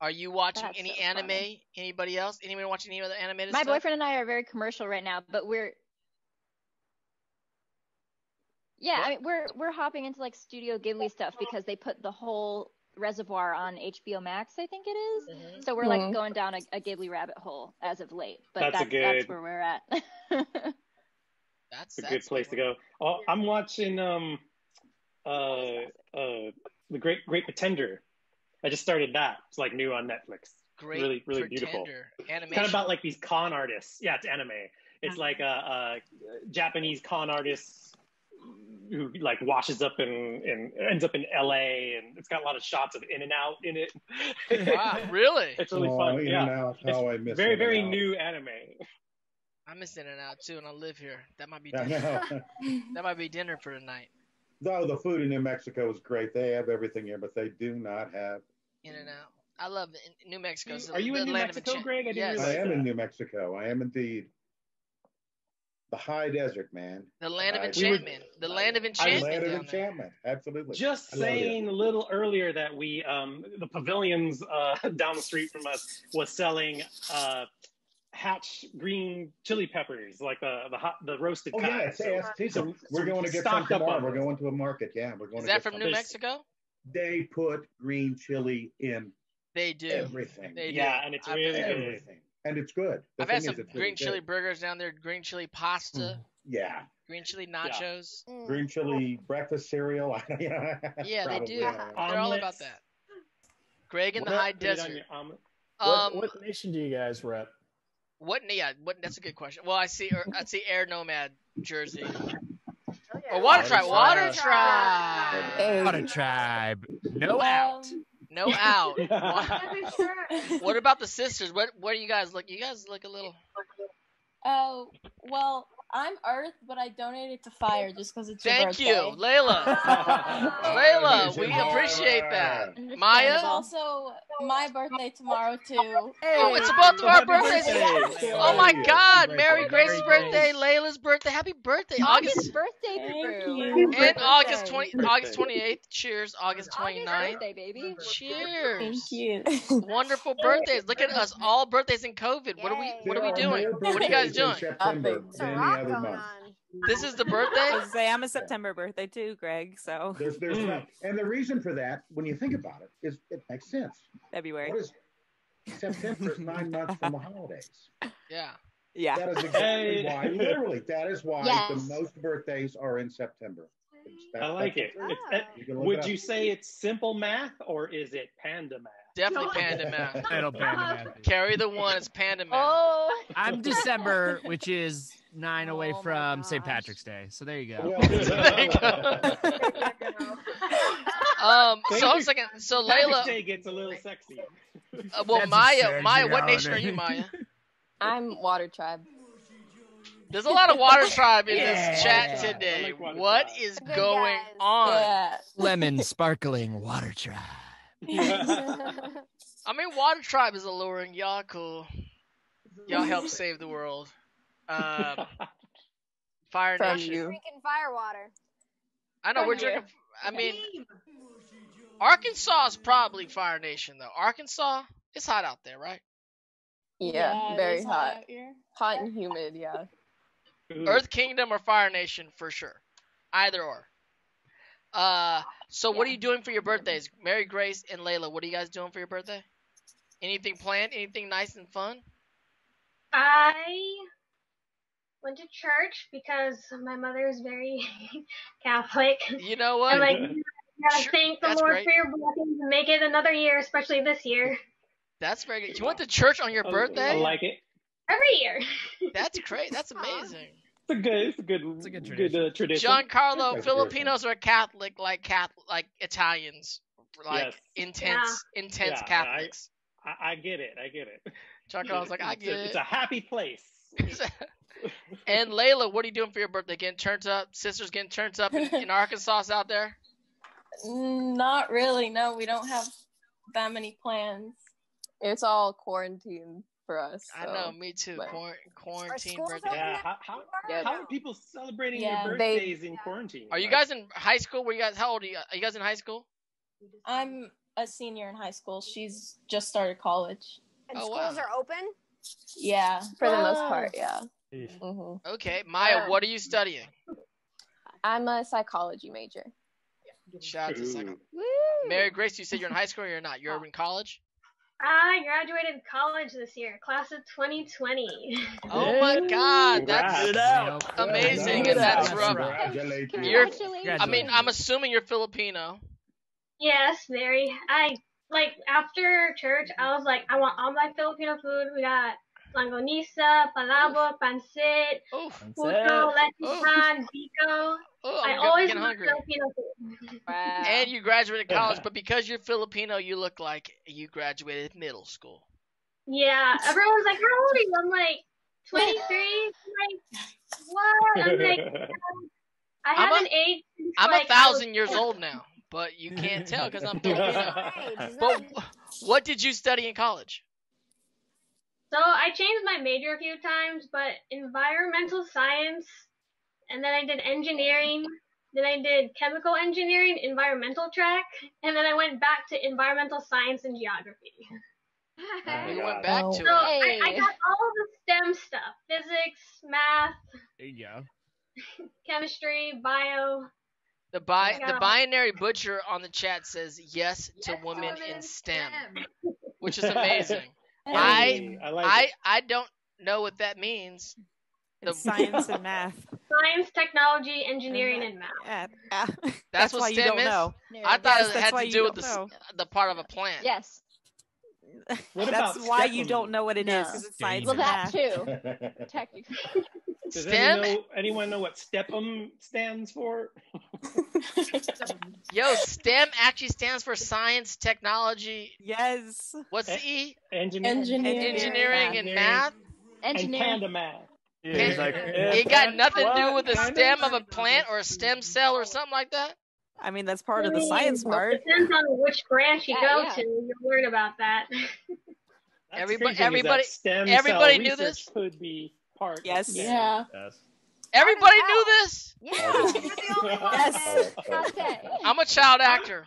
Are you watching That's any so anime? funny. Anybody else? Anyone watching any other animated My stuff? boyfriend and I are very commercial right now, but we're yeah, I mean we're we're hopping into like Studio Ghibli stuff because they put the whole reservoir on HBO Max, I think it is. Mm-hmm. So we're like Mhm. going down a, a Ghibli rabbit hole as of late. But That's a that's that's where we're at. That's It's a good place to go. Oh, I'm watching um uh uh the Great Great Pretender. I just started that. It's like new on Netflix. Great really really beautiful. Pretender. It's kind of about like these con artists. Yeah, it's anime. It's like a, a Japanese con artist who like washes up and, in ends up in LA and it's got a lot of shots of In and Out in it. Wow, really? It's really Oh, fun. In yeah. and Out. It's Oh, I miss very In and very new anime. I miss In and Out too, and I live here. That might be dinner. that might be dinner for tonight. No, the food in New Mexico is great. They have everything here, but they do not have. In and Out. I love New Mexico. It's Are you in New Mexico, Greg? I didn't yes. I am that. in New Mexico. I am indeed. The high desert, man. The land of I- enchantment. The land of The enchantment. land of down there. enchantment. Absolutely. Just I saying a little earlier that we um, the pavilions uh, down the street from us was selling uh, hatch green chili peppers, like the the hot the roasted Oh kind. yeah, it's So- AST. so- we're so going to get some tomorrow. We're going to a market. Yeah, we're going Is to that get from some. New Mexico? They put green chili in They do. everything. They do. Yeah, and it's I've- really good. Everything, and it's good. The I've had some is, it's really green chili good. burgers down there, green chili pasta, Yeah, green chili nachos. Mm. green chili breakfast cereal. yeah, Yeah, they do. I don't know. They're all about that. Greg in the high Put desert. your omelet. Um, what, Um, what nation do you guys rep? what? Yeah, what? That's a good question. Well, I see. I see Air Nomad jersey. Or Water Water Tribe. Water Tribe. Tribe. What a tribe. No out. No out. what about the sisters? What? What do you guys look? You guys look a little. Oh, well, I'm Earth, but I donated to Fire just because it's your Thank birthday. you, Layla. Layla, we appreciate that. Maya. It's also my birthday tomorrow too. Oh, it's both of our birthdays. Oh my God! Mary Grace's birthday, Layla's birthday. Happy birthday, August. August birthday, Thank you. And August twenty, August twenty eighth. Cheers, August 29th. birthday, baby. Cheers. Thank you. Wonderful birthdays. Look at us, all birthdays in COVID. What are we? What are we doing? What are you guys doing? Nothing. Than any other month. This is the birthday. was say I'm a September birthday too, Greg. So There's, there's Hmm. not, and the reason for that, when you think about it, is it makes sense. February. What is September is nine months from the holidays. Yeah. Yeah. That is exactly why. Literally, that is why Yes. the most birthdays are in September. That- I like that's it. the You can it would you say it's simple math or is it panda math? Definitely Panda Man. Metal Panda Man. Carry the one. It's Panda Man. Oh. I'm December, which is nine away Oh from St. Patrick's Day. So there you go. Well, There you go. Um. Thank So. I'm second. So Patrick's Layla. Day gets a little sexy. Uh, well, That's Maya. Maya. What on nation are you, Maya? I'm Water Tribe. There's a lot of water tribe in Yeah. this chat Yeah. today. I like What tribe. is going guys. on? Yeah. Lemon sparkling water tribe. I mean, water tribe is alluring. Y'all cool. Y'all help save the world. Um, Fire From Nation. you. Drinking fire water. I know we're From drinking. I mean, Arkansas is probably Fire Nation though. Arkansas, it's hot out there, right? Yeah, it very is hot. Hot and humid, yeah. Earth Kingdom or Fire Nation for sure. Either or. Uh, so what are you doing for your birthdays, Mary Grace and Layla? What are you guys doing for your birthday? Anything planned? Anything nice and fun? I went to church because my mother is very Catholic. You know what? And like, you gotta Sure, thank the that's Lord great. for your blessings and make it another year, especially this year. That's very good. You went to church on your oh, I- birthday? I like it. Every year. That's great. That's amazing. It's a good, it's a good, it's a good tradition. Good, uh, tradition. Giancarlo, That's Filipinos are Catholic like Catholic like Italians, like Yes. intense, intense Yeah, Catholics. I, I, I get it. I get it. Giancarlo's like, I It's a- get it. It's a happy place. And Layla, what are you doing for your birthday? Getting turned up? Sisters getting turned up in, in Arkansas out there? Not really. No, we don't have that many plans. It's all quarantine for us. I know, me too. but- Quar- quarantine schools birthday. Yeah. How, how, Yeah. how are people celebrating Yeah, your they- birthdays in quarantine? Are you guys in high school? Were you guys? How old are you? Are you guys in high school? I'm a senior in high school. She's just started college. And Oh, schools wow. are open. Yeah, for the most part, yeah. hmm Okay, Maya, what are you studying? I'm a psychology major. Shout out to Psycho. Mary Grace, you said you're in high school or you're not? You're in college? I graduated college this year, class of 2020. Oh my god, that's Congrats. amazing and that's rough. You're, I mean, I'm assuming you're Filipino. Yes, very. I like after church, I was like, I want all my Filipino food. We got longganisa, palabok, pancit, puto, lechon, pico. Oh, I always getting want hungry. Filipino food. And you graduated college, but because you're Filipino, you look like you graduated middle school. Yeah, everyone's like, how old are you? I'm like, 23. Like, what? I'm like, I I'm a- haven't aged. since, I'm like, a I was thousand years old now, but you can't tell because I'm Filipino. but what did you study in college? So I changed my major a few times, but environmental science, and then I did engineering, then I did chemical engineering, environmental track, and then I went back to environmental science and geography. Oh you went back to So it. I, I got all the STEM stuff: physics, math, There you go. chemistry, bio. The bi- Yeah. the binary butcher on the chat says yes to women in STEM, which is amazing. I I like I. I don't know what that means. The Science and math. Science, technology, engineering, and math. Yeah. That's, That's what why you don't is. know. I thought Yes, it that's had to you do with the know. the part of a plant. Yes. What That's about why you don't know what it is because it's science Well, that math. too. Technically. Does STEM? anyone know, anyone know what STEPM stands for? Yo, STEM actually stands for science, technology. Yes. What's the E? Engineering, Engineering. Engineering and math. and Engineering. panda math. Yeah, he's like, It got nothing to do with the stem of a plant or a stem cell or something like that. I mean, that's part of the science part. Depends on which branch you Yeah, go yeah. to. You're worried about that. That's Everybody- crazy, that everybody- everybody knew this? Could be part. Yes. STEM. Yeah. yes. Everybody knew this. Yeah. Yes. Okay. I'm a child actor.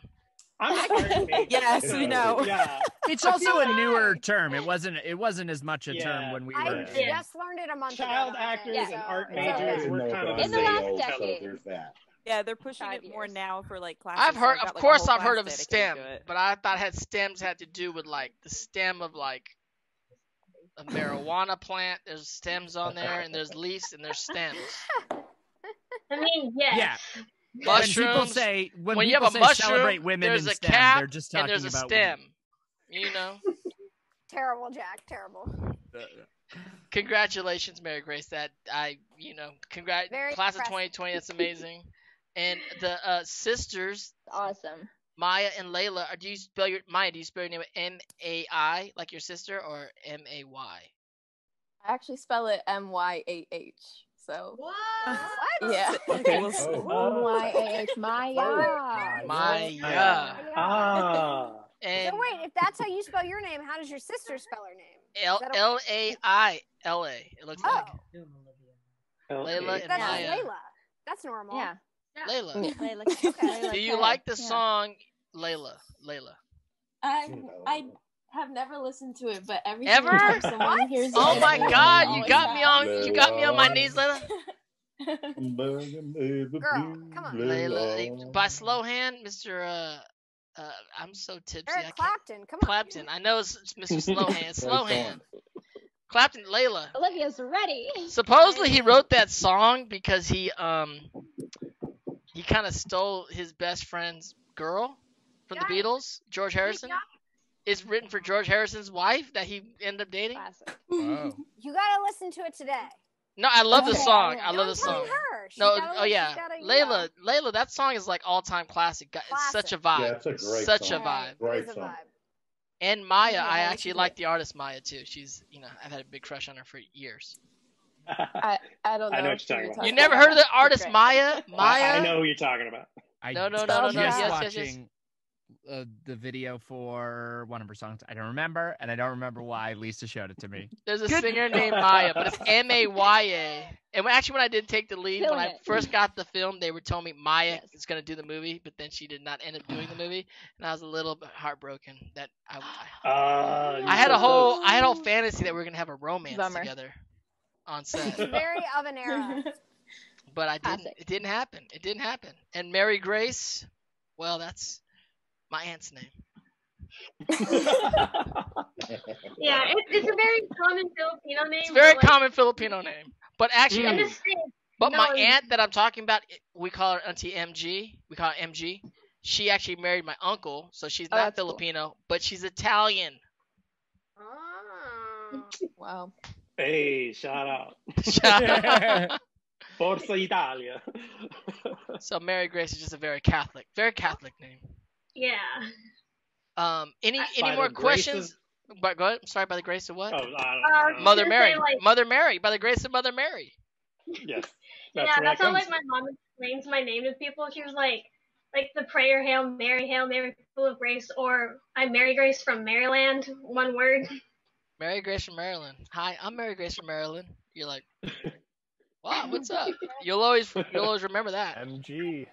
I'm an art major. Yes, we know. Yeah. It's also a newer term. It wasn't. It wasn't as much a term when we I were. Yeah. just learned it a month Child ago. that's actors it, and art it's majors okay. were kind of In the last so decade. there's that. Yeah, they're pushing Five it more now for like classes. I've so heard, got, of like, course, whole I've heard of class STEM, dedicated to it. but I thought had stems had to do with like the stem of like a marijuana plant. There's stems on there, and there's leaves, and there's stems. I mean, yes. Yeah. Mushrooms. When people Mushrooms. say when, when you people have a say mushroom, celebrate women there's in a STEM, cap they're just and there's a about stem. You know. Terrible, Jack. Terrible. Congratulations, Mary Grace. That I, you know, congrat Very class of 2020. That's amazing. And the uh, sisters, Awesome. Maya and Layla, are, do you spell your Maya? Do you spell your name M A I like your sister or M A Y? I actually spell it M Y A H. So What? yeah. Okay, well, Oh. Y A H Maya. Maya. Ah. And So wait, if that's how you spell your name, how does your sister spell her name? L that a- L A I L A. It looks like Oh, Layla and that's Maya. Layla. That's normal. Yeah. Layla. Layla. Okay. Do you okay. like the Yeah. song Layla? Layla. I I have never listened to it, but every Ever? time someone hears Oh it, my God! You got me laugh. on. You got me on my knees, Layla. Girl, come on. Layla, by slow hand, Mr. Uh, uh, I'm so tipsy. Eric. Clapton, come on. Clapton. I know it's it's Mr. Slowhand. Slowhand. Clapton. Layla. Olivia's ready. Supposedly he wrote that song because he um he kind of stole his best friend's girl from the Beatles, George Harrison. It's written for George Harrison's wife that he ended up dating. Classic. Oh. You gotta listen to it today. No, I love the song. I love Don't the tell song. her. No, gotta- oh yeah, gotta, you Layla, Layla, that song is like all time classic. Got- It's such a vibe. Yeah, it's a great such song. a vibe. Great It's a song. vibe. And Maya, Yeah, I I actually like the artist Maya too. She's, you know, I've had a big crush on her for years. I, I don't know. I know what you're you're talking You never heard of the artist Great. Maya? I, Maya? I know who you're talking about. I No, no, no, no, no. just Yes, yes, yes. watching uh, the video for one of her songs. I don't remember, and I don't remember why Lisa showed it to me. There's a Good. singer named Maya, but it's M A Y A. And actually, when I did take the lead, when Killing I first got the film, they were telling me Maya Yes. is going to do the movie, but then she did not end up doing the movie, and I was a little bit heartbroken that I. I, Uh, I had a whole, I had a whole fantasy that we were going to have a romance Bummer. together on set, very of an era. but I didn't. Classic. It didn't happen. It didn't happen. And Mary Grace, well, that's my aunt's name. Yeah, it, it's a very common Filipino name. It's a very but, like, common Filipino name, but actually, In I'm- mm. But my No, you- aunt that I'm talking about, we call her Auntie MG. We call her MG. She actually married my uncle, so she's Oh, not cool. Filipino, but she's Italian. Oh. Wow. Hey, shout out. Shout out. Forza Italia. so Mary Grace is just a very Catholic, very Catholic name. yeah. Um, any By any the more grace of- questions? But go ahead. I'm sorry, by the grace of what? Oh, I don't, Uh, Mother gonna Mary. say, like- Mother Mary. By the grace of Mother Mary. Yes. yeah, that's how like my mom explains my name to people. She was like, like the prayer Hail Mary, Hail Mary, full of grace, or I'm Mary Grace from Maryland. One word. Mary Grace from Maryland. Hi, I'm Mary Grace from Maryland. You're like, wow, what's up? You'll always you'll always remember that. MG.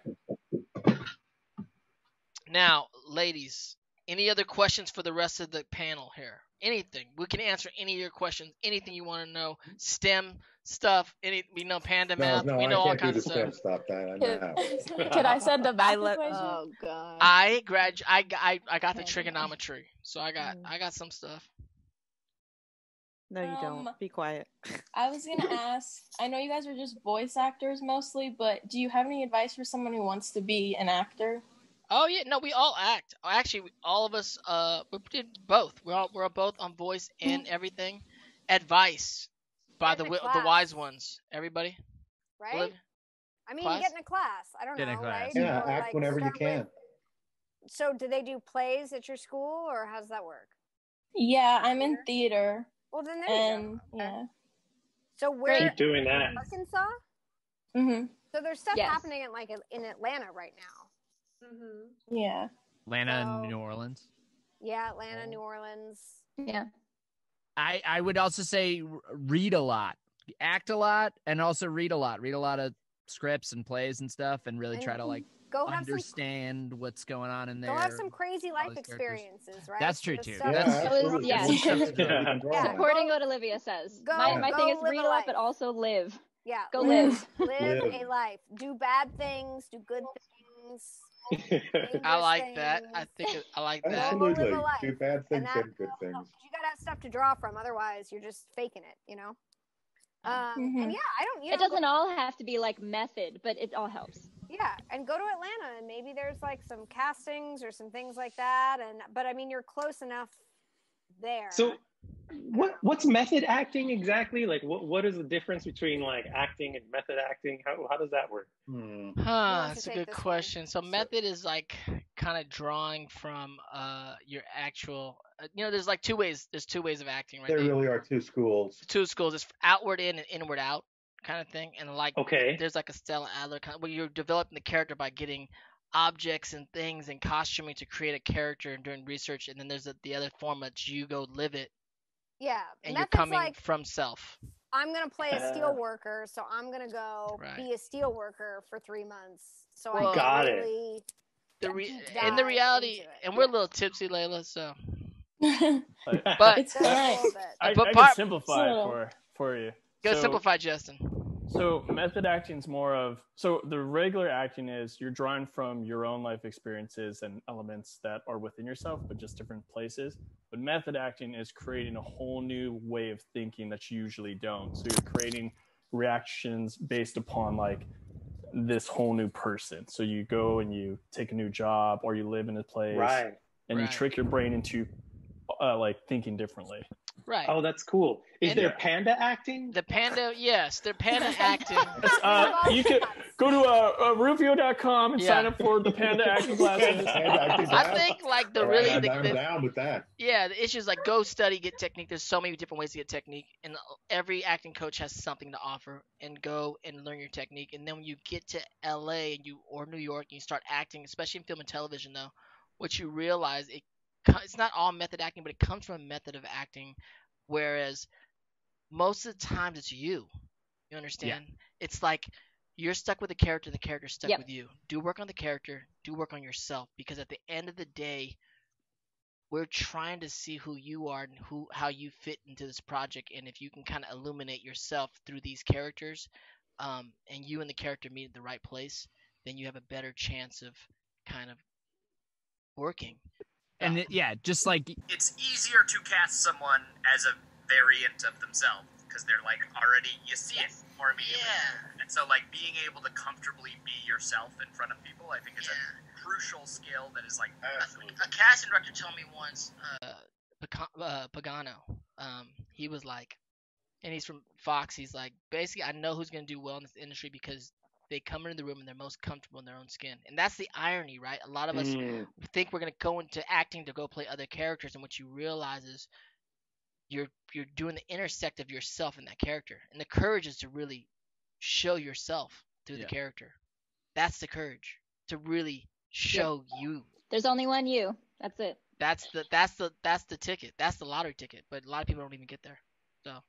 Now, ladies, any other questions for the rest of the panel here? Anything. We can answer any of your questions. Anything you want to know. STEM stuff. Any we know panda No, math. no, we I know all can't do kinds the of STEM stuff. stuff. That I know. Can, can I send a math let- Oh god. I grad I, I I got the trigonometry. So I got Mm. I got some stuff. No, you don't. Um, Be quiet. I was gonna ask. I know you guys are just voice actors mostly, but do you have any advice for someone who wants to be an actor? Oh yeah, no, we all act. Actually, we- all of us uh we did both. We're all we're both on voice and everything. Advice by Get the in a the wise ones. Everybody. right? Olivia? I mean, Class? get in a class. I don't Get in know, a class. right? Yeah, Or, act like, whenever you can. with- So, do they do plays at your school, or how does that work? Yeah, I'm in theater, Well, then there you go. yeah. So where Keep doing that. Arkansas? Mhm. So there's stuff Yes. happening in like in Atlanta right now. Mm-hmm. Yeah. Atlanta and So- New Orleans. Yeah, Atlanta, New Orleans. Yeah. I I would also say read a lot, act a lot, and also read a lot. Read a lot of scripts and plays and stuff, and really try to like Go have some understand what's going on in there. go have some crazy life experiences, right? That's true, too. stuff- Yeah, That's- absolutely. yeah. There's stuff that you can draw on. Supporting what Olivia says. Go- my my go thing is read a a lot, but also live. Yeah, Go live, live. live Live. a life. Do bad things, do good things. I like that. I think it, I like that. Absolutely. Live a life. Do bad things And and good things. You gotta have stuff to draw from, otherwise you're just faking it, you know. Um, Mhm. and yeah, I don't. You It know, doesn't all have to be like method, but it all helps. Yeah, and go to Atlanta, and maybe there's like some castings or some things like that. And but I mean, you're close enough there. So, what what's method acting exactly? Like, what what is the difference between like acting and method acting? How how does that work? Hmm. Huh, that's a good this one? question. So method is like kind of drawing from uh your actual uh, you know there's like two ways there's two ways of acting right There there. really are two schools. Two schools it's outward in and inward out kind of thing and like Okay. there's like a Stella Adler kind of where you're developing the character by getting objects and things and costuming to create a character and doing research and then there's a, the other form that you go live it yeah, and you're coming like from self. I'm gonna play a Uh, steel worker, so I'm gonna go Right. be a steel worker for three months. So Well- I Got can it. really The re- deep and the reality and we're a little tipsy Layla so But but it's Just a fine. little bit. I, But I part- can simplify it for for you. Go So- simplify Jesten. So method acting is more of so the regular acting is you're drawing from your own life experiences and elements that are within yourself, but just different places. But method acting is creating a whole new way of thinking that you usually don't. So you're creating reactions based upon like this whole new person. So you go and you take a new job or you live in a place Right. and you trick your brain into uh, like thinking differently. Right. Oh, that's cool. Is And- there panda acting? The panda, yes, they're panda acting. Uh, you can go to uh, uh, Rufio.com and Yeah. sign up for the Panda acting classes. I think like the really I'm, the, I'm the- down with that. yeah the issue is like go study get technique. There's so many different ways to get technique, and every acting coach has something to offer. And go and learn your technique. And then when you get to L.A. and you or New York, and you start acting, especially in film and television, though, what you realize it co- it's not all method acting, but it comes from a method of acting. Whereas most of the times it's you. You understand? It's like you're stuck with the character, the character's stuck Yep. with you. Do work on the character, do work on yourself because at the end of the day, we're trying to see who you are and who how you fit into this project and if you can kind of illuminate yourself through these characters um, and you and the character meet at the right place, then you have a better chance of kind of working. And it, yeah, just like It's easier to cast someone as a variant of themselves because they're like already you see it more immediately. Yeah. And so like being able to comfortably be yourself in front of people, I think is a crucial skill that is like a casting director told me once, uh, Paca- uh, Pagano, um, he was like, and he's from Fox. He's like, basically, I know who's gonna do well in this industry because they come into the room and they're most comfortable in their own skin. And that's the irony, right? A lot of us Mm. think we're gonna go into acting to go play other characters, and what you realize is you're you're doing the intersect of yourself and that character. And the courage is to really show yourself through Yeah. the character. That's the courage to really show you. There's only one you. That's it. That's the that's the that's the ticket. That's the lottery ticket. But a lot of people don't even get there. So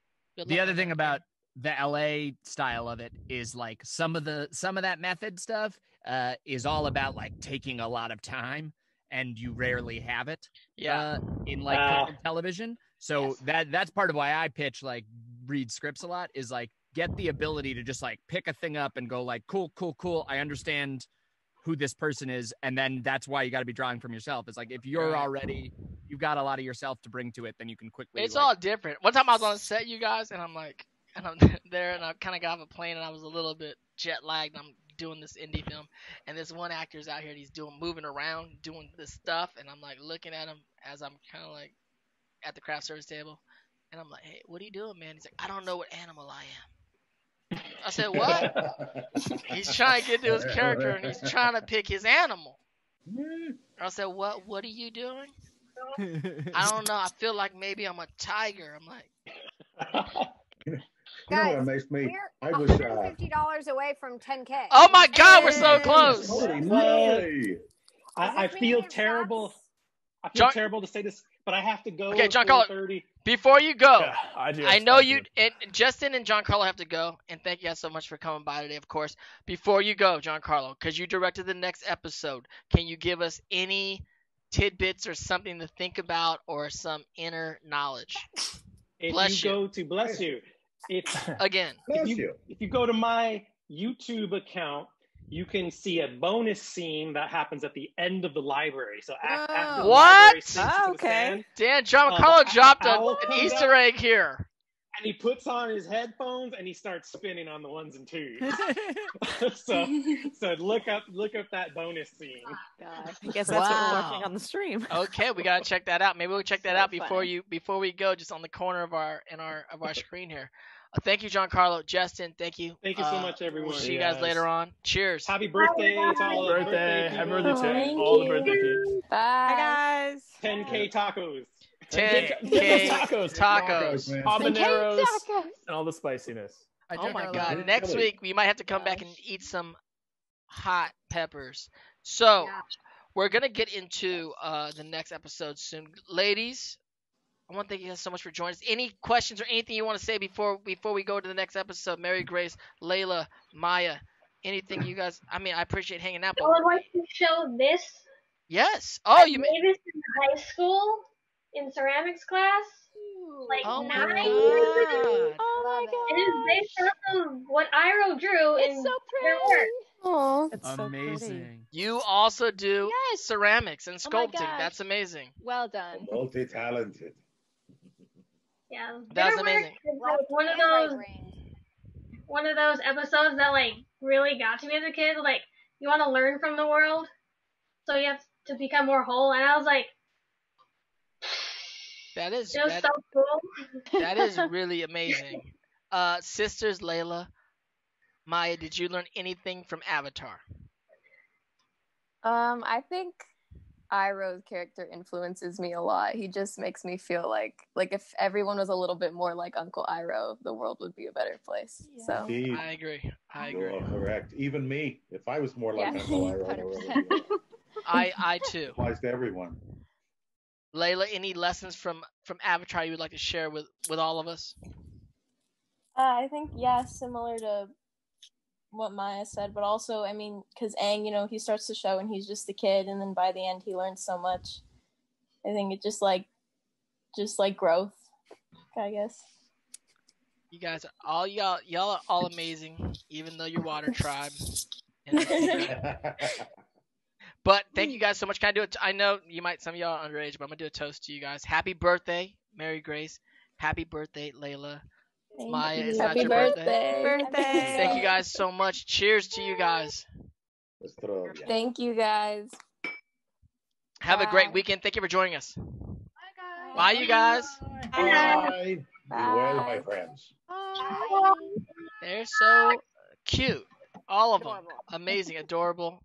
the other thing that. about the LA style of it is like some of the some of that method stuff uh, is all about like taking a lot of time, and you rarely have it. Yeah. Uh, in like and television. So that that's part of why I pitch like read scripts a lot is like get the ability to just like pick a thing up and go like cool, cool, cool. I understand who this person is, and then that's why you got to be drawing from yourself. It's like if you're already you've got a lot of yourself to bring to it, then you can quickly. It's like, all different. One time I was on set, you guys, and I'm like, and I'm there, and I kind of got off a plane, and I was a little bit jet lagged. I'm doing this indie film, and this one actor's out here, and he's doing moving around, doing this stuff, and I'm like looking at him as I'm kind of like at the craft service table, and I'm like, hey, what are you doing, man? He's like, I don't know what animal I am. I said, what? he's trying to get to his character, and he's trying to pick his animal. I said, what? What are you doing? I don't know. I feel like maybe I'm a tiger. I'm like. You know what Guys, amazed me? I was. Uh, $150 away from 10K. Oh my God, we're so close. holy moly! I, I feel terrible. I feel John- terrible to say this, but I have to go. Okay, Giancarlo, 4:30. Before you go, Yeah, I do. I know I you and Jesten and Giancarlo have to go, and thank you guys so much for coming by today. Of course, before you go, Giancarlo, because you directed the next episode, can you give us any tidbits or something to think about, or some inner knowledge? If Bless you you. go to bless you, if Again, if you, you. if you go to my YouTube account, you can see a bonus scene that happens at the end of the library. So a- after the What? library Oh, to the okay. sand, Dan, John Uh, Carlo dropped a, an Easter out. egg here. And he puts on his headphones and he starts spinning on the ones and twos. so so look up look up that bonus scene. God, I guess that's what we're watching on the stream. Okay, we gotta check that out. Maybe we'll check that So out before funny. you before we go, just on the corner of our in our of our screen here. Uh, thank you, John Carlo, Jesten. Thank you. Thank you so Uh, much, everyone. We'll see you guys Yes. later on. Cheers. Happy birthday to all the birthday, happy people. birthday to Thank all the you. birthday peeps. Bye. Hi guys. 10k tacos. 10K tacos, tacos. man. habaneros, and all the spiciness. Oh my god. Next Really? week we might have to come back and eat some hot peppers. So we're gonna get into uh the next episode soon. Ladies, I want to thank you guys so much for joining us. Any questions or anything you want to say before before we go to the next episode? Mary Grace, Layla, Maya, anything you guys I mean I appreciate hanging out, I but would like to show this. yes. Oh you I made made this in high school in ceramics class, like Oh my nine years ago. Oh my It is based off of what Iroh drew in It's so their work. Aw. It's so pretty. Amazing. You also do Yes. ceramics and Oh sculpting. gosh. That's amazing. Well done. Multi-talented. Yeah, That's their amazing. is like one of those one of those episodes that like really got to me as a kid. Like you want to learn from the world, so you have to become more whole. And I was like, That is It was that, so cool. that is really amazing. Uh, sisters Layla, Maya, did you learn anything from Avatar? Um, I think Iroh's character influences me a lot. He just makes me feel like like if everyone was a little bit more like Uncle Iroh, the world would be a better place. So Indeed. I agree. I You agree. are correct. Even me, if I was more like Yeah. Uncle Iroh, it would be- I I too. applies to everyone. Layla, any lessons from from Avatar you would like to share with with all of us? Uh, I think yeah, similar to what Maya said, but also I mean, because Aang, you know, he starts the show and he's just a kid, and then by the end he learns so much. I think it just like, just like growth, I guess. You guys are all y'all y'all are all amazing, even though you're water tribe. But thank you guys so much. Can I do it? I know you might some of y'all are underage, but I'm gonna do a toast to you guys. Happy birthday, Mary Grace. Happy birthday, Layla. Thank Maya, you. it's Happy not your birthday. birthday. Birthday. Thank you guys so much. Cheers to you guys. Thank you guys. Have a great weekend. Thank you for joining us. Bye, guys. Bye, you guys. Bye. Be well, my friends. Bye. They're so cute. All of them. Amazing, adorable,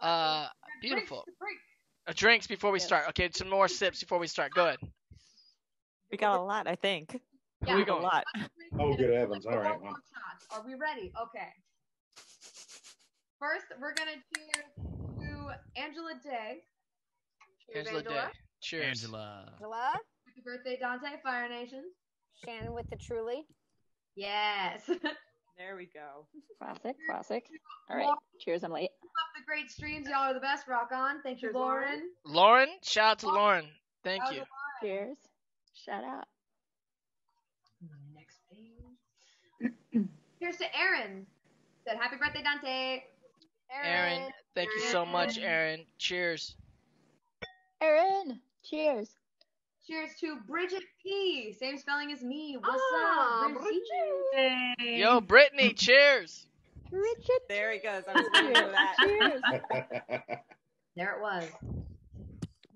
uh, beautiful. Uh, drinks before we start. Okay, some more sips before we start. Go ahead. We got a lot, I think. Where we We got a lot. Oh, good heavens. All right. Well, shots. Are we ready? Okay. First, we're gonna cheers to Angela Day. Cheers, Angela Angela. Day. Cheers. Angela. Angela, Happy birthday, Dante, Fire Nation. Shannon with the truly. Yes. There we go. Classic, classic. All right. Cheers, I'm late. Keep up the great streams. Y'all are the best. Rock on. Thank you, Lauren. Lauren, shout out to Lauren. Thank Shout you. Cheers. Shout out. Next page. Cheers to Aaron. Said happy birthday, Dante. Aaron, thank you so much, Aaron. Cheers. Aaron, cheers. Cheers to Bridget P. Same spelling as me. What's Ah, up, Bridget? Yo, Brittany, cheers. Richard. There he goes. I was waiting for that. Cheers. There it was.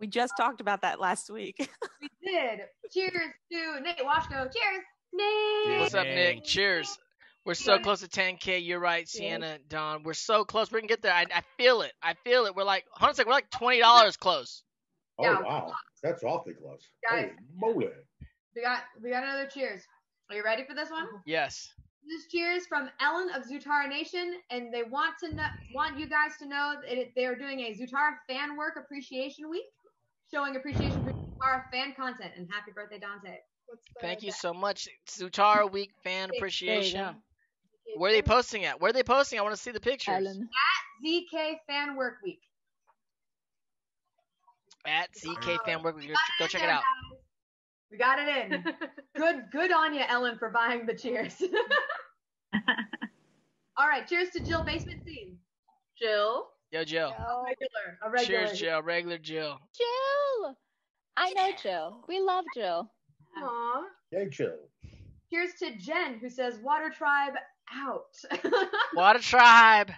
We just talked about that last week. We did. Cheers to Nate Washko. Cheers, Nate. What's up, Nick? Cheers. We're so close to 10k. You're right, Sienna, Don. We're so close. We can get there. I, I feel it. I feel it. We're like, honestly, we're like twenty dollars close. oh, Yeah. wow. That's awfully close. Guys. Holy moly. We got we got another cheers. Are you ready for this one? Yes. This is cheers from Ellen of Zutara Nation, and they want to know, want you guys to know that it, they are doing a Zutara Fan Work Appreciation Week, showing appreciation for Zutara fan content. And happy birthday, Dante! Thank you so much, Zutara Week fan appreciation. Where are they posting at? Where are they posting? I want to see the pictures. Ellen. At ZK Fan Work Week. At ZK Fan Work. Week. Go check it there, out. Guys. We got it in. good, good on you, Ellen, for buying the cheers. All right, cheers to Jill Basement Scene. Jill, Yo, Jill. a regular, a regular. Cheers, Jill. Regular Jill. Jill. I know Jill. We love Jill. Aw. Yay, chill. Cheers to Jen, who says Water Tribe out. Water a tribe.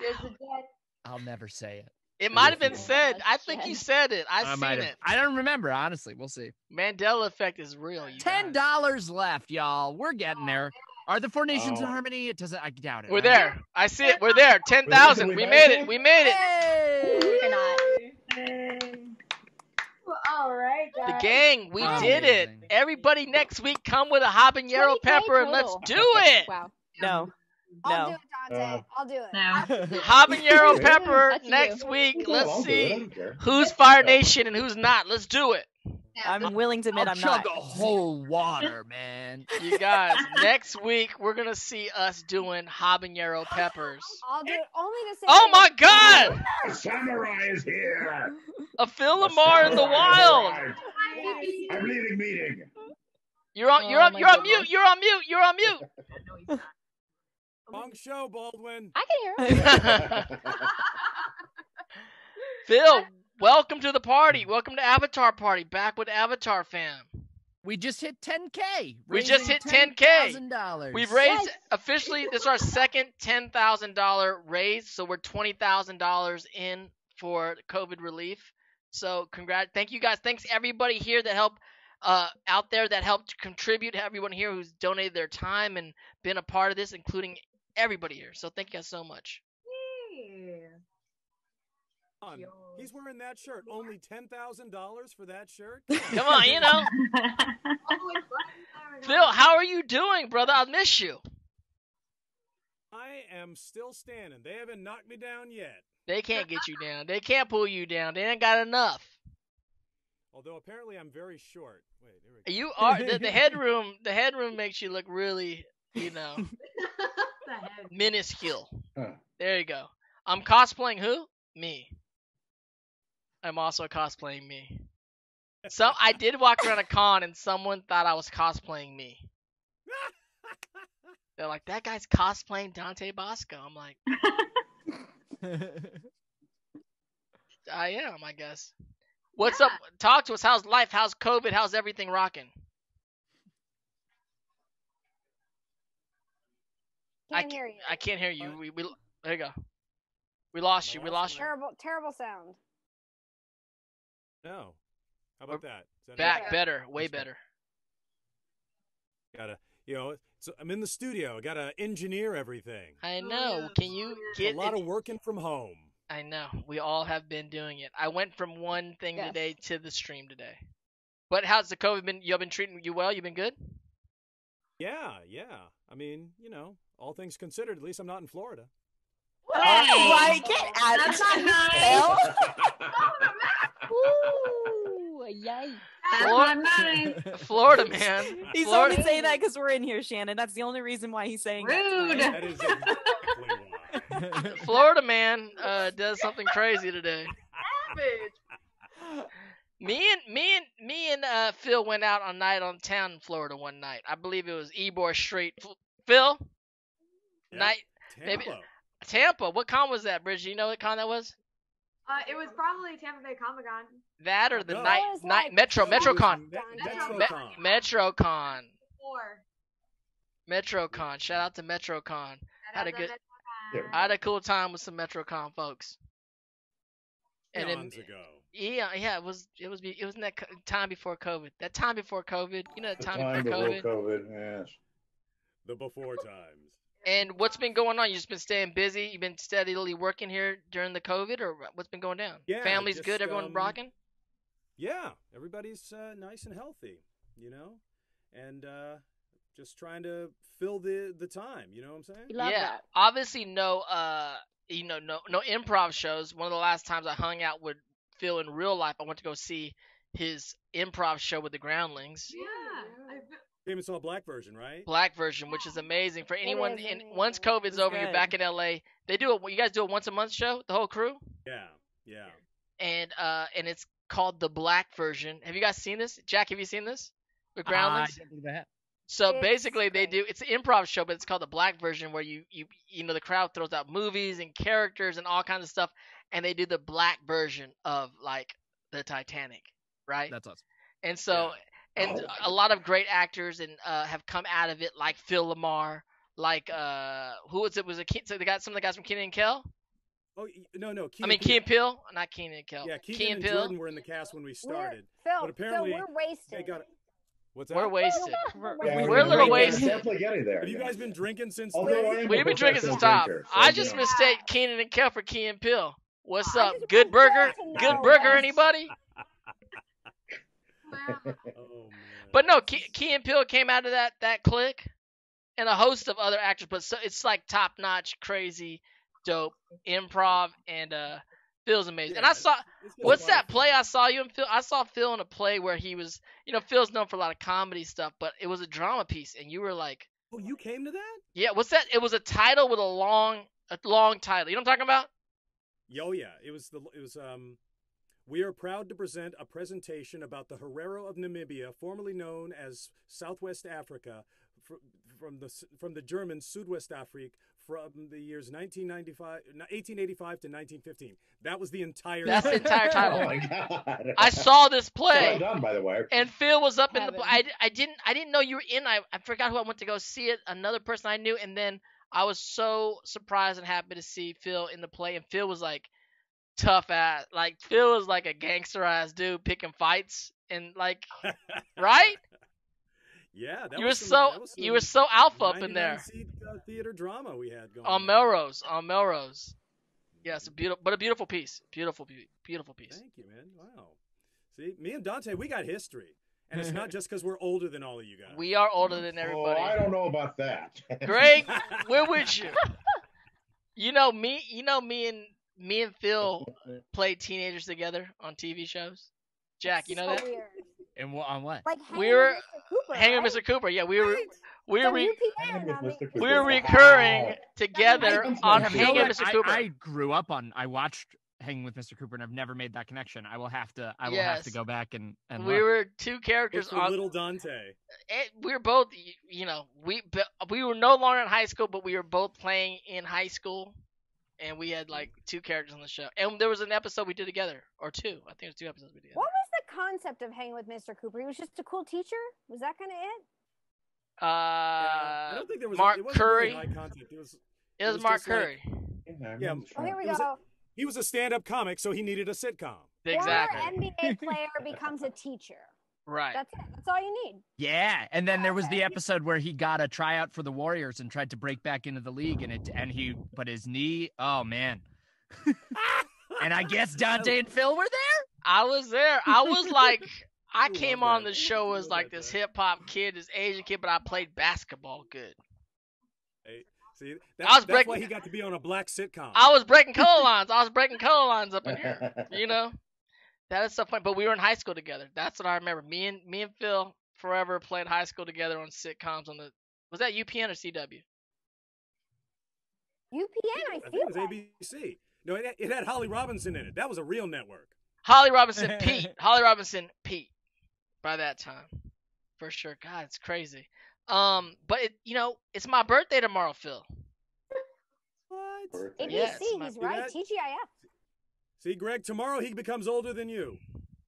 Cheers to Jen. I'll never say it. It might have been Oh, said. I think Jen. you said it. I I seen might it. I don't remember honestly. We'll see. Mandela effect is real. Ten dollars left, y'all. We're getting there. Are the four nations in Oh. harmony? It doesn't. I doubt it. We're right? there. I see it. We're there. Ten thousand. we We made made it? it. We made it. You're not. All right, The gang, we did it. Everybody next week come with a habanero 20K pepper and let's do it. Wow. No. I'll No. do it, Dante. Uh, I'll do it. No. Habanero pepper That's you. next week. Well, Let's I'll do it. I see who's Fire Nation and who's not. Let's do it. I'm willing to admit I'll I'm chug not. a whole water, man. You guys, next week we're gonna see us doing habanero peppers. I'll do it only to say. Oh my God! A samurai is here. A Phil LaMarr in the wild. arrived. I'm leaving meeting. You're on. You're Oh on. my You're on mute. You're on mute. You're on mute. Wrong show, Baldwin. I can hear him. Phil, welcome to the party. Welcome to Avatar Party. Back with Avatar fam. We just hit 10k. We just hit 10K. dollars. We've raised Yes. officially. This is our second ten thousand dollar raise, so we're twenty thousand dollars in for COVID relief. So congrats, thank you guys. Thanks everybody here that helped uh, out there that helped contribute. Everyone here who's donated their time and been a part of this, including everybody here. So thank you guys so much. On. He's wearing that shirt. Only ten thousand dollars for that shirt. Come on, you know. Phil, how are you doing, brother? I miss you. I am still standing. They haven't knocked me down yet. They can't get you down. They can't pull you down. They ain't got enough. Although apparently I'm very short. Wait, here we go. You are the, the headroom. The headroom makes you look really, you know, minuscule. Huh. There you go. I'm cosplaying who? Me. I'm also cosplaying me. So I did walk around a con and someone thought I was cosplaying me. They're like, that guy's cosplaying Dante Basco. I'm like, I am, I guess. What's up? Talk to us. How's life? How's COVID? How's everything rocking? I Can't hear you. I can't hear you. We, we there you go. We lost you. We lost you. Terrible, terrible sound. No. How about that? Is that Back okay? better, way better. Gotta, you know, so I'm in the studio. I gotta engineer everything. I know. Can you get a lot it- of working from home. I know. We all have been doing it. I went from one thing Yes. today to the stream today. But how's the COVID been? You have been treating you well? You've been good? Yeah, yeah. I mean, you know, all things considered, at least I'm not in Florida. Hey, right, get out That's of not nice. Ooh, yay. That's Flor- not nice. Florida man. He's Florida. only saying that because we're in here, Shannon. That's the only reason why he's saying Rude. that. That is exactly why. Florida man uh, does something crazy today. Savage. Me and me and me and uh, Phil went out on night on town in Florida one night. I believe it was Ybor Street. Phil, Yeah. night maybe Tampa. Tampa. What con was that, Brigitte? You know what con that was? Uh, it was probably Tampa Bay Comic Con. That or the No. night That night like- Metro It MetroCon. Metro- MetroCon. MetroCon. MetroCon. Shout out to MetroCon. Had a good- Yeah. I had a cool time with some MetroCon folks. And then, Eons ago. Yeah, yeah, it was it was it was in that co- time before COVID. That time before COVID. You know, that The time, time before before COVID. COVID, yes. The before times. And what's been going on? You just been staying busy. You've been steadily working here during the COVID, or what's been going down? Yeah, Family's just, good. Everyone um, rocking. Yeah, everybody's uh, nice and healthy, you know, and uh, just trying to fill the the time. You know what I'm saying? Love yeah, that. obviously no, uh, you know, no, no improv shows. One of the last times I hung out with Phil in real life, I went to go see his improv show with the Groundlings, Yeah. I, Famous all black version, right? black version, which is amazing for anyone. is In, once COVID's It's over, you're back in LA. They do it. You guys do a once a month show, the whole crew, Yeah, yeah. and uh, and it's called the black version. Have you guys seen this? Jack, have you seen this? The Ah, I Groundlings. didn't think that. So It's basically, they great. do it's an improv show, but it's called the black version, where you you you know the crowd throws out movies and characters and all kinds of stuff, and they do the black version of like the Titanic, right? That's awesome. And so and a lot of great actors and uh, have come out of it, like Phil LaMarr, like uh who was it? Was it Ke- so they got some of the guys from Keenan and Kel? Oh y- no, no. I mean Key Key and Peele, not Keenan and Kel. Yeah, Key Keenan and and Peele. Jordan were in the cast when we We're, started, Phil, but apparently Phil, we're wasted. they got. What's that? We're wasted. We're, Yeah, We're a we're little getting- wasted. Definitely getting there. Have you guys been drinking since? Although then? I am a We've been drinking since professional top. drinker, so, I just know. mistake Keenan and Kel for Key and Peele. What's up? Good burger? Good burger, anybody? Oh man. But no, Key, Key and Peele came out of that that clique, and a host of other actors. But so, it's like top notch, crazy, dope improv, and uh, Phil's amazing. and I saw It's been a what's that play. I saw you in Phil? I saw Phil in a play where he was, you know, Phil's known for a lot of comedy stuff, but it was a drama piece, and you were like, Oh, you came to that? yeah, what's that? It was a title with a long, a long title. You know what I'm talking about? Oh yeah, it was the it was um. We are proud to present a presentation about the Herero of Namibia, formerly known as Southwest Africa, fr- from the from the German Südwest Afrique, from the years 1995, 1885 to 1915. That was the entire. That's the entire Oh title. my god! I saw this Well play. done, by the way. And Phil was up in the. I, I didn't I didn't know you were in. I, I forgot who I went to go see it. Another person I knew, and then I was so surprised and happy to see Phil in the play. And Phil was like tough ass. Like Phil was like a gangster ass dude picking fights. and like, right? Yeah, that you were was some- so you were so alpha up in there seat, uh, theater drama we had going. on Melrose. On Melrose. Yes, a beautiful, but a beautiful piece. Beautiful, beautiful piece. Thank you, man. Wow. See, me and Dante, we got history, and it's not just because we're older than all of you guys. We are older than oh, everybody. Oh, everybody. I don't know about that. Greg, we're with you. You know me. You know me and me and Phil played teenagers together on TV shows. Jack, you know that? And wha- on what? Like We were hanging with Mr. Cooper. Yeah, we were. We were. Re- you began on me. we were recurring together on Hanging what? Mr. I- Cooper. I, grew up on. I watched Hanging with Mr. Cooper, and I've never made that connection. I will have to. I will have to go back and and we look. were two characters Mr. on. Little Dante. it, we were both, you know, we we were no longer in high school, but we were both playing in high school, and we had like two characters on the show. And there was an episode we did together, or two. I think it was two episodes we did. What was the concept of hanging with Mr. Cooper? He was just a cool teacher. Was that kind of it? Uh, I don't think there was. Mark it wasn't really Curry. high content. It was. It was Mark just like- Curry. yeah. Oh, here we it was go. A- he was a stand-up comic, so he needed a sitcom. Exactly. Former NBA player becomes a teacher. Right. That's it. That's all you need. Yeah, and then there was the episode where he got a tryout for the Warriors and tried to break back into the league, and it and he but his knee. Oh man. and I guess Dante and Phil were there. I was there. I was like, I came on the show as like this hip hop kid, this Asian kid, but I played basketball good. Hey, see, I that's, was that's breaking- why he got to be on a black sitcom. I was breaking color lines. I was breaking color lines up in here. You know, that is so funny. But we were in high school together. That's what I remember. Me and me and Phil forever played high school together on sitcoms on the. Was that UPN or CW? UPN, I I think it was like. ABC. No, it, it had Holly Robinson in it. That was a real network. Holly Robinson Peete. Holly Robinson Peete. By that time, for sure. God, it's crazy. Um, but it, you know, it's my birthday tomorrow, Phil. What? ABC, Yeah, he's right. that- TGIF. See, Greg, tomorrow he becomes older than you.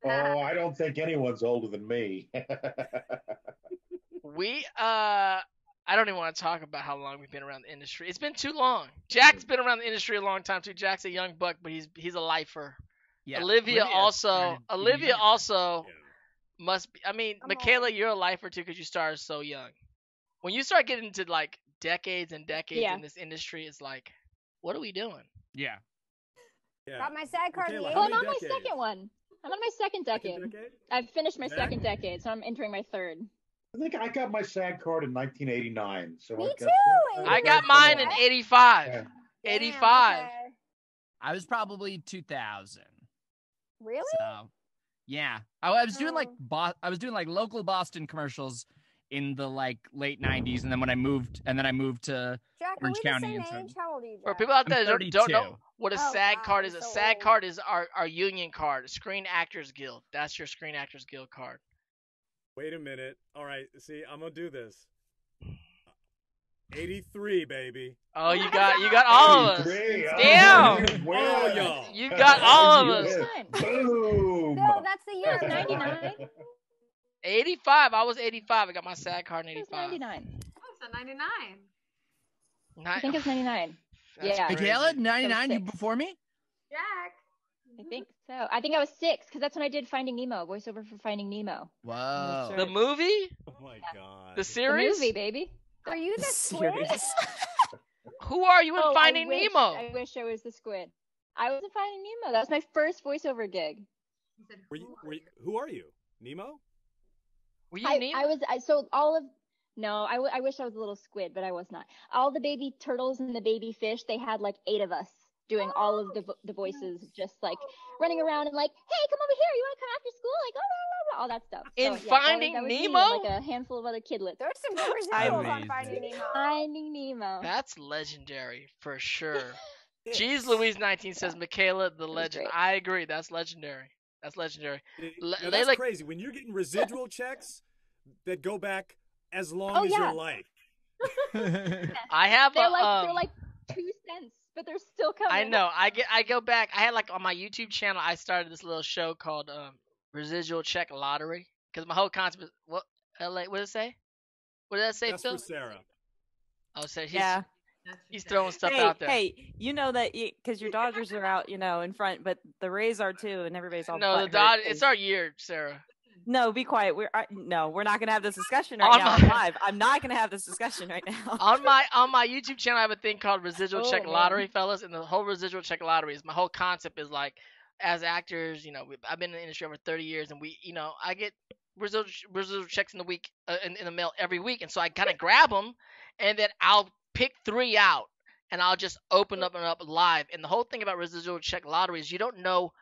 Oh, I don't think anyone's older than me. We uh I don't even want to talk about how long we've been around the industry. It's been too long. Jack's been around the industry a long time too. Jack's a young buck, but he's he's a lifer. Yeah, Olivia, Olivia also started Olivia immediately. also must be I mean, Michaela, you're a lifer too because you started so young. When you start getting to like decades and decades Yeah. in this industry, it's like, what are we doing? Yeah. Yeah. Got my SAG card in the Michaela, Oh, I'm many on my second one. I'm on my second decade. decade? I've finished my Zach? second decade, so I'm entering my third. I think I got my SAG card in 1989. So Me I guess too, I got mine in 85. Yeah. 85. okay. I was probably 2000. Really? So, yeah, I, I was doing like Oh. Bo- I was doing like local Boston commercials in the like late 90s, and then when I moved, and then I moved to Jack, Orange we County the and same age? How old are you, For Jack? people out there that don't, don't know what a Oh, SAG wow, card you're is, a so SAG old. card is our, our union card, Screen Actors Guild. That's your Screen Actors Guild card. Wait a minute. All right. See, I'm gonna do this. 83, baby. Oh, you got you got all of us. 83, oh, Damn. you. All oh, y'all. You got all of us. Boom. Phil, that's the year. It 99. 85. I was 85. I got my SAG card in It was 85. 99. Oh, it's a 99. Ni- I think it's 99. That's yeah. crazy. Michaela, 99, you before me? Jack. I think so. I think I was six because that's when I did Finding Nemo, voiceover for Finding Nemo. Wow. The movie? Oh my god. The The series? movie, baby. Are you the squid? Serious. Who are you in Oh, Finding I wish, Nemo? I wish I was the squid. I was in Finding Nemo. That was my first voiceover gig. Were you, were you, who are you? Nemo? Were you I, Nemo? I was I, so all of no, I, w- I wish I was a little squid, but I was not. All the baby turtles and the baby fish, they had like eight of us doing all of the oh, vo- the voices, just like running around and like, hey, come over here, you want to come after school? Like, oh, blah, blah, blah, all that stuff. In So, yeah, that was- Finding that was me Nemo? like a handful of other kidlets. There's some good residuals on Finding Nemo. Finding Nemo. That's legendary for sure. Jeez Louise 19 says Michaela the legend. great. I agree. That's legendary. That's legendary. It- Le- now, that's like- crazy. When you're getting residual checks that go back as long Oh, as yeah. your life. I have They're a like um, they're like two cents, but they're still coming. I know. I get. I go back. I had like on my YouTube channel. I started this little show called um, Residual Check Lottery because my whole concept. is- What? LA? What did it say? What did that say, That's Phil? for Sarah. Oh, so he's Yeah. He's throwing stuff hey, out there. hey, you know that because your Dodgers are out, you know, in front, but the Rays are too, and everybody's all. no, the butthurt Dodge. 'cause- It's our year, Sarah. No, be quiet. We're uh, no, we're not gonna have this discussion right On now. my- I'm live. I'm not gonna have this discussion right now. on my on my YouTube channel, I have a thing called residual Oh, check man. lottery, fellas, and the whole residual check lottery is my whole concept is like, as actors, you know, we, I've been in the industry over 30 years, and we, you know, I get residual residual checks in the week uh, in, in the mail every week, and so I kind of grab them, and then I'll pick three out, and I'll just open up and up live. And the whole thing about residual check lottery is you don't know.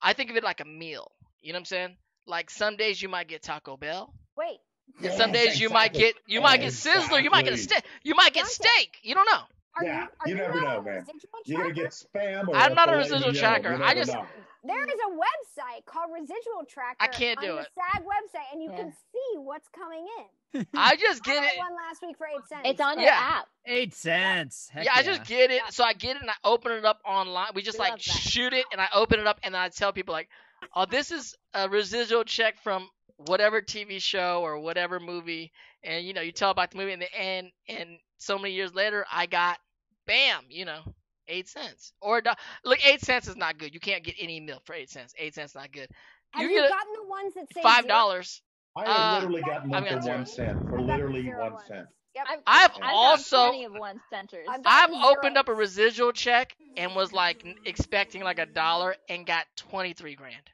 I think of it like a meal. You know what I'm saying? Like some days you might get Taco Bell. Wait. And some days you might get you might get Sizzler, you might get a steak, you might get steak. You don't know. Yeah, you never know, man. You're gonna get spam. Or I'm not a residual tracker. I never just- know. There is a website called Residual Tracker. I can't do on it. The SAG website, and you can see what's coming in. I just get got it. one last week for eight cents. It's on your Yeah. app. Eight cents. Heck yeah, I just get it. So I get it and I open it up online. We just We like shoot it and I open it up and then I tell people like, "Oh, this is a residual check from whatever TV show or whatever movie." And you know, you tell about the movie and the and and so many years later, I got, bam, you know, eight cents or do- look, eight cents is not good. You can't get any milk for eight cents. Eight cents not good. Have You you, get gotten the ones that say five dollars. I Uh, have literally gotten I've got for one zero. cent. For literally zero one ones. cent. Yep. I've I've gotten also one centers. I've I've opened up a residual check and was like expecting like a dollar and got 23 grand.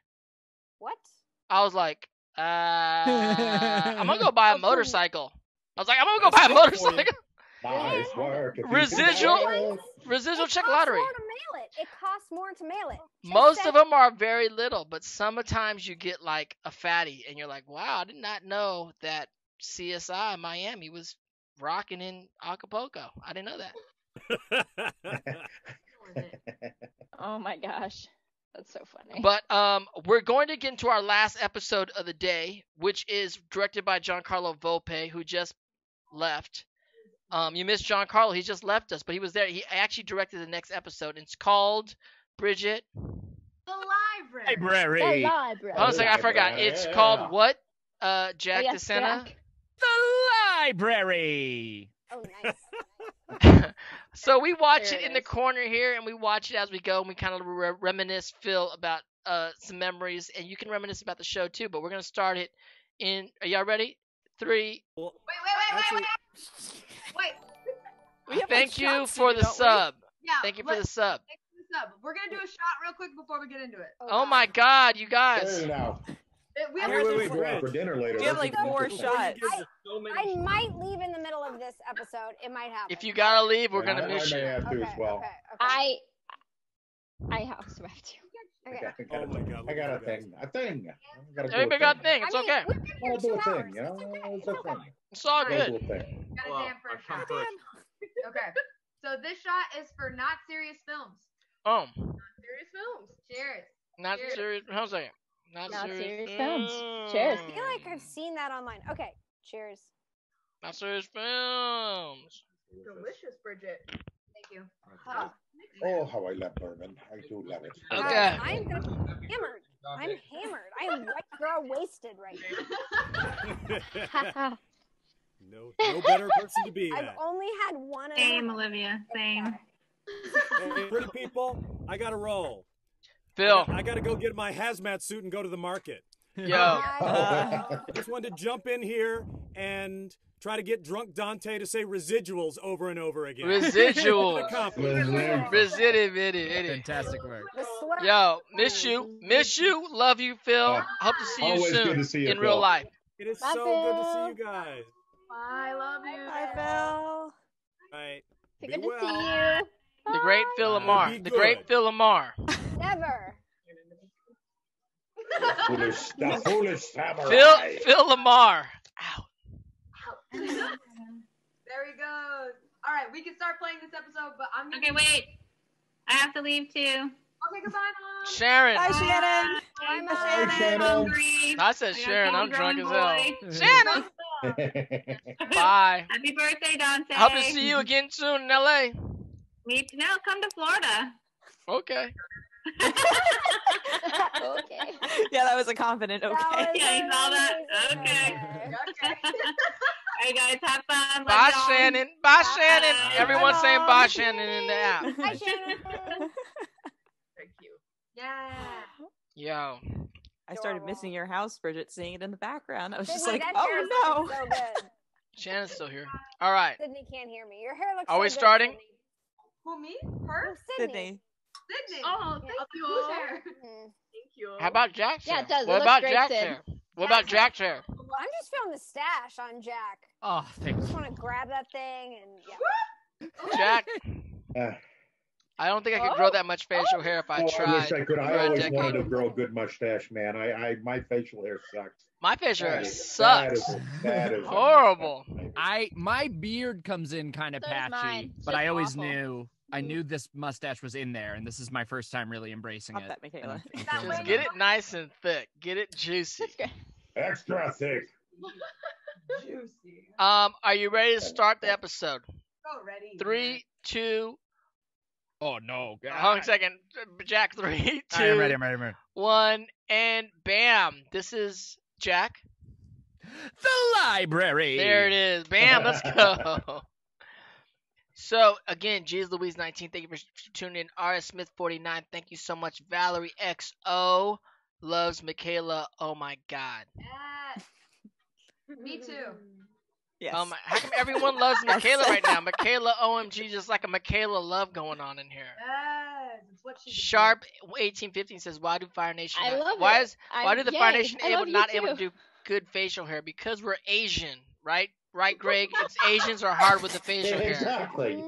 What? I was like, uh, I'm gonna go buy a motorcycle. I was like, I'm gonna go buy a good for you. motorcycle. Nice work. Residual- Residual check lottery. more to mail it. It costs more to mail it. Just Most send- of them are very little, but sometimes you get like a fatty, and you're like, wow, I did not know that CSI Miami was rocking in Acapulco. I didn't know that. Oh my gosh, that's so funny. But um, we're going to get into our last episode of the day, which is directed by Giancarlo Volpe, who just left. Um, you missed Giancarlo; he just left us, but he was there. He actually directed the next episode. It's called Brigitte. The library. the Library. library. Hold on I forgot. It's called what? Uh, Jack Oh, yes, DeSena. Jack. The library. Oh, nice. so we watch There it it in the corner here, and we watch it as we go, and we kind of re- reminisce, Phil, about uh some memories, and you can reminisce about the show too. But we're gonna start it in. Are y'all ready? Three. Well, Wait, wait, wait, actually, wait, wait. Wait. We have, like, Thank you for the sub. Yeah. Thank you for the sub. Thanks for the sub. We're gonna do a shot real quick before we get into it. Oh God. my God, you guys! Hey, now. We have Wait, wait, wait, Go for dinner later. We have, like, four that's a- shots. so many I might leave in the middle of this episode. It might happen. If you gotta leave, we're Yeah, gonna I- miss I may you. have to okay, as well. okay, okay. I I also have to. Okay. I got, Oh my God, I got a thing. A thing. I gotta Everybody a got a thing. thing. It's I mean, okay. we've been I here gotta do two a thing. You know, It's okay. it's It's a okay. thing. It's all Gotta good. do a thing. Got a Well, damn first I shot. Okay. So this shot is for not serious films. Oh, Not Serious films. Cheers. not Cheers. serious. How's that? Not, Not serious, serious films. Cheers. I feel like mm. I've seen that online. Okay. Cheers. Not serious films. Delicious, Brigitte. Thank you. Oh. oh, how I love bourbon. I do love it. Okay. Guys, I'm hammered. I'm hammered. I am white girl wasted right now. no, no better person to be I've at. only had one. and Same. Olivia. Same. Hey, pretty people, I gotta roll. Phil, I gotta go get my hazmat suit and go to the market. yo, Uh, just wanted to jump in here and try to get drunk Dante to say residuals over and over again. Residuals. Accomplishment. Residdy, viddy, viddy. Fantastic work. Yo, miss you, miss you, love you, Phil. Uh, Hope to see you always soon good to see you, in real life. It is Bye, so good to see you guys. I love you. Hi, Phil. All right. Good Be to see you. The great Phil LaMarr. The great Phil LaMarr. Never. foolish, the foolish samurai. Phil Phil LaMarr. Ow. there he goes. All right, we can start playing this episode, but I'm gonna. Okay, wait. I have to leave too. Okay, goodbye, mom. Sharon. Hi, Shannon. Bye, Mom. Hi, Shannon. Hungry. I said I Sharon. I'm drunk as hell. Shannon. Bye. Happy birthday, Dante. I hope to see you again soon in LA. Me too. No, come to Florida. Okay. Okay. Yeah, that was a confident okay. Yeah, you saw that? Okay. Okay. All right, guys, have fun. Bye, y'all. Shannon. Bye, Shannon. Bye. Everyone's saying Mom. bye, Shannon, in the app. Hi, Shannon. Very cute. Yeah. Yo. I started missing your house, Brigitte, seeing it in the background. I was just like, oh, that hair is oh no. So good. Shannon's still here. All right. Sydney can't hear me. Your hair looks. Are so we good, starting? Sydney. Who me? Her? Sydney. Sydney. Oh, thank you. Who's hair? Thank you. How about Jack's Yeah, it does. What looks about great, Jack's Sid. hair? What about Jack's hair? I'm just feeling the stash on Jack. Oh, thank I just want to grab that thing and yeah. Jack, I don't think I could oh. grow that much oh. facial hair if I oh, tried I wish I could. I always decade. wanted to grow a good mustache, man. I, I my facial hair sucks. My facial hair sucks. That is, that is Horrible. I my beard comes in kind of So patchy, but I always awful. knew I knew this mustache was in there, and this is my first time really embracing Stop it. that, Michaela. and That feeling way Just get it nice and thick. Get it juicy. extra thick. Juicy. Um, are you ready to start the episode? Go ready. Three, two, Oh no! God. hold on a second. Jack, three, I am ready. two, I'm ready. I'm ready. one, and bam. This is Jack. The library. There it is. Bam, let's go. So again, G's Louise 19, thank you for tuning in. RS Smith 49, thank you so much. Valerie XO loves Michaela. Oh my god. Yes. Me too. Yes. Um, how come everyone loves Michaela right now? Michaela OMG, just like a Michaela love going on in here. Yes. It's what she can do. Sharp 1815 says, "Why do Fire Nation? I not- love why it. is why I- do the Fire. Nation able love you not able to do good facial hair? Because we're Asian, right? Right, Greg? It's Asians are hard with the facial hair. exactly.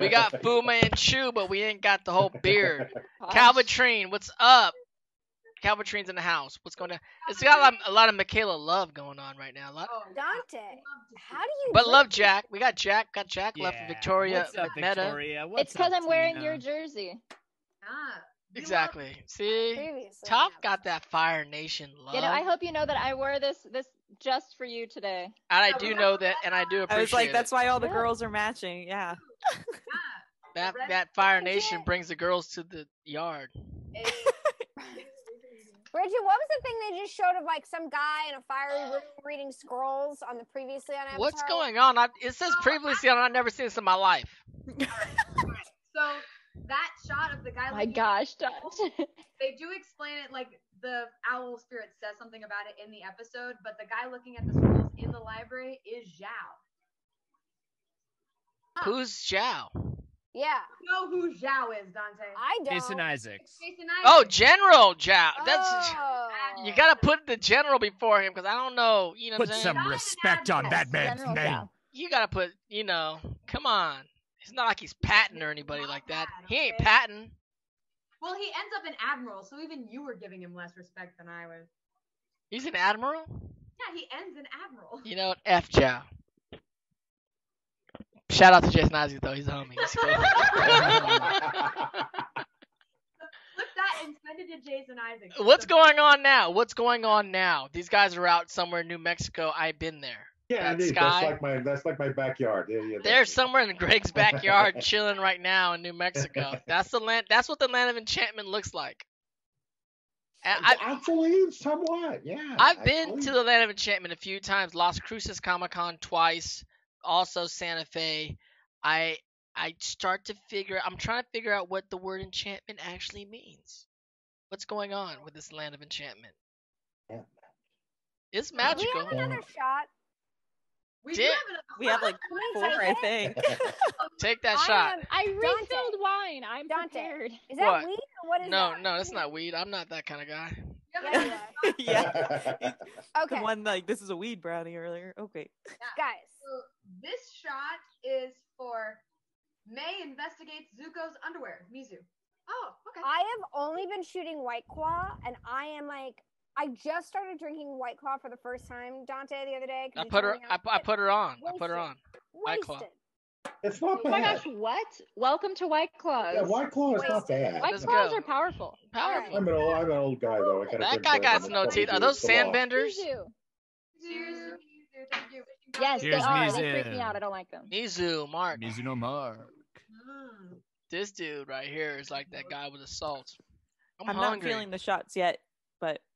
We got Fu Manchu, but we ain't got the whole beard. Calvatrine, what's up? Calvatrine's in the house. What's going on? It's got a lot, a lot of Michaela love going on right now. A lot, Oh, Dante, how do you? but love Jack. We got Jack. Got Jack left. Victoria What's up, Meta. Victoria? What's It's because I'm wearing Tina? your jersey. Ah. Exactly. See, Previously, Top yeah. got that Fire Nation love. You know, I hope you know that I wear this this just for you today. and I do know that, and I do appreciate I was like, it. that's why all the girls are matching. Yeah. Yeah. that that Fire Nation brings the girls to the yard. Brigitte, what was the thing they just showed of like some guy in a fiery room reading scrolls on the previously on Avatar? What's going on? I, it says previously, and I've never seen this in my life. so that shot of the guy. My looking- gosh, Dante. They do explain it like the owl spirit says something about it in the episode, but the guy looking at the scrolls in the library is Zhao. Who's Zhao? Yeah, You know who Zhao is, Dante? I don't. Jason Isaacs. Jason Isaacs. Oh, General Zhao. That's Oh. you gotta put the general before him because I don't know. You know what Put I'm some respect on that man's General name. Zhao. You gotta put. You know, come on. It's not like he's Patton or anybody like that. He ain't okay? Patton. Well, he ends up an admiral, so even you were giving him less respect than I was. He's an admiral. Yeah, he ends an admiral. You know what? F Zhao. Shout out to Jason Isaacs though. He's a homie. He's cool. Flip that and send it to Jason Isaacs. What's going on now? What's going on now? These guys are out somewhere in New Mexico. I've been there. Yeah, That sky. That's like my that's like my backyard. Yeah, yeah, They're somewhere in Greg's backyard chilling right now in New Mexico. That's the land. That's what the land of enchantment looks like. And I, Actually, somewhat. Yeah. I've been to the land of enchantment a few times. Las Cruces Comic Con twice. Also Santa Fe. I I start to figure. I'm trying to figure out what the word enchantment actually means. What's going on with this land of enchantment? Yeah. It's Do magical. we have another shot? We Did- do have an- We have like Can four, I think. Take that I shot. am- I Dante. refilled wine. I'm Dante. prepared. Is that What? weed or what is No, that? no, that's not weed. I'm not that kind of guy. Yeah, an- you are. yeah. Okay, The one like this is a weed brownie earlier. Oh, okay. guys. So this shot is for Mai investigates Zuko's underwear. Mizu. Oh, okay. I have only been shooting White Claw, and I am like, I just started drinking White Claw for the first time, Dante, the other day. I put her. I, I put her on. I put her on. White Claw. It's not Oh my gosh, what? Welcome to White Claws. Yeah, White Claw is not bad. White Let's Claws go. are powerful. Powerful. I'm an old, I'm an old guy though. I That drink guy got no teeth. Are those Salah. sandbenders? Mizu. Cheers, Mizu. Thank you. Yes, Cheers, they are. They freak me out. I don't like them. Mizu, Mark. Mizuno Mark. Mm. This dude right here is like that guy with the salt. I'm, I'm not feeling the shots yet, but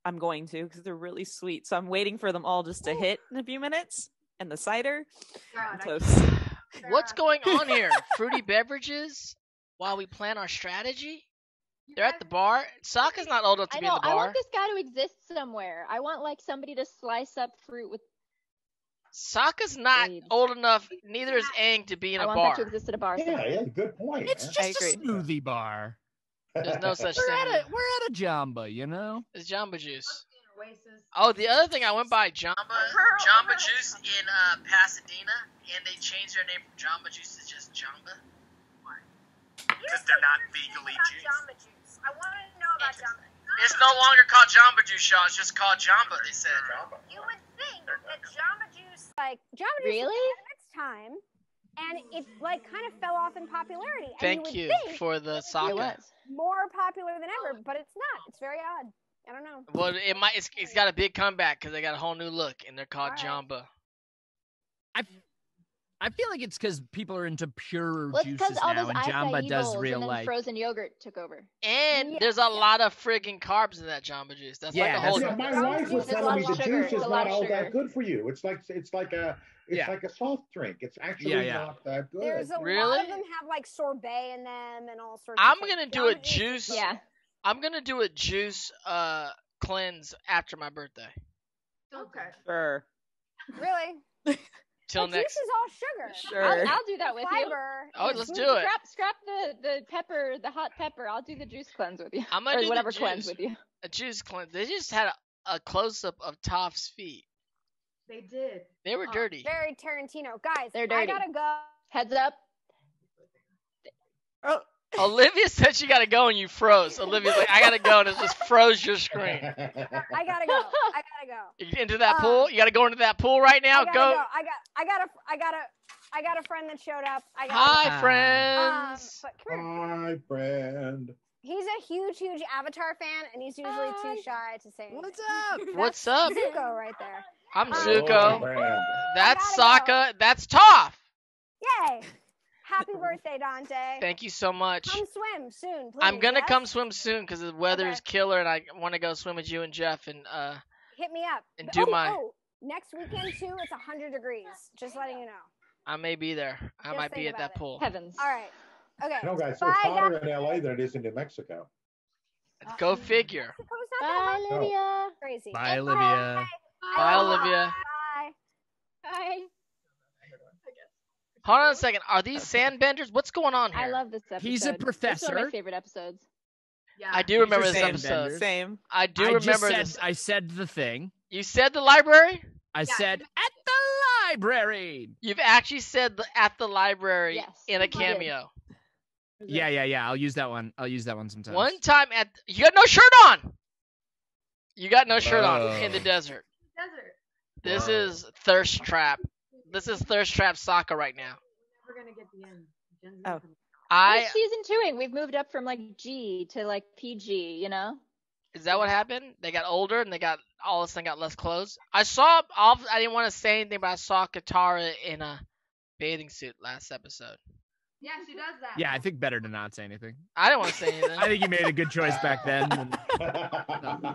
I'm going to because they're really sweet. So I'm waiting for them all just to hit in a few minutes. And the cider, God, I toast. What's going on here? Fruity beverages while we plan our strategy? They're at the bar. Sokka's not old enough to I be know. in the bar. I want this guy to exist somewhere. I want like somebody to slice up fruit with. Sokka's not old enough. Neither is Aang to be in I a want bar. that to exist at a bar. Yeah, somewhere. yeah, good point. It's man. just a smoothie bar. There's no such We're thing. at a we're at a Jamba, you know. It's Jamba Juice. Oh, the other thing I went by Jamba. Jamba Juice in uh, Pasadena, and they changed their name from Jamba Juice to just Jamba. Because they're not legally juice. Jamba Juice. I want to know about Jamba. It's no longer called Jamba Juice, Shaw. It's just called Jamba. They said. You would think that Jamba Juice, like Jamba Juice, Really? was ahead of its time, and it like kind of fell off in popularity. and Thank you. you think for the Sokka. more popular than ever, but it's not. It's very odd. I don't know. Well, it might. It's, it's got a big comeback because they got a whole new look, and they're called Jamba. I I feel like it's because people are into pure Well, juices all now, those and Jamba does bowls real and then like. frozen yogurt took over. And there's a lot of friggin' carbs in that Jamba Juice. That's Yeah, like a whole. Yeah, my wife was telling me the sugar. juice is not all sugar. that good for you. It's like it's like a it's Yeah. like a soft drink. It's actually Yeah, yeah. not that good. There's a lot of them have like sorbet in them and all sorts. I'm of gonna things. do a Jamba juice. Yeah. I'm gonna do a juice uh cleanse after my birthday. Okay. Sure. Really? Till But next. juice is all sugar. Sure. I'll, I'll do that with you. Fiber. Oh, is let's mm-hmm. do it. Scrap, scrap the the pepper, the hot pepper. I'll do the juice cleanse with you. I'm gonna or do the whatever cleanse with you. A juice cleanse. They just had a, a close up of Toph's feet. They did. They were Oh, dirty. Very Tarantino, guys. They're dirty. I gotta go. Heads up. Oh, Olivia said she gotta go and you froze. Olivia's like, I gotta go, and it just froze your screen. I gotta go. I gotta go. You into that Um, pool? You gotta go into that pool right now. I gotta Go. go. I got. I got a. I got a. I got a friend that showed up. I got. Hi, Um, friends. but come here. My friend. He's a huge, huge Avatar fan, and he's usually too shy to say anything. What's up? What's up? Zuko right there. I'm Um, Zuko. Oh, friend. That's go. Sokka. That's Toph. Yay! Happy birthday, Dante. Thank you so much. Come swim soon, please. I'm gonna yes? come swim soon because the weather is killer, and I want to go swim with you and Jeff. And uh, Hit me up. and do oh, my- Oh, next weekend too. It's 100 degrees. Just letting you know. I may be there. I Just might be at that it. pool. Heavens. All right. Okay. No, guys, Bye, it's hotter guys. in LA than it is in New Mexico. Go figure. Not Bye, that hot. Olivia. Crazy. Bye, Olivia. Bye, Olivia. Bye. Bye. Hold on a second. Are these sandbenders? What's going on here? I love this episode. He's a It's one of professor. my favorite episodes. Yeah. I do remember this are episode. Same. I do I remember just said this. I said the thing. You said the library. I said at the library. You've actually said the, at the library Yes, in a cameo. Yeah, yeah, yeah. I'll use that one. I'll use that one sometimes. One time at you got no shirt on. You got no shirt on in the desert. Desert. This Whoa. is thirst trap. This is thirst trap Sokka right now. We're gonna get the end. Oh. coming. I What's season twoing? We've moved up from like G to like PG. You know. is that what happened? They got older and they got all of a sudden got less clothes. I saw all. I didn't want to say anything, but I saw Katara in a bathing suit last episode. Yeah, she does that. Yeah, I think better to not say anything. I didn't want to say anything. I think you made a good choice back then. and-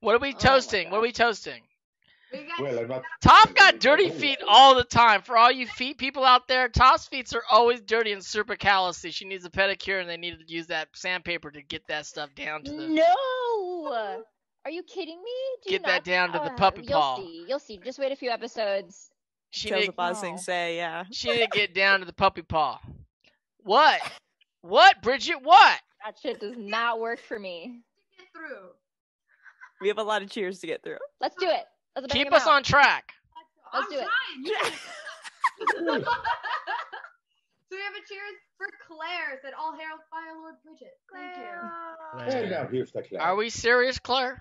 What are we Oh toasting? What are we toasting? We got well, I'm not. Toph got dirty feet all the time. For all you feet people out there, Toph's feet are always dirty and super callousy. She needs a pedicure, and they need to use that sandpaper to get that stuff down to the. No. Are you kidding me? Do you Get that down to the puppy you'll paw. see. You'll see. Just wait a few episodes. She Tales need, of Boz No. Say, yeah. she need to get down to the puppy paw. What? What, Brigitte? What? That shit does not work for me. get through. We have a lot of cheers to get through. Let's do it. Let's Keep us out. on track. Let's I'm do it. so we have a cheers for Claire. Said all hail Fire Lord Brigitte. Thank you. And now here's the clap. Are we serious, Claire?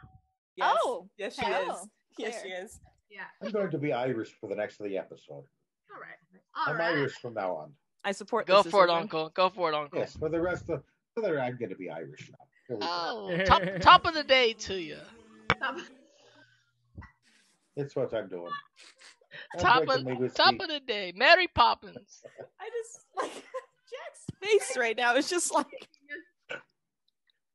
Yes. Oh, Yes, she hello, is. Yes, she is. Yeah. I'm going to be Irish for the next of the episode. All right. All I'm right. Irish from now on. I support Go this for it, decision. Uncle. Go for it, Uncle. Yes, for the rest of for the I'm going to be Irish now. Here we go. Oh, top top of the day to you. It's what I'm doing. I'm Top of top of the day, Mary Poppins. I just like Jack's face right now is just like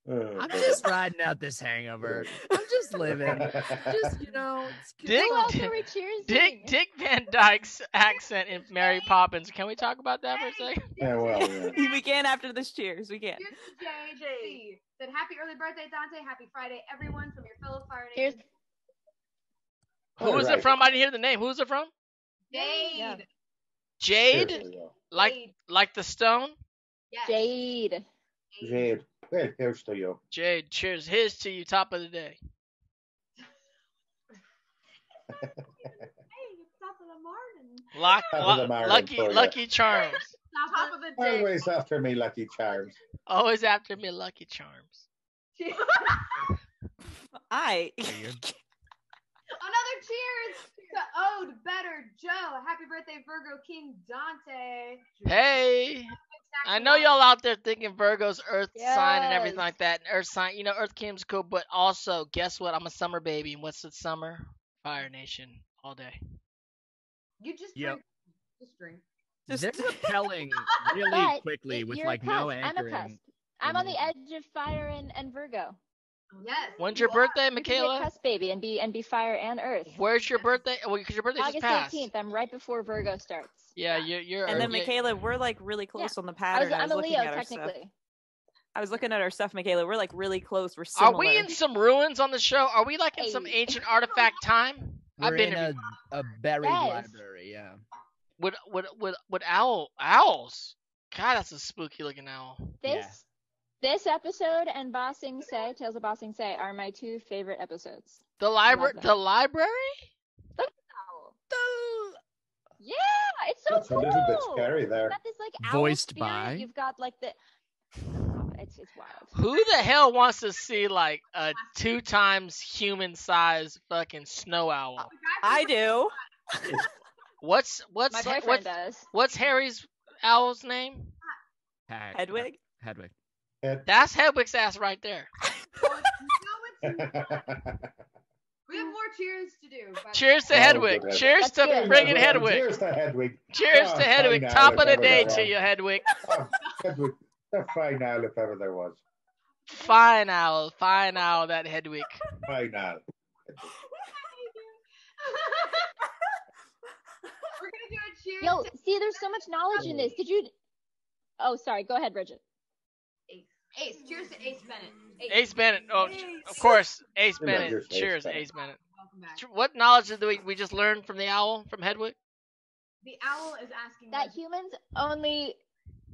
Oh, I'm just riding out this hangover. I'm just living. Just you know, it's Dick, Who else Dick, are we? Dick, Dick Van Dyke's accent in Mary Poppins. Can we talk about that for a second? Yeah, well, yeah. we can after this. Cheers. We can. Here's JJ. Said happy early birthday, Dante. Happy Friday, everyone, from your fellow Fire Here's Nation. Who is it from? I didn't hear the name. Who's it from? Jade. Yeah. Jade, Seriously, like Jade. like the stone. Yes. Jade. Jade, well, here's to you. Jade, cheers. Here's to you. Top of the day. Hey, top of the morning. Lock, Top of lo- the morning lucky, for ya. lucky charms. Top of the day. Always after me, Lucky Charms. Always after me, lucky charms. I. Another cheers to Ode Better Joe. Happy birthday, Virgo King Dante. Hey, I know y'all out there thinking Virgo's Earth sign and everything like that. And Earth sign, you know, Earth Kingdom's cool, but also, guess what? I'm a summer baby. And what's the summer? Fire Nation all day. You just Yep. drink. Just drink. Just- They're repelling really quickly with like a no cusp. I'm a anchoring. I'm on the edge of fire and, and Virgo. Yes. When's you your birthday, You could be a Michaela? cusp baby and be and be fire and earth. Where's your birthday? Well, because your birthday August passed. 18th. I'm right before Virgo starts. Yeah, you're. you're And then yeah, Michaela, we're like really close on the pattern. I pattern. was, I I'm was a looking Leo at our stuff. technically. I was looking at our stuff, Michaela. We're like really close. We're similar. Are we in some ruins on the show? Are we like in some ancient artifact time? I've We're been in a, a buried Yes. library. Yeah. with with with with owl owls. God, that's a spooky looking owl. This Yeah. This episode and Ba Sing Se, Tales of Ba Sing Se are my two favorite episodes. The library, them. the library. Yeah, it's so That's a cool. little bit scary there. You've got this like Voiced by? You've got like the. It's it's wild. Who the hell wants to see like a two times human size fucking snow owl? I do. What's what's My Ha- boyfriend what's does. what's Harry's owl's name? Hedwig. Hedwig. Hedwig. That's Hedwig's ass right there. We have more cheers to do. by Cheers to way. Oh, Hedwig. Cheers That's to good. friggin' Hedwig. Cheers to Hedwig. Cheers Oh, to Hedwig. Top of the day to you, Hedwig. Oh, Hedwig, the fine owl if ever there was. Fine owl, fine owl, that Hedwig. Fine owl. We're gonna do a cheers. Yo, see, there's so much knowledge in this. Did you? Oh, sorry. Go ahead, Brigitte. Ace. Ace. Cheers to Ace Bennett. Ace Bennett. Oh, of course, Ace You know, Bennett. here's Ace Cheers, Bennett. Ace Bennett. Back. What knowledge did we, we just learn from the owl, from Hedwig? The owl is asking That us- humans only,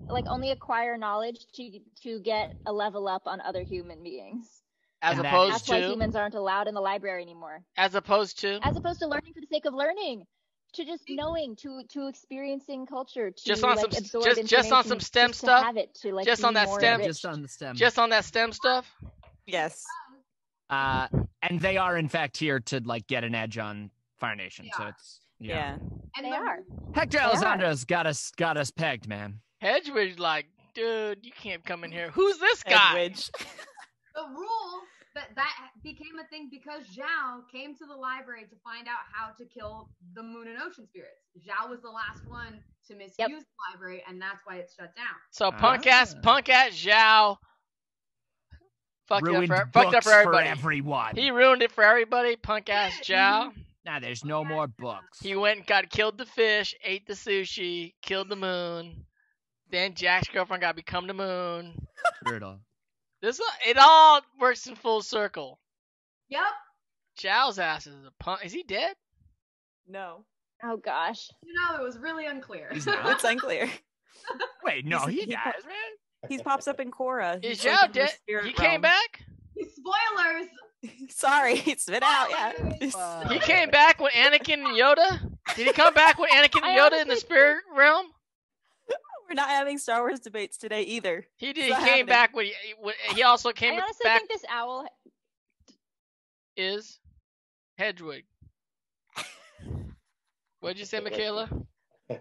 like, only acquire knowledge to to get a level up on other human beings. As And that- opposed That's why to, humans aren't allowed in the library anymore. as opposed to, As opposed to learning for the sake of learning, to just knowing, to to experiencing culture, to Just on like some- absorb just- just on some STEM just stuff? have it, to, like, Just on that STEM? enriched. Just on the stem. just on that STEM stuff? Yes. Uh, and they are in fact here to like get an edge on Fire Nation. So it's Yeah. yeah. And They are. Hector They are. Alessandro's got us got us pegged, man. Hedwig's like, dude, you can't come in here. Who's this guy? Hedwig. the rule that that became a thing because Zhao came to the library to find out how to kill the moon and ocean spirits. Zhao was the last one to misuse Yep. the library, and that's why it's shut down. So punk ass, Ah. punk ass Zhao. Fucked it up Ruined for, fucked up for everybody. everyone. He ruined it for everybody. Punk ass Zhao. Now there's no more books. He went and got killed the fish, ate the sushi, killed the moon. Then Jack's girlfriend got become the moon. Brutal. This it all works in full circle. Yep. Zhao's ass is a punk. Is he dead? No. Oh gosh. You know, it was really unclear. He's not. It's unclear. Wait, no, He's- he he dies, man. He pops up in Korra. Is He's like in the dead? spirit He came realm. back. Spoilers. Sorry, it's been out. Yeah. Uh, He came back with Anakin and Yoda. Did he come back with Anakin and I Yoda in the honestly spirit realm? We're not having Star Wars debates today either. He did. He came happening. back with. with- He also I came honestly back. think this owl. Is Hedwig. What'd you say, Michaela? I'll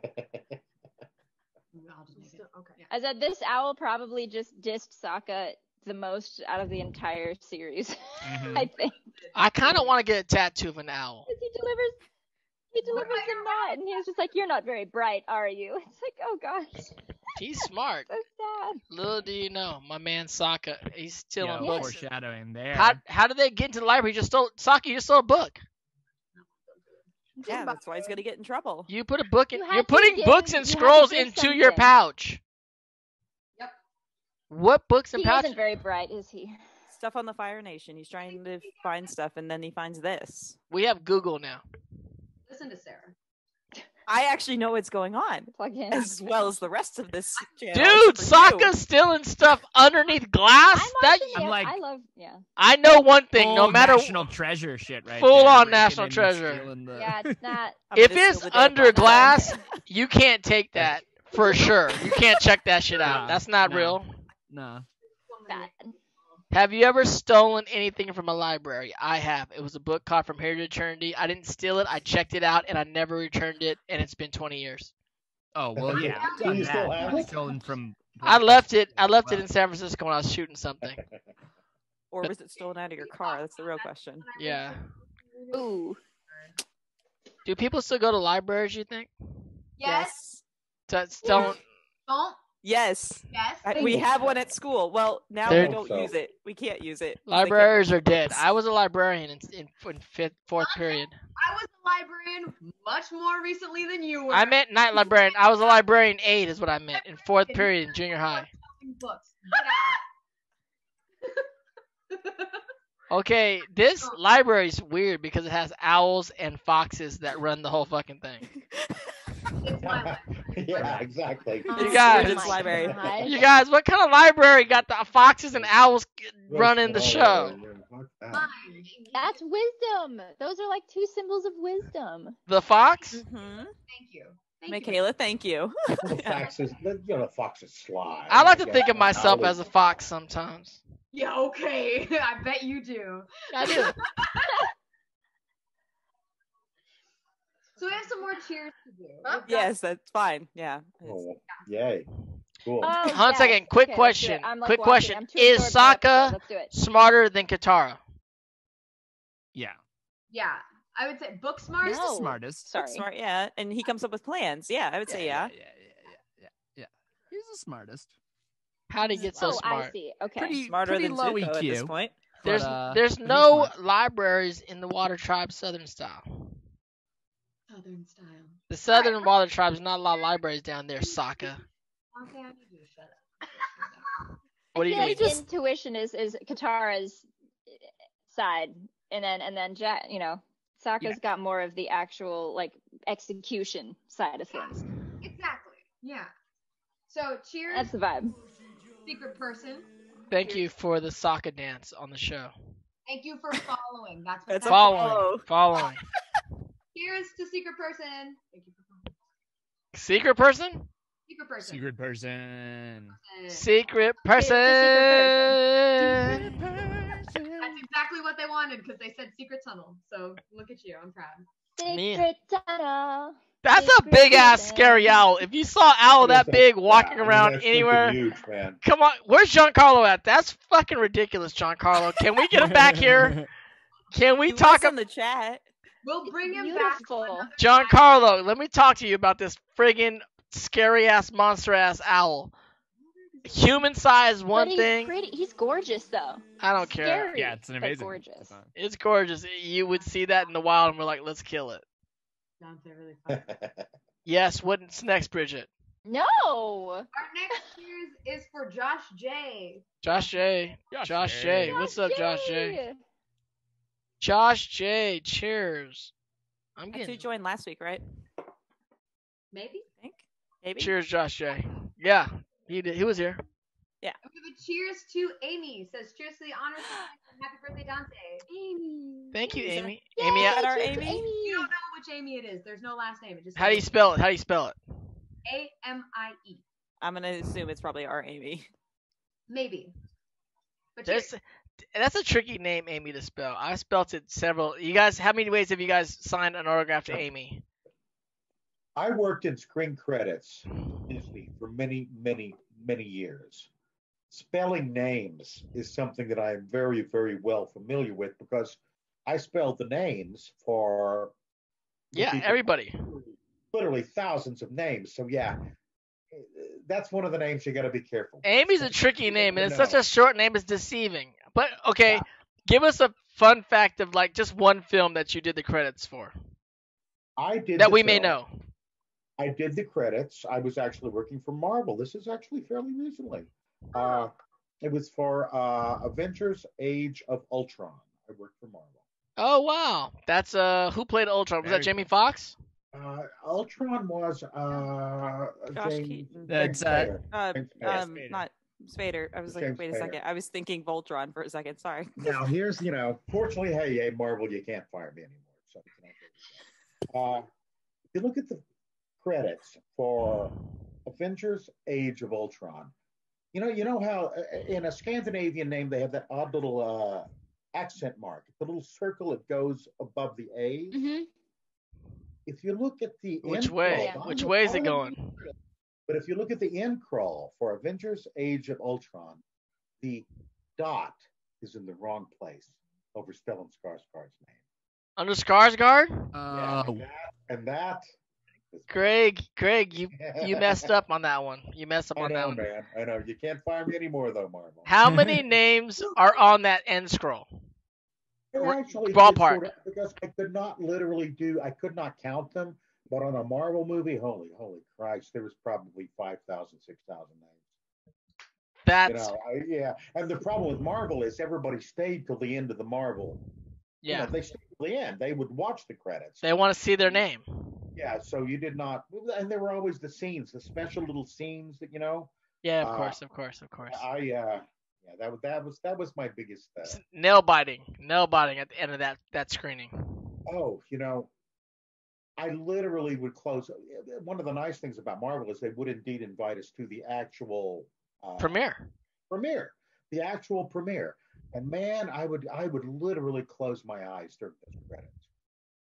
just make it. Okay. I said this owl probably just dissed Sokka the most out of the entire series. Mhm. I think I kind of want to get a tattoo of an owl. 'Cause he delivers. He delivers the nut, and he was just like, "You're not very bright, are you?" It's like, oh gosh. He's smart. Little do you know, my man Sokka, he's still Yo, books. foreshadowing there. How how did they get into the library? You just stole Sokka. You just stole a book. Yeah, that's why he's gonna get in trouble. You put a book in. You You are putting give- books and scrolls give into your pouch. Yep. What books and He pouches? isn't very bright, is he? Stuff on the Fire Nation. He's trying to find stuff, and then he finds this. We have Google now. Listen to Sarah. I actually know what's going on, Plug in. as well as the rest of this channel. Dude, except for you. Sokka's stealing stuff underneath glass. that I'm like, I love, yeah. I know one thing. No full matter national treasure shit, right? full there, on breaking national in and treasure. stealing the- Yeah, it's not. if gonna it's steal the damn under book. glass, you can't take that for sure. You can't check that shit out. Nah, That's not no. real. Nah. bad. Have you ever stolen anything from a library? I have. It was a book caught from Here to Eternity. I didn't steal it. I checked it out and I never returned it, and it's been 20 years. Oh well, yeah. I've Do you still have it? stolen from. I left it. I left it in San Francisco when I was shooting something. Or was it stolen out of your car? That's the real question. Yeah. Ooh. Do people still go to libraries? You think? Yes. That's don't. Don't. Yes. Yes. I- we have one at school. Well, now There- we don't So- use it. We can't use it. they can't- Libraries are dead. I was a librarian in, in, in fifth, fourth period. I was a librarian much more recently than you were. I meant night librarian. I was a librarian aide, is what I meant in fourth period in junior high. books. Okay, this library is weird because it has owls and foxes that run the whole fucking thing. yeah, exactly. You guys, It's library. you guys, what kind of library got the foxes and owls running the show? That's wisdom. Those are like two symbols of wisdom. The fox? Mm-hmm. Thank you. Michaela, thank you. The foxes, you know, the foxes sly. I like to Yeah, think of myself as a fox sometimes. Yeah, okay. I bet you do. I do. So we have some more cheers to do. Yes, that's fine. Yeah. Oh, yay. Cool. Oh, Hold on a second. Quick Okay, let's do it. question. I'm, like, Quick watching. question. I'm Is absorbed by the episode. Sokka Let's do it. smarter than Katara? Yeah. Yeah, I would say book smart. He's the smartest. Book smart, yeah. And he comes up with plans. Yeah, I would say yeah. Yeah, yeah, yeah. yeah, yeah. He's the smartest. How did he get so oh, smart? I see. Okay. Pretty Smarter pretty than low Zuko at this EQ. point. but, There's uh, there's no smart. libraries in the Water Tribe Southern style. Southern style. The Southern Water Tribe's not a lot of libraries down there, Sokka. Okay, I need you to shut up. What do you feel mean? like intuition is is Katara's side, and then and then Jack, you know, Sokka's got more of the actual like execution side of things. Exactly. Yeah. So cheers. That's the vibe. Secret person. Thank you for the Sokka dance on the show. Thank you for following. That's what That's Following, follow. following. Cheers to secret person. Thank you for following. Secret person? Secret person. Secret person. Secret person. That's exactly what they wanted because they said secret tunnel. So look at you. I'm proud. Me. Secret tunnel. That's a big ass scary owl. If you saw owl that big walking Yeah, I mean, around anywhere, Huge, man. come on. Where's Giancarlo at? That's fucking ridiculous, Giancarlo. Can we get him back here? Can we He talk was in the chat. We'll bring him Beautiful. back. Giancarlo, let me talk to you about this friggin' scary ass monster ass owl. Human size one but he's thing. Pretty. He's gorgeous though. I don't care. Yeah, it's an but amazing. gorgeous. It's gorgeous. You would see that in the wild and we're like, let's kill it. Sounds really fun. Yes, what's next, Brigitte? No. Our next cheers is for Josh J. Josh J. Josh Josh J. J. What's up, Josh J? Josh J. Cheers. I'm That's who joined last week, right? Maybe. I think. Maybe. cheers, Josh J. Yeah, he did. He was here. We have a cheers to Amy. Says cheers to the honor society and happy birthday, Dante. Amy. Thank you, Amy. Yay, Amy, Is that our cheers to Amy? You don't know which Amy it is. There's no last name. It just how do you spell it? How do you spell it? A M I E. I'm gonna assume it's probably our Amy. Maybe. But cheers. That's a tricky name, Amy, to spell. I spelt it several. You guys, how many ways have you guys signed an autograph to Amy? I worked in screen credits Disney for many, many, many years. Spelling names is something that I am very, very well familiar with because I spelled the names for Yeah, everybody. literally thousands of names. So yeah, that's one of the names you got to be careful. Amy's a tricky name, and it's such a short name. It's deceiving. But okay, give us a fun fact of like just one film that you did the credits for I did that the we may know. I did the credits. I was actually working for Marvel. This is actually fairly recently. Uh, it was for uh, Avengers: Age of Ultron. I worked for Marvel. Oh wow, that's uh who played Ultron? Was that Very Jamie Foxx? Uh, Ultron was uh, Josh James, Keaton. That's, uh, Uh, um, not Spader. I was like, James wait a second. I was thinking Voltron for a second. Sorry. Now here's you know, fortunately, hey, hey, Marvel, you can't fire me anymore. So you can have it. uh, if you look at the credits for Avengers: Age of Ultron, you know, you know how uh, in a Scandinavian name they have that odd little uh, accent mark, the little circle that goes above the A. Mm-hmm. If you look at the Which end way? crawl- Which way is it going? But if you look at the end crawl for Avengers: Age of Ultron, the dot is in the wrong place over Stellan Skarsgård's name. Under Skarsgård? Uh, yeah, and that, and that Greg, Greg, you you messed up on that one. You messed up I on that one. man. I know. You can't fire me anymore, though, Marvel. How many names are on that end scroll? It R- actually ballpark. sort of- because I could not literally do. I could not count them. But on a Marvel movie, holy, holy Christ, there was probably 5,000, 6,000 names. That's You know, I, yeah. And the problem with Marvel is everybody stayed till the end of the Marvel. You yeah. know, they stayed till the end. They would watch the credits. They want to see their name. Yeah, so you did not, and there were always the scenes, the special little scenes that you know. Yeah, of Uh, course, of course, of course. I, uh, yeah, that was that was that was my biggest. Uh, Nail biting, nail biting at the end of that that screening. oh, you know, I literally would close. One of the nice things about Marvel is they would indeed invite us to the actual uh, Premiere. premiere, the actual premiere. And man, I would I would literally close my eyes during those credits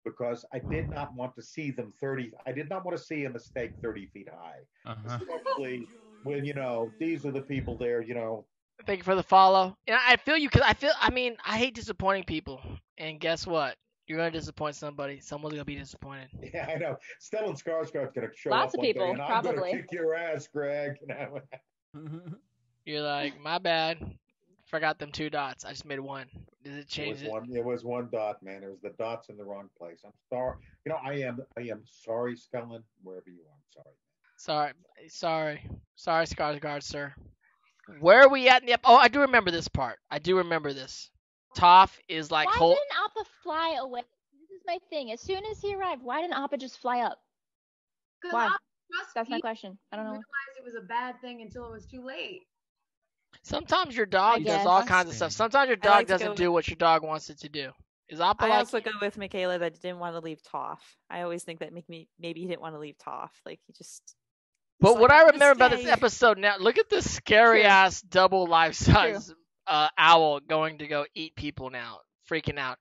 because I did not want to see them 30. I did not want to see a mistake 30 feet high, Uh-huh. especially when you know these are the people there. You know, Thank you for the follow. And I feel you because I feel. I mean, I hate disappointing people. And guess what? You're gonna disappoint somebody. Someone's gonna be disappointed. yeah, I know. Stellan Skarsgård's going to show Lots up of one day, people, and I'm going to kick your ass, Greg. You know? You're like, my bad. Forgot them two dots. I just made one. Did it It change was it? one. It was one dot, man. It was the dots in the wrong place. I'm sorry. You know, I am. I am sorry, Stellan. Wherever you are, I'm sorry. Sorry, sorry, sorry, Skarsgård, sir. Where are we at in the? ep- Oh, I do remember this part. I do remember this. Toph is like why whole. didn't Appa fly away? This is my thing. As soon as he arrived, why didn't Appa just fly up? Why? I That's my question. I don't know. realized it was a bad thing until it was too late. Sometimes your dog does all kinds of stuff. Sometimes your dog like doesn't with- do what your dog wants it to do. Is Appa I like? also go with Michaela that didn't want to leave Toph. I always think that make me maybe he didn't want to leave Toph. Like he just. But like, what "I'm I remember about this episode now, look at this scary True. ass double life size uh, owl going to go eat people now, freaking out.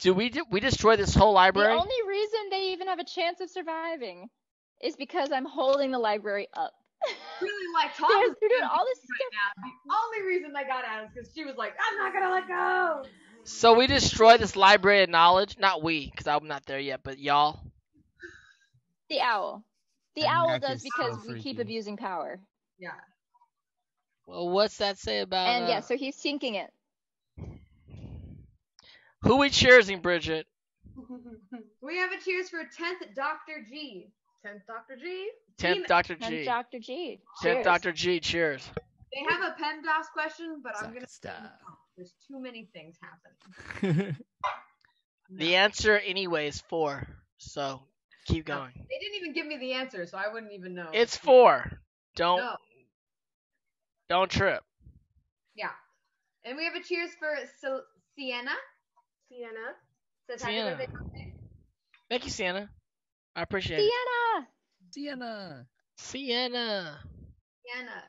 Do we do, we destroy this whole library? The only reason they even have a chance of surviving is because I'm holding the library up. Really, like Tom They're- they're doing doing all this right now. The only reason they got out is because she was like, "I'm not gonna let go." So we destroy this library of knowledge. Not we, because I'm not there yet, but y'all. The owl. The That owl does because so we keep abusing power. Yeah. Well, what's that say about? and uh, yeah, so he's sinking it. who we cheersing, Brigitte? we have a cheers for 10th Dr. G. 10th Dr. G? Tenth Doctor And G. Dr. G. Tenth Cheers. Doctor G. Cheers. They have a PEMDAS question, but I'm gonna stuff. There's too many things happening. The answer, anyway, is four. So keep going. They didn't even give me the answer, so I wouldn't even know. It's four. Don't No. Don't trip. Yeah. And we have a cheers for Sil- Sienna. Sienna. Says happy Sienna. Thank you, Sienna. I appreciate it. Sienna! Sienna. Sienna. Sienna.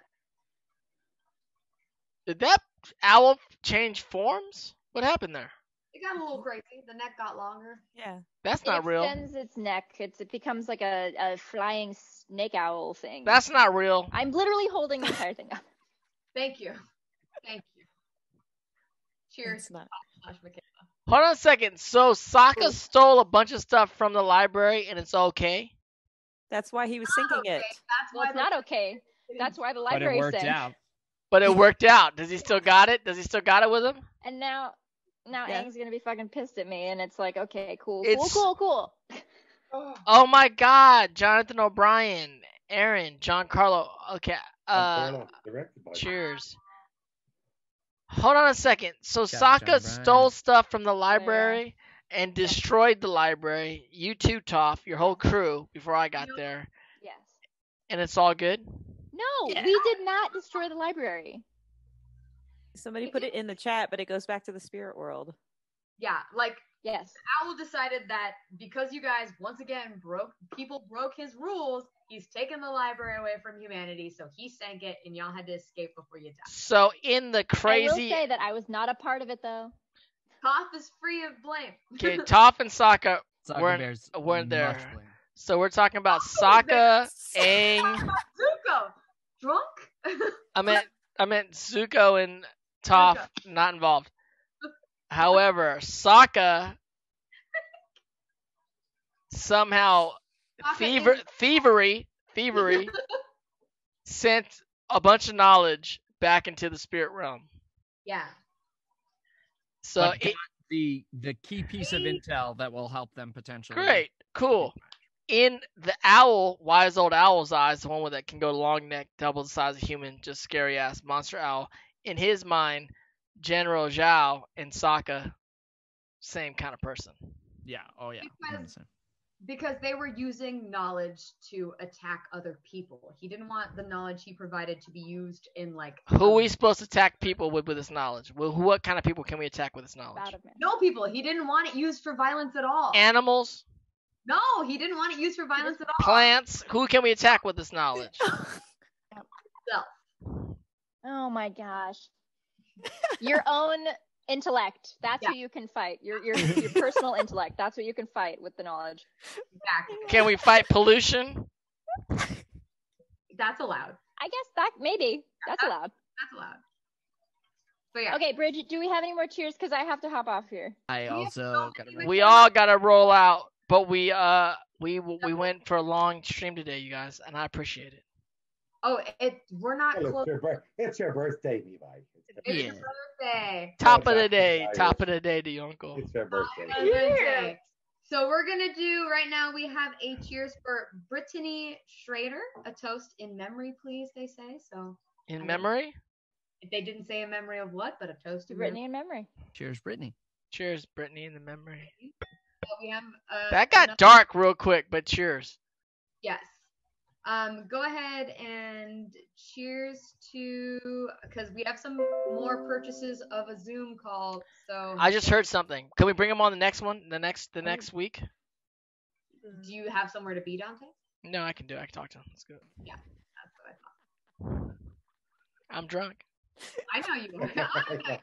Did that owl change forms? What happened there? It got a little crazy. The neck got longer. Yeah. That's It not real. It extends its neck. It's, it becomes like a, a flying snake owl thing. That's not real. I'm literally holding the entire thing up. Thank you. Thank you. Cheers. It's not. Slash Michaela. Hold on a second. So Sokka stole a bunch of stuff from the library and it's okay? That's why he was Not sinking okay. it. That's Well, it's not okay. That's why the But it library worked sank. out. But it worked out. Does he still got it? Does he still got it with him? And now, now Yeah. Aang's gonna be fucking pissed at me, and it's like, okay, cool, It's- cool, cool, cool. Oh my God, Jonathan O'Brien, Aaron, Giancarlo. Okay, uh, cheers. Hold on a second. So Shout Sokka stole stuff from the library and destroyed the library. You too, Toph, your whole crew before I got there, Yes. and it's all good. No, we did not destroy the library. Somebody put it in the chat, but it goes back to the spirit world. Yeah, like yes, Owl decided that because you guys once again broke people broke his rules, he's taken the library away from humanity, so he sank it, and y'all had to escape before you died. So in the crazy I crazy, will say that I was not a part of it though. Toph is free of blame. okay, Toph and Sokka Sokka weren't bears weren't there. So we're talking about Sokka, Aang. Zuko, drunk? I meant I meant Zuko and Toph not involved. However, Sokka somehow Sokka fever is- thievery thievery sent a bunch of knowledge back into the spirit realm. yeah. So it, the the key piece of intel that will help them potentially. great, cool. In the owl, wise old owl's eyes, the one with that can go long neck, double the size of human, just scary ass monster owl. In his mind, General Zhao and Sokka, same kind of person. Yeah. Oh yeah. Because- Because they were using knowledge to attack other people. He didn't want the knowledge he provided to be used in like Who are we supposed to attack people with with this knowledge? Well, who, what kind of people can we attack with this knowledge? no people. He didn't want it used for violence at all. Animals, no, he didn't want it used for violence at all. plants. Who can we attack with this knowledge? Self. Oh my gosh. Your own intellect. That's who you can fight. Your your your personal intellect. That's what you can fight with the knowledge. Exactly. Can we fight pollution? That's allowed. I guess that maybe. That's allowed. That's allowed. But yeah. Okay, Brigitte, do we have any more cheers? Because I have to hop off here. I also got to We all gotta roll out, but we uh we we went for a long stream today, you guys, and I appreciate it. Oh, it. We're not Well, close. it's, your bir- it's your birthday, Levi. It's, It's your birthday. Top of the day, top of the day to your uncle. it's your birthday. Happy birthday. So we're gonna do right now. We have a cheers for Brittany Schrader. A toast in memory, please. They say so. In memory? They didn't say a memory of what, but a toast to Brittany in memory. Cheers, Brittany. Cheers, Brittany, in the memory. So we have. Uh, That got another- dark real quick, but cheers. Yes. Um, go ahead and cheers to because we have some more purchases of a Zoom call. So I just heard something. Can we bring him on the next one? The next the next week? Do you have somewhere to be, Dante? No, I can do. it. I can talk to him. Let's go. Yeah, that's what I thought. I'm drunk. I know you are. I know you are.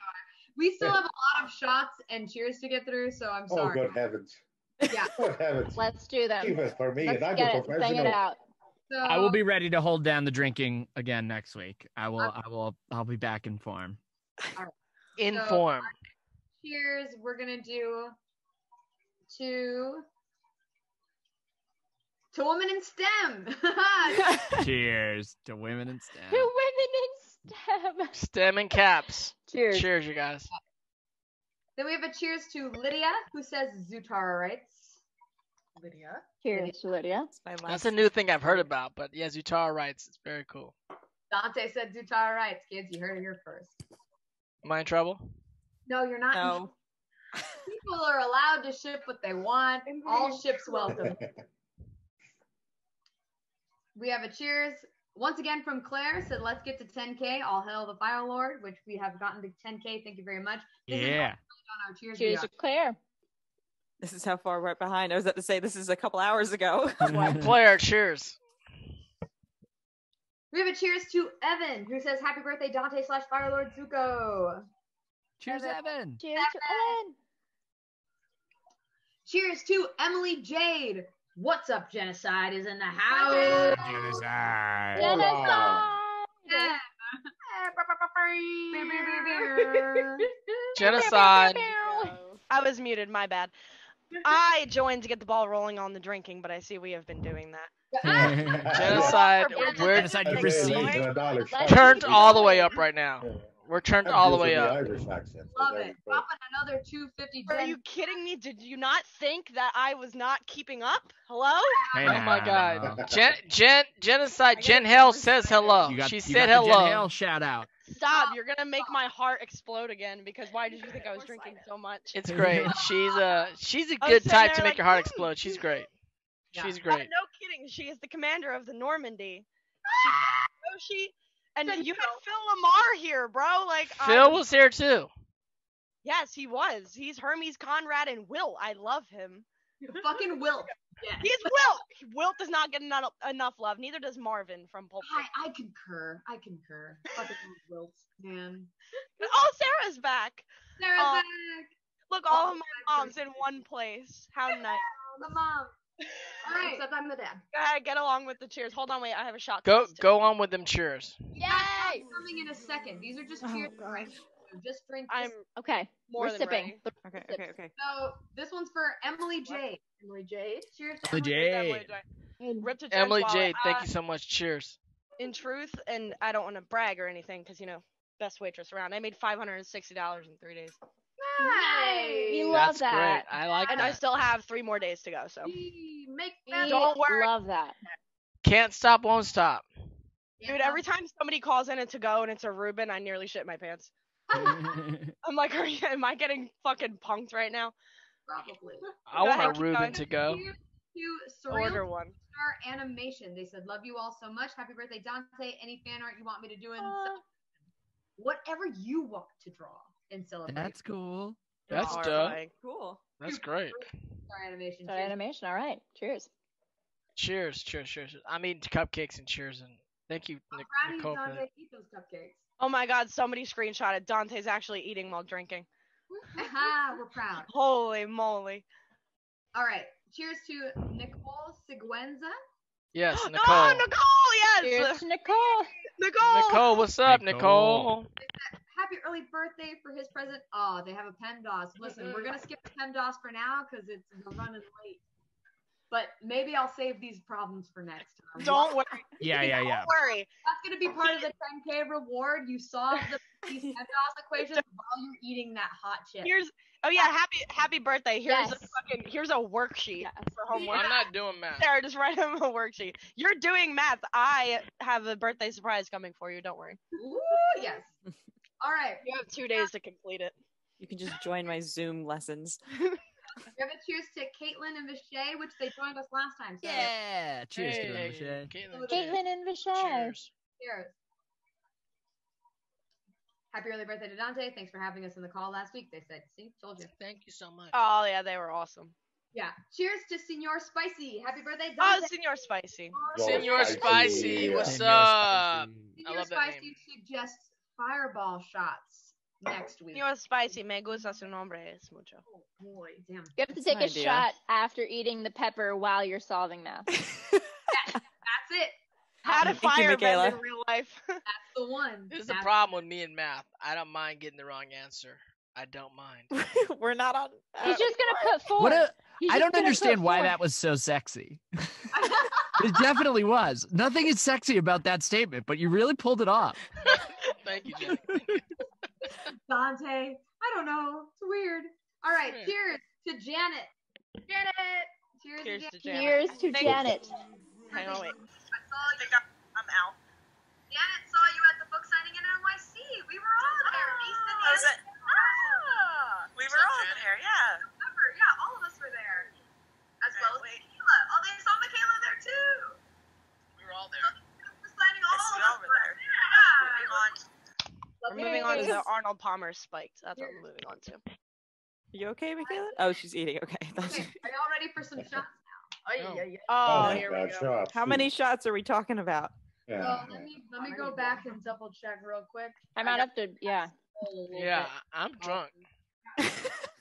We still have a lot of shots and cheers to get through, so I'm sorry. Oh, good heavens. Yeah. Good heavens. Let's do them. Keep it for me, Let's and I'm get a it. Bang it professional. out. So I will be ready to hold down the drinking again next week. I will. I will. I'll be back in form. In So, form. cheers. We're gonna do to to women in STEM. Cheers to women in STEM. To women in STEM. Stem and caps. Cheers. Cheers, you guys. then we have a cheers to Lydia, who says Zutara writes. Lydia. Cheers, Lydia. That's a new thing I've heard about, but yeah, Zutara writes. It's very cool. Dante said Zutara writes. Kids, you heard it here first. Am I in trouble? No, you're not. No. People are allowed to ship what they want. All ships welcome. We have a cheers once again from Claire. Said, "Let's get to 10k. All hail the Fire Lord," which we have gotten to 10k. Thank you very much. This is Yeah. on our cheers. Cheers to Claire. This is how far right behind. I was about to say this is a couple hours ago. Claire, cheers. We have a cheers to Evan, who says, "Happy birthday, Dante slash Fire Lord Zuko." Cheers, Evan. Cheers to Evan. Cheers to Emily Jade. What's up, Genocide is in the house. Genocide. Genocide. Genocide. I was muted. My bad. I joined to get the ball rolling on the drinking, but I see we have been doing that. Genocide. We're Genocide you Okay, received. a dollar turned all the way up right now. We're turned I'm all the using way up. Irish accent. Love it. you. Dropping another 250 Are you kidding me? Did you not think that I was not keeping up? Hello? Hey, Oh my. God. Gen, Gen, genocide. Jen Hale says hello. You got, she you said got the Jen hello. Hale shout out. Stop! You're gonna make my heart explode again because why did you think I was drinking so much? It's great. She's a she's a good type there to make like, your heart "Mm." explode. She's great. She's No, great. no kidding. She is the commander of the Normandy. She, oh, she, and you had Phil LaMarr here, bro. Like Phil I'm- was here too. Yes, he was. He's Hermes Conrad and Wilt. I love him. Fucking Wilt. Yeah. He's Wilt. Wilt does not get enough, enough love. Neither does Marvin from Pulp Fiction. I, I concur. I concur. Fucking Wilt, man. Oh, Sarah's back. Sarah's Um, back. Look, all of my moms in one place. How nice. The mom. All right. Except I'm the dad. Go ahead, get along with the cheers. Hold on, wait. I have a shot. Go glass, too. go on with them cheers. Yay! Coming in a second. These are just cheers. Just drink. I'm Okay, more we're sipping. ready. Okay, okay, okay. So this one's for Emily Jade. Emily Jade. Cheers to Emily Emily Jade. Rip to Emily. Jade, thank Uh, you so much. Cheers. In truth, and I don't want to brag or anything, because you know, best waitress around. I made five hundred and sixty dollars in three days, Nice. We love That's that. great. I like and I still have three more days to go. So Yee, Make We. Don't worry. love that. Can't stop, won't stop. Dude, every time somebody calls in a to go and it's a Reuben, I nearly shit my pants. I'm like, are you, am I getting fucking punked right now? Probably. I want a Reuben to go. Cheers to Surreal Order one. Star Animation. They said, "Love you all so much. Happy birthday, Dante. Any fan art you want me to do in celebration? whatever you want to draw in celebration." That's cool. That's dope. Cool. That's great. Star Animation. Star Cheers. animation. All right. Cheers. Cheers, cheers, cheers. I'm eating cupcakes and cheers and thank you, I'm Nic- proud Nicole, for that. Eat those cupcakes. Oh my God! Somebody screenshotted. Dante's actually eating while drinking. Haha, We're proud. Holy moly! All right. Cheers to Nicole Siguenza. Yes, Nicole. Oh, Nicole. Nicole! Yes. Cheers to Nicole. Nicole. Nicole, what's up, Nicole. Nicole? Happy early birthday for his present. Oh, they have a PEMDAS. Listen, we're gonna skip the PEMDAS for now because it's we're running late. But maybe I'll save these problems for next time. Don't worry. Yeah, yeah, yeah. Don't worry. That's gonna be part of the 10k reward. You solve the these PEMDAS equations while you're eating that hot chip. Here's oh yeah, happy happy birthday. Here's a fucking here's a worksheet for homework. I'm not doing math. Sarah, just write him a worksheet. You're doing math. I have a birthday surprise coming for you. Don't worry. Ooh, yes. All right. You have two days to complete it. You can just join my Zoom lessons. Give a cheers to Caitlin and Vishay, which they joined us last time. So Yeah. Cheers to Hey, them, Shay. Caitlin, Caitlin and Vishay. Cheers. cheers. Happy early birthday to Dante. Thanks for having us in the call last week. They said, see, told you. Thank you so much. Oh yeah, they were awesome. Yeah. Cheers to Senor Spicy. Happy birthday, Oh, Senor Spicy. Senor Spicy. Spicy, what's Senor up? Spicy. I Senor love that Spicy name. suggests fireball shots next week. Senor Spicy, me gusta su nombre es mucho. Oh boy, damn. You have to That's take an a idea. shot after eating the pepper while you're solving math. That's it. How to Thank you, fire in real life. That's the one. This is the That's- problem with me and math. I don't mind getting the wrong answer. I don't mind. We're not on. Uh, He's just gonna put four. What a, I don't understand why four. that was so sexy. it definitely was. Nothing is sexy about that statement, but you really pulled it off. Thank you, Jenny. Dante. I don't know. It's weird. All right. Yeah. Cheers to Janet. Janet. Cheers, Cheers to to Janet. Cheers to Thank- Janet. Hang on, wait. I saw I think I'm, I'm out. Janet saw you at the book signing in NYC. We were all there. East and Was it? Ah, we were all there, yeah. Remember? Yeah, all of us were there. As well as Wait. Michaela. Oh, they saw Michaela there too. We were all there. We're signing all Yes, of us all were there. Yeah. Moving on. We're moving on to the Arnold Palmer spiked. That's what we're moving on to. You okay, Michaela? Oh, she's eating. Okay. That's... Okay, are y'all ready for some shots now? No. Oh. oh, Oh, here we go. shots. How many shots are we talking about? Yeah. Well, let me let me go back and double check real quick. I might have to. Yeah. Yeah, I'm drunk.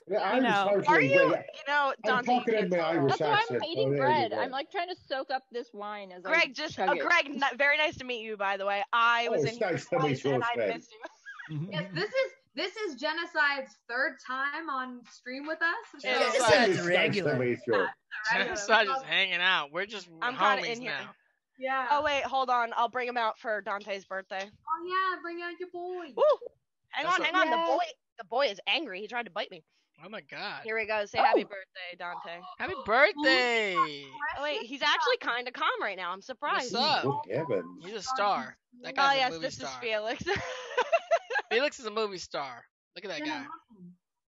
Yeah, I Irish know. hard Are to you? You break. know, I'm Dante. talking in my Irish That's why I'm accent. eating Oh, bread. I'm like trying to soak up this wine as I Greg, just chug oh, it. Greg, n- very nice to meet you. By the way, I Oh, was it's in here nice to meet twice you and I missed you. Yes, this is This is Genocide's third time on stream with us. Genocide's So- regular. Sure. Genocide just hanging out. We're just I'm kind of homies in here. Yeah. Oh wait, hold on. I'll bring him out for Dante's birthday. Oh yeah, bring out your boy. Woo! Hang That's on, a- hang on. The boy, the boy is angry. He tried to bite me. Oh my god. Here we go. Say happy birthday, Dante. Happy birthday. Oh, wait, he's actually kind of calm right now. I'm surprised. What's up? Good. He's a star. That Oh guy's a yes, movie this star. is Felix. Felix is a movie star. Look at that guy.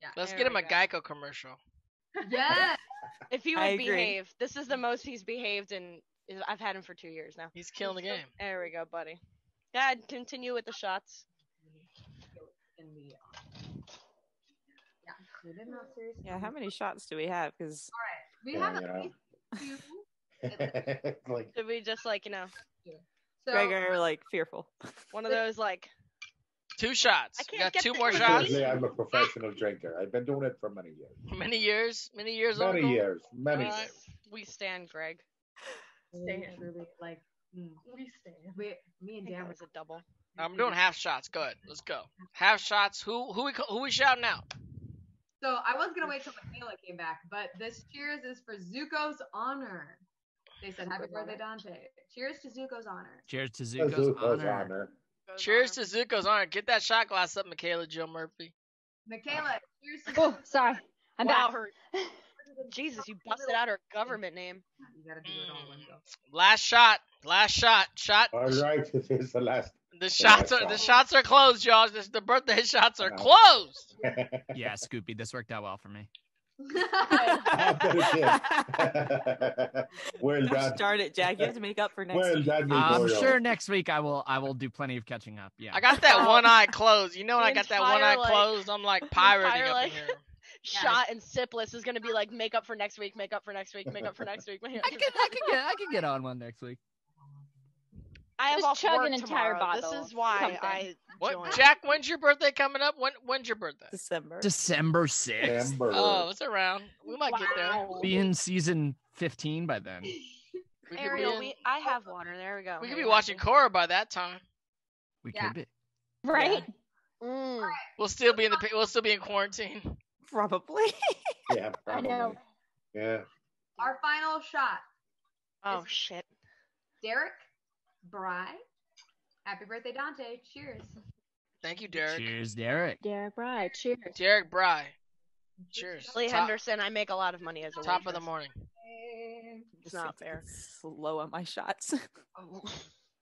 Yeah. Let's get him we a go. Geico commercial. Yes. If he I would agree. behave, this is the most he's behaved in. I've had him for two years now. He's killing the game. There we go, buddy. Dad, continue with the shots. Yeah, how many shots do we have? Because We Yeah, have you at know. least two. Like Should we just like you know So Greg are like fearful. one of those like Two shots. I can't got get two more shots. Unfortunately, I'm a professional drinker. I've been doing it for many years. Many years. Many years. Many Uncle? years. Many Alright. years. we stand, Greg. Stand. Like mm, we stand. We, me and Dan was was a double. I'm doing half shots. Go ahead. Let's go. Half shots. Who who we who we shouting out? So I was gonna wait till Michaela came back, but this cheers is for Zuko's honor. They said happy birthday, Dante. Cheers to Zuko's honor. Cheers to Zuko's Zuko's honor. honor. Cheers to Zuko's honor. Get that shot glass up, Michaela Jill Murphy. Michaela, ah. cheers to Oh, sorry. I'm wow, back. her. Jesus, you busted out her government name. You gotta do it all in go. Mm. Last shot. Last shot. Shot. All right, this is the last. The shots are the shots are closed, y'all. This, the birthday shots are Uh-huh. closed. Yeah, Scoopy, this worked out well for me. I bet it did. well Gosh done. darn it, Jack. You have to make up for next Well week. done, I'm sure next week I will I will do plenty of catching up. Yeah. I got that one eye closed. You know when I got that one eye entire, like- closed, I'm like pirating entire, up like, in here. Shot and sipless is gonna be like make up for next week, make up for next week, make up for next week. I can I can get I can get on one next week. I have Just off chug work an entire tomorrow. bottle This is why something. I What joined. Jack, when's your birthday coming up? When when's your birthday? December. December sixth. Oh, it's around. We might get there. Wow. Be in season fifteen by then. We could be Ariel, in- we I have water. There we go. we could be happy. watching Korra by that time. We Yeah. could be. Right? Mm. We'll still be in the we'll still be in quarantine. Probably. Yeah, I know. Yeah. Our final shot. Oh shit. Derek, Bry. Happy birthday, Dante. Cheers. Thank you, Derek. Cheers, Derek. Derek Bry. Cheers. Derek Bry. Cheers. Lee Top, Henderson, I make a lot of money as a top of the morning. It's not fair. Slow on my shots.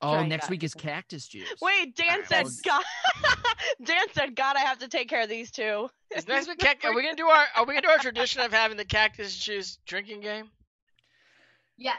Oh, Trying next that. week is cactus juice. Wait, Dan Alright, said well- God. Dan said God, I have to take care of these two. Is next week cac- are we gonna do our are we gonna do our tradition of having the cactus juice drinking game? Yes.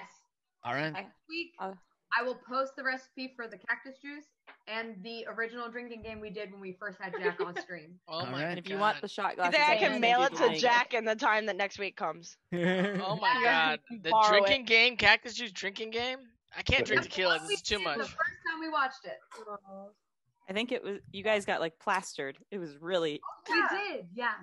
All right. Next week, Uh, I will post the recipe for the cactus juice and the original drinking game we did when we first had Jack on stream. Oh All my right. and if you want the shot You glasses, think I I can mail it to link. Jack in the time that next week comes? Oh my god. The Borrow drinking game, cactus juice drinking game? I can't drink tequila. This is too much. The first time we watched it. I think it was you guys got like plastered. It was really oh, We did, yeah.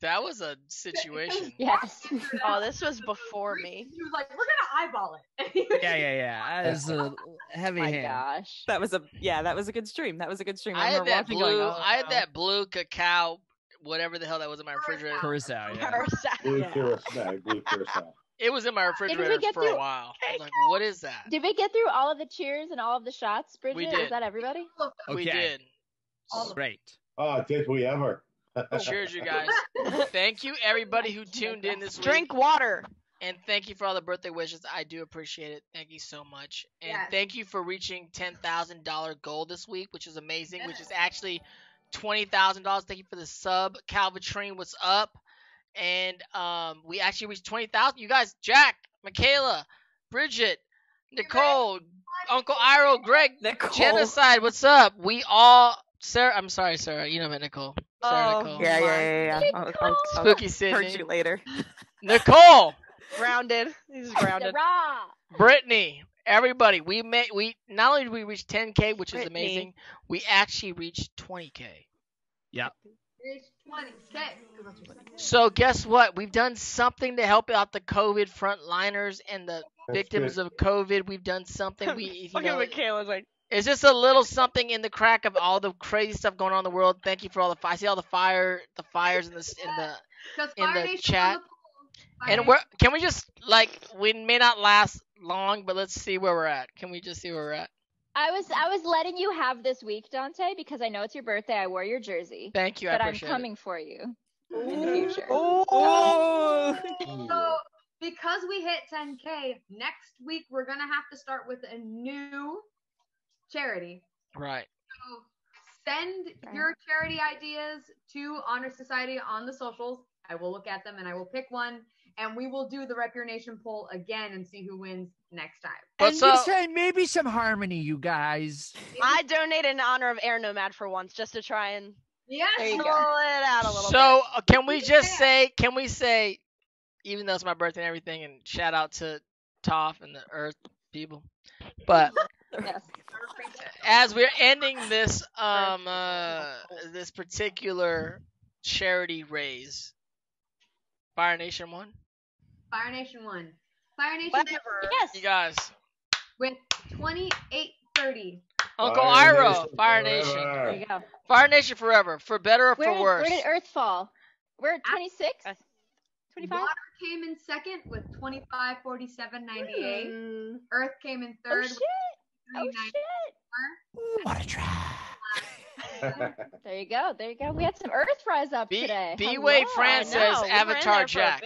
That was a situation. Yes. Oh, this was before me. He was like, "We're gonna eyeball it." Yeah, yeah, yeah. That is a heavy my hand. gosh. that was a yeah, that was a good stream. That was a good stream. I had that blue going, oh, I had no. Oh. that blue cacao whatever the hell that was in my refrigerator. Curacao, yeah. Blue curacao. Blue curacao. It was in my refrigerator get for a while. I was like, what is that? Did we get through all of the cheers and all of the shots, Brigitte? We Is did. that everybody? We Okay. did. Great. Oh, did we ever? Cheers, you guys. Thank you, everybody who tuned in this week. Drink water. And thank you for all the birthday wishes. I do appreciate it. Thank you so much. And Yes. thank you for reaching $10,000 goal this week, which is amazing, which is actually $20,000. Thank you for the sub. Calvatrine, what's up? And um, we actually reached 20,000. You guys, Jack, Michaela, Brigitte, Nicole, Uncle Iroh, Greg, Nicole. Genocide, what's up? We all, Sarah, I'm sorry, Sarah. You know about Nicole. Sarah Oh, Nicole. Yeah, yeah, yeah, yeah. I'll, I'll, I'll Spooky Heard Sydney. you later. Nicole. Grounded. He's grounded. Hurrah! Brittany, everybody, we made we not only did we reach 10k, which is amazing, we actually reached 20k. Yep. Reach 20k. So guess what? We've done something to help out the COVID frontliners and the That's victims good. of COVID. We've done something. We, you Fucking know, Michaela's like, It's just a little something in the crack of all the crazy stuff going on in the world. Thank you for all the. fi- I see all the fire, the fires in this in the in the chat. the And we're can we just like we may not last long, but let's see where we're at. Can we just see where we're at? I was I was letting you have this week, Dante, because I know it's your birthday. I wore your jersey. Thank you, I But I'm appreciate it. coming for you in the future. Oh! So because we hit 10k, next week we're gonna have to start with a new charity. Right. So send your charity ideas to Honor Society on the socials. I will look at them and I will pick one, and we will do the Rep Your Nation poll again and see who wins next time. and just say maybe some harmony, you guys. I donated in honor of Air Nomad for once, just to try and yes, pull it out a little So bit. uh, can we just say? Can we say? Even though it's my birthday and everything, and shout out to Toph and the Earth people, but as we're ending this um uh this particular charity raise, Fire Nation one. Fire Nation one. Fire Nation Yes. You guys, with 2830. Uncle Fire Iroh, Nation Fire forever. Nation. There you go. Fire Nation forever, for better or Where for did, worse. where did Earth fall? We're at 26? 25? Water came in second with 25, 47, 98. Hmm. Earth came in third. Oh third. shit! With Oh 39. shit! There you go. There you go. We had some Earth rise up today. B Wade Hello. Fran says we Avatar there for a Jack.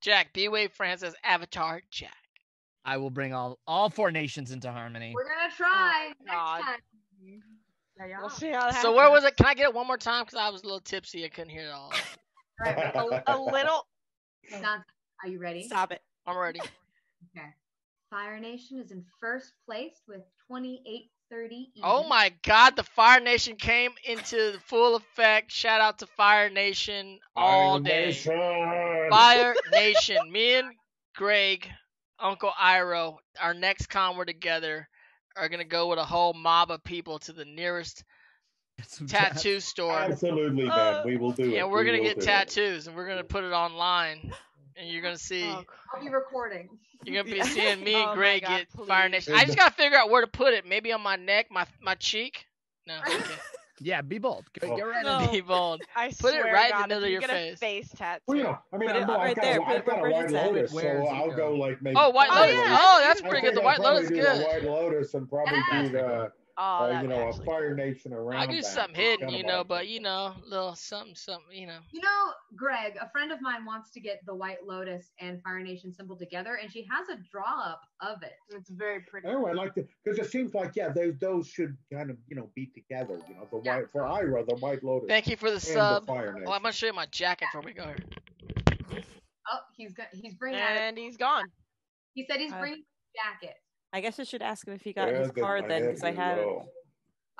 Jack, B Wade Fran says Avatar Jack. I will bring all all four nations into harmony. We're gonna oh, try Oh, God. next time. We'll see how that So where was it? Can I get it one more time? Because I was a little tipsy. I couldn't hear it all. a, a little. Nonsense. Are you ready? Stop it. I'm ready. Okay. Fire Nation is in first place with 2830. Oh my God, the Fire Nation came into full effect. Shout out to Fire Nation all day. Fire Nation. Me and Greg, Uncle Iroh, our next con we're together, are gonna go with a whole mob of people to the nearest tattoo store. Absolutely, man. Uh, we will do it. And we're We gonna get do it. tattoos, and we're gonna put it online, and you're gonna see. Oh, I'll be recording. You're gonna be seeing me and Oh Greg God, get Fire please. Nation. I just gotta figure out where to put it. Maybe on my neck, my my cheek. No. Okay. Yeah, be bold. Go, oh. get right No. in. Be bold. I Put it right God, in the middle of your get face. A face tattoo. Well, you know, I mean, Put I'm, it I've right got, there, put it I've got a white lotus, so I'll ego? go like maybe. Oh, White I Lotus. think- Oh, that's pretty good. The White Lotus do good. The White Lotus and probably do the, Oh, uh, you know, a actually- Fire Nation around. I do that. something It's hidden, you know, like- but you know, little something, something, you know. You know, Greg, a friend of mine wants to get the White Lotus and Fire Nation symbol together, and she has a draw up of it. It's very pretty. Oh, I like to because it seems like yeah, those those should kind of you know be together. You know, the white for Iroh, the White Lotus. Thank you for the sub. The Fire Nation. Oh, I'm gonna show you my jacket before we go here. Oh, he's got he's bringing out. And he's gone. He said he's Uh, bringing a jacket. I guess I should ask him if he got Yeah, his card my then, because I have. oh.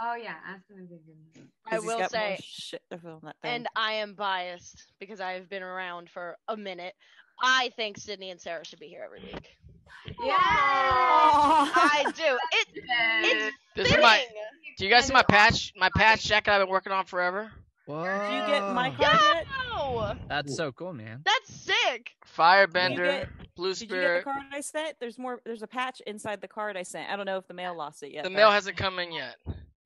Oh yeah, ask him if he's bringing. I 'cause he's will say, shit to fill that and I am biased because I have been around for a minute. I think Sydney and Sarah should be here every week. Yeah. I do. It, it's This is my. Do you guys see my patch? My patch jacket I've been working on forever. Whoa. Did you get my card yet? That's so cool, man. that's sick. Firebender, get- Blue Did you get the card I sent? There's more. There's a patch inside the card I sent. I don't know if the mail lost it yet. The though. mail hasn't come in yet.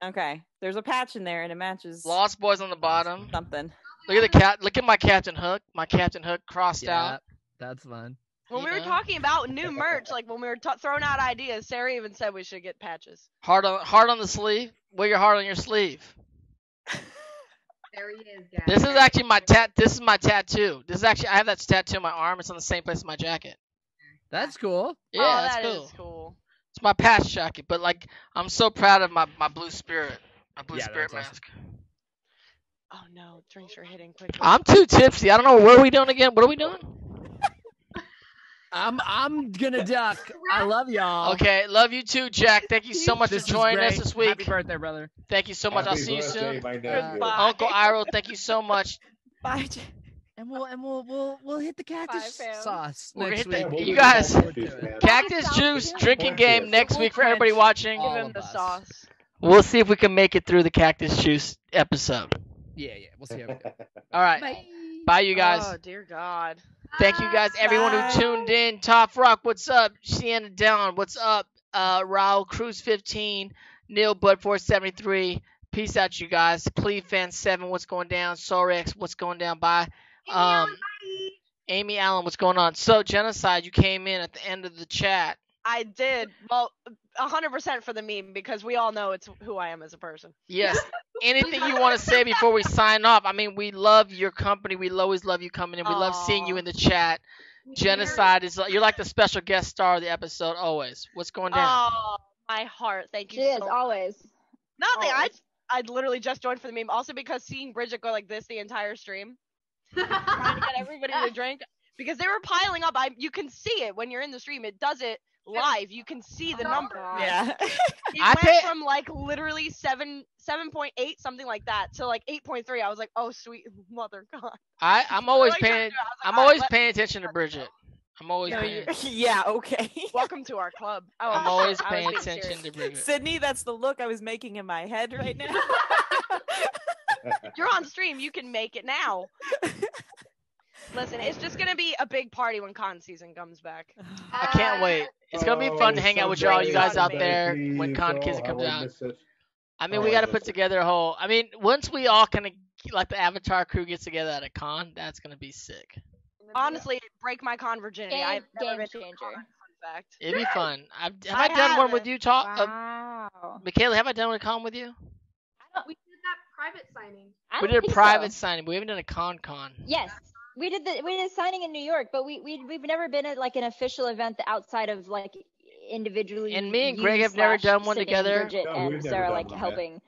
Okay. There's a patch in there, and it matches Lost Boys on the bottom. something. Look at the cat. Look at my Captain Hook. My Captain Hook crossed Yeah, out. that's fun. When we were talking about new merch, like when we were t- throwing out ideas, Sarah even said we should get patches. Heart on heart on the sleeve. Wear your heart on your sleeve. There he is, guys. This is actually my tat. This is my tattoo. This is actually I have that tattoo on my arm. It's on the same place as my jacket. That's cool. Yeah, oh, that's that cool. is cool. It's my patch jacket, but like I'm so proud of my my blue spirit, my blue Yeah, spirit that's awesome. mask. Oh no, drinks are hitting quickly. I'm too tipsy. I don't know what are we doing again. What are we doing? I'm I'm gonna duck. I love y'all. Okay, love you too, Jack. Thank you so much This for was joining us great. this week. Happy birthday, brother. Thank you so much. I'll Happy see you birthday, soon. my nephew. Bye. Uncle Iroh, thank you so much. Bye. J- And we'll and we'll we'll we'll hit the cactus Bye, fam. sauce We're gonna next hit week. Yeah, we'll you guys- cactus, juice drinking game next week for everybody watching. All Give him of the us. sauce. We'll see if we can make it through the cactus juice episode. Yeah, yeah. We'll see how we go. All right. Bye, you guys. Oh dear God. Thank you guys, everyone Bye. who tuned in. Top Rock, what's up? Sienna Down, what's up? Uh, Raul Cruz 15, Neil Bud 473. Peace out, you guys. Cleve Fan 7, what's going down? Sorex, what's going down? Bye. Um, Amy Allen, what's going on? So, Genocide, you came in at the end of the chat. I did. Well, 100% for the meme because we all know it's who I am as a person. Yes. Anything you want to say before we sign off? I mean, we love your company. We always love you coming in. We love seeing you in the chat. Genocide is you're like the special guest star of the episode always. What's going down? Oh, my heart. Thank you She so is much. always. Nothing. I Always. I literally just joined for the meme. Also because seeing Brigitte go like this the entire stream, trying to get everybody to drink because they were piling up. I you can see it when you're in the stream. It does it live. You can see the oh, number. Yeah. It I went pay- from like literally seven seven point eight something like that to like eight point three. I was like, oh sweet mother god. I I'm always Like, I paying like, I'm all right, always let- paying attention to Brigitte. I'm always No, paying. yeah, okay. Welcome to our club. Oh, I'm always paying attention serious. to Brigitte. Sydney, that's the look I was making in my head right now. You're on stream. You can make it now. Listen, it's just gonna be a big party when con season comes back. I can't wait. It's gonna be fun to hang out with y'all, you guys out there when Con Kids comes out. I mean, Oh, we got to put it. together a whole. I mean, once we all kind of like the Avatar crew gets together at a con, that's gonna be sick. Honestly, break my con virginity. Game- I've never game been to a changer. con, fact. It'd be fun. I've, have I I, done one with you, talk? Uh, Wow. Michaela, have I done a con with you? We did that private signing. I We did a private so. signing, but we haven't done a con con. Yes, we did the we did a signing in New York, but we we we've never been at like an official event that outside of like individually. And me and Greg have never done one together. Brigitte No, and Sarah like one, man. helping.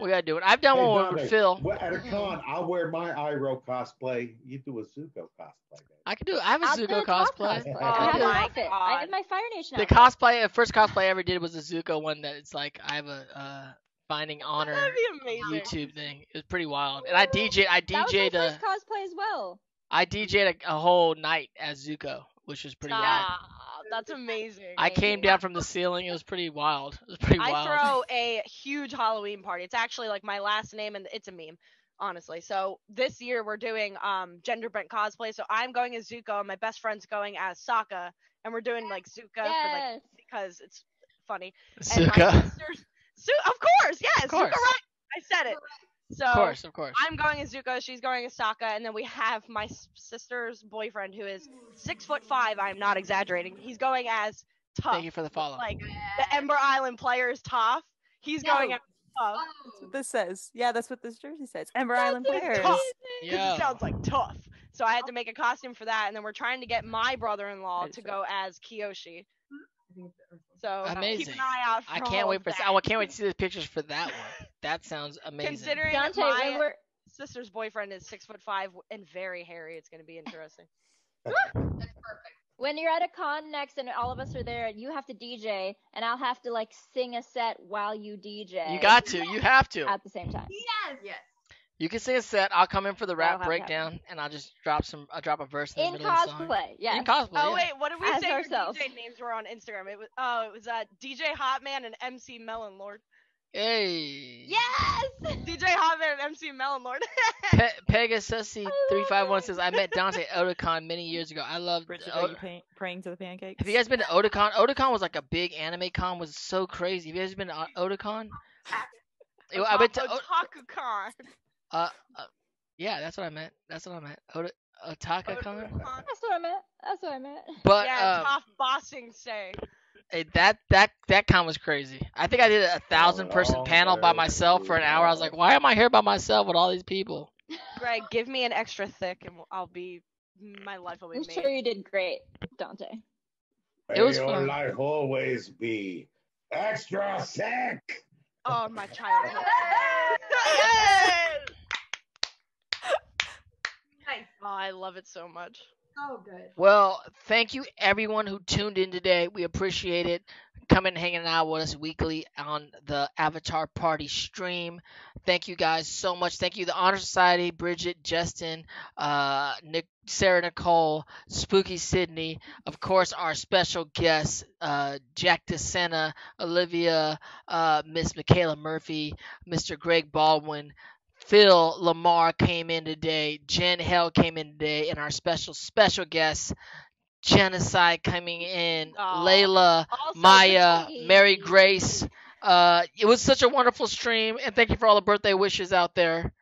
We gotta do it. I've done Hey, one Dante, with Phil. well, At a con, I'll wear my Iroh cosplay. You do a Zuko cosplay. baby. I could do. I have a I'll Zuko a cosplay. cosplay. Oh I have my outfit. I have my Fire Nation The outfit. cosplay, the first cosplay I ever did was a Zuko one that it's like I have a uh, finding honor That'd be amazing. YouTube thing. It was pretty wild. And I DJ, I that was my DJ'd a, cosplay as well. I DJ'd a, a whole night as Zuko, which was pretty wild. Ah, that's amazing. I came down from the ceiling. It was pretty wild. It was pretty I wild. I throw a huge Halloween party. It's actually like my last name and it's a meme, honestly. So this year we're doing um gender bent cosplay. So I'm going as Zuko and my best friend's going as Sokka, and we're doing like Zuka for like because it's funny. And my Zuko. sister's- Su- of course, yes, Of course. Zuko right. I said it. So Of course, of course. I'm going as Zuko, she's going as Sokka, and then we have my s- sister's boyfriend who is six foot five. I'm not exaggerating. He's going as Toph. Thank you for the follow. Like the Ember Island players Toph. He's going as Toph. That's what this says. Yeah, that's what this jersey says. Ember Island players. Toph. 'Cause Yeah. It sounds like tough. So I had to make a costume for that, and then we're trying to get my brother-in-law to go as Kyoshi. So Amazing. keep an eye out for I can't all wait for. that. Oh, I can't wait to see the pictures for that one. That sounds amazing. Considering Dante, my when we're sister's boyfriend is six foot five and very hairy, it's gonna be interesting. That's perfect. When you're at a con next and all of us are there, and you have to DJ and I'll have to like sing a set while you DJ. You got to. You have to. at the same time. Yes. Yes. You can sing a set. I'll come in for the rap have to breakdown, and I'll just drop some. I'll drop a verse in the In middle of the song. cosplay, yes. In cosplay. Oh yeah. wait, what did we As say ourselves. our DJ names were on Instagram? It was oh, it was uh, DJ Hotman and MC Melon Lord. Hey. Yes, DJ Hotman and MC Melon Lord. Pe- Pegasusy three five one says I met Dante at Otakon many years ago. I love. Brigitte, O- are you pay- praying to the pancakes? have you guys been to Otakon? Otakon was like a big anime con. Was so crazy. Have you guys been to O- Otakon? I went to. O- Otaku Con. Uh, uh, yeah, that's what I meant. That's what I meant. Ota- OtakaCon. That's what I meant. That's what I meant. But yeah, um, top bossing say. Hey, that that that con was crazy. I think I did a thousand person Oh, panel by myself for an hour. I was like, why am I here by myself with all these people? Greg, give me an extra thick, and I'll be. My life will be I'm made. sure you did great, Dante. It was May your fun. life always be extra sick. Oh, my child. Nice. Oh, I love it so much. So good. Well, thank you everyone who tuned in today. We appreciate it. Coming and hanging out with us weekly on the Avatar Party stream. Thank you guys so much. Thank you, the Honor Society, Brigitte, Jesten, uh, Nick, Sarah Nicole, Spooky Sydney, of course, our special guests, uh, Jack DeSena, Olivia, uh, Miss Michaela Murphy, Mr. Greg Baldwin, Phil LaMarr came in today, Jen Hale came in today, and our special special guest, Genocide coming in, Aw. Layla, Also, Maya, Mary Grace, Uh, it was such a wonderful stream, and thank you for all the birthday wishes out there.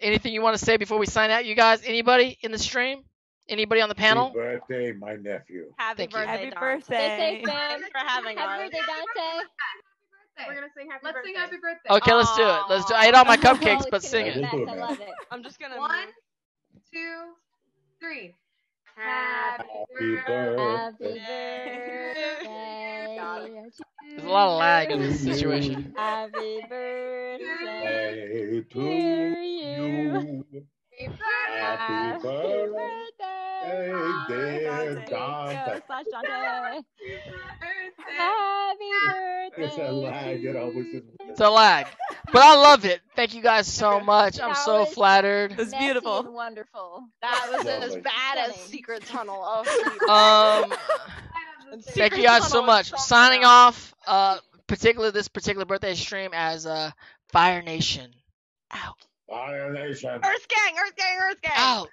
Anything you want to say before we sign out, you guys? Anybody in the stream? Anybody on the panel? Happy birthday, my nephew. Happy Thank you. Happy Dante. birthday. Stay safe, man. For having Happy us. birthday, Dante. We're gonna sing happy Let's birthday. sing happy birthday. Okay, let's do it. Let's do. I ate all my cupcakes, but sing it. be We'll the do it, best. I man. love it. I'm just gonna. One, two, three. Happy Happy Happy birthday. birthday. There's a lot of lag in this situation. Happy birthday to to you. You. Happy birthday, dear Dante. Dante. Go, slash Dante. Happy birthday. It's a lag. It always is. It's a lag, but I love it. Thank you guys so much. I'm That so was flattered. It was Messy beautiful. and wonderful. That was as Lovely. bad as Stunning. Secret Tunnel. Oh, Um, thank Secret you guys so Tunnel much. is Signing something else. off. Uh, particularly this particular birthday stream as uh Fire Nation. Out. Fire Nation. Earth Gang, Earth Gang, Earth Gang. Out.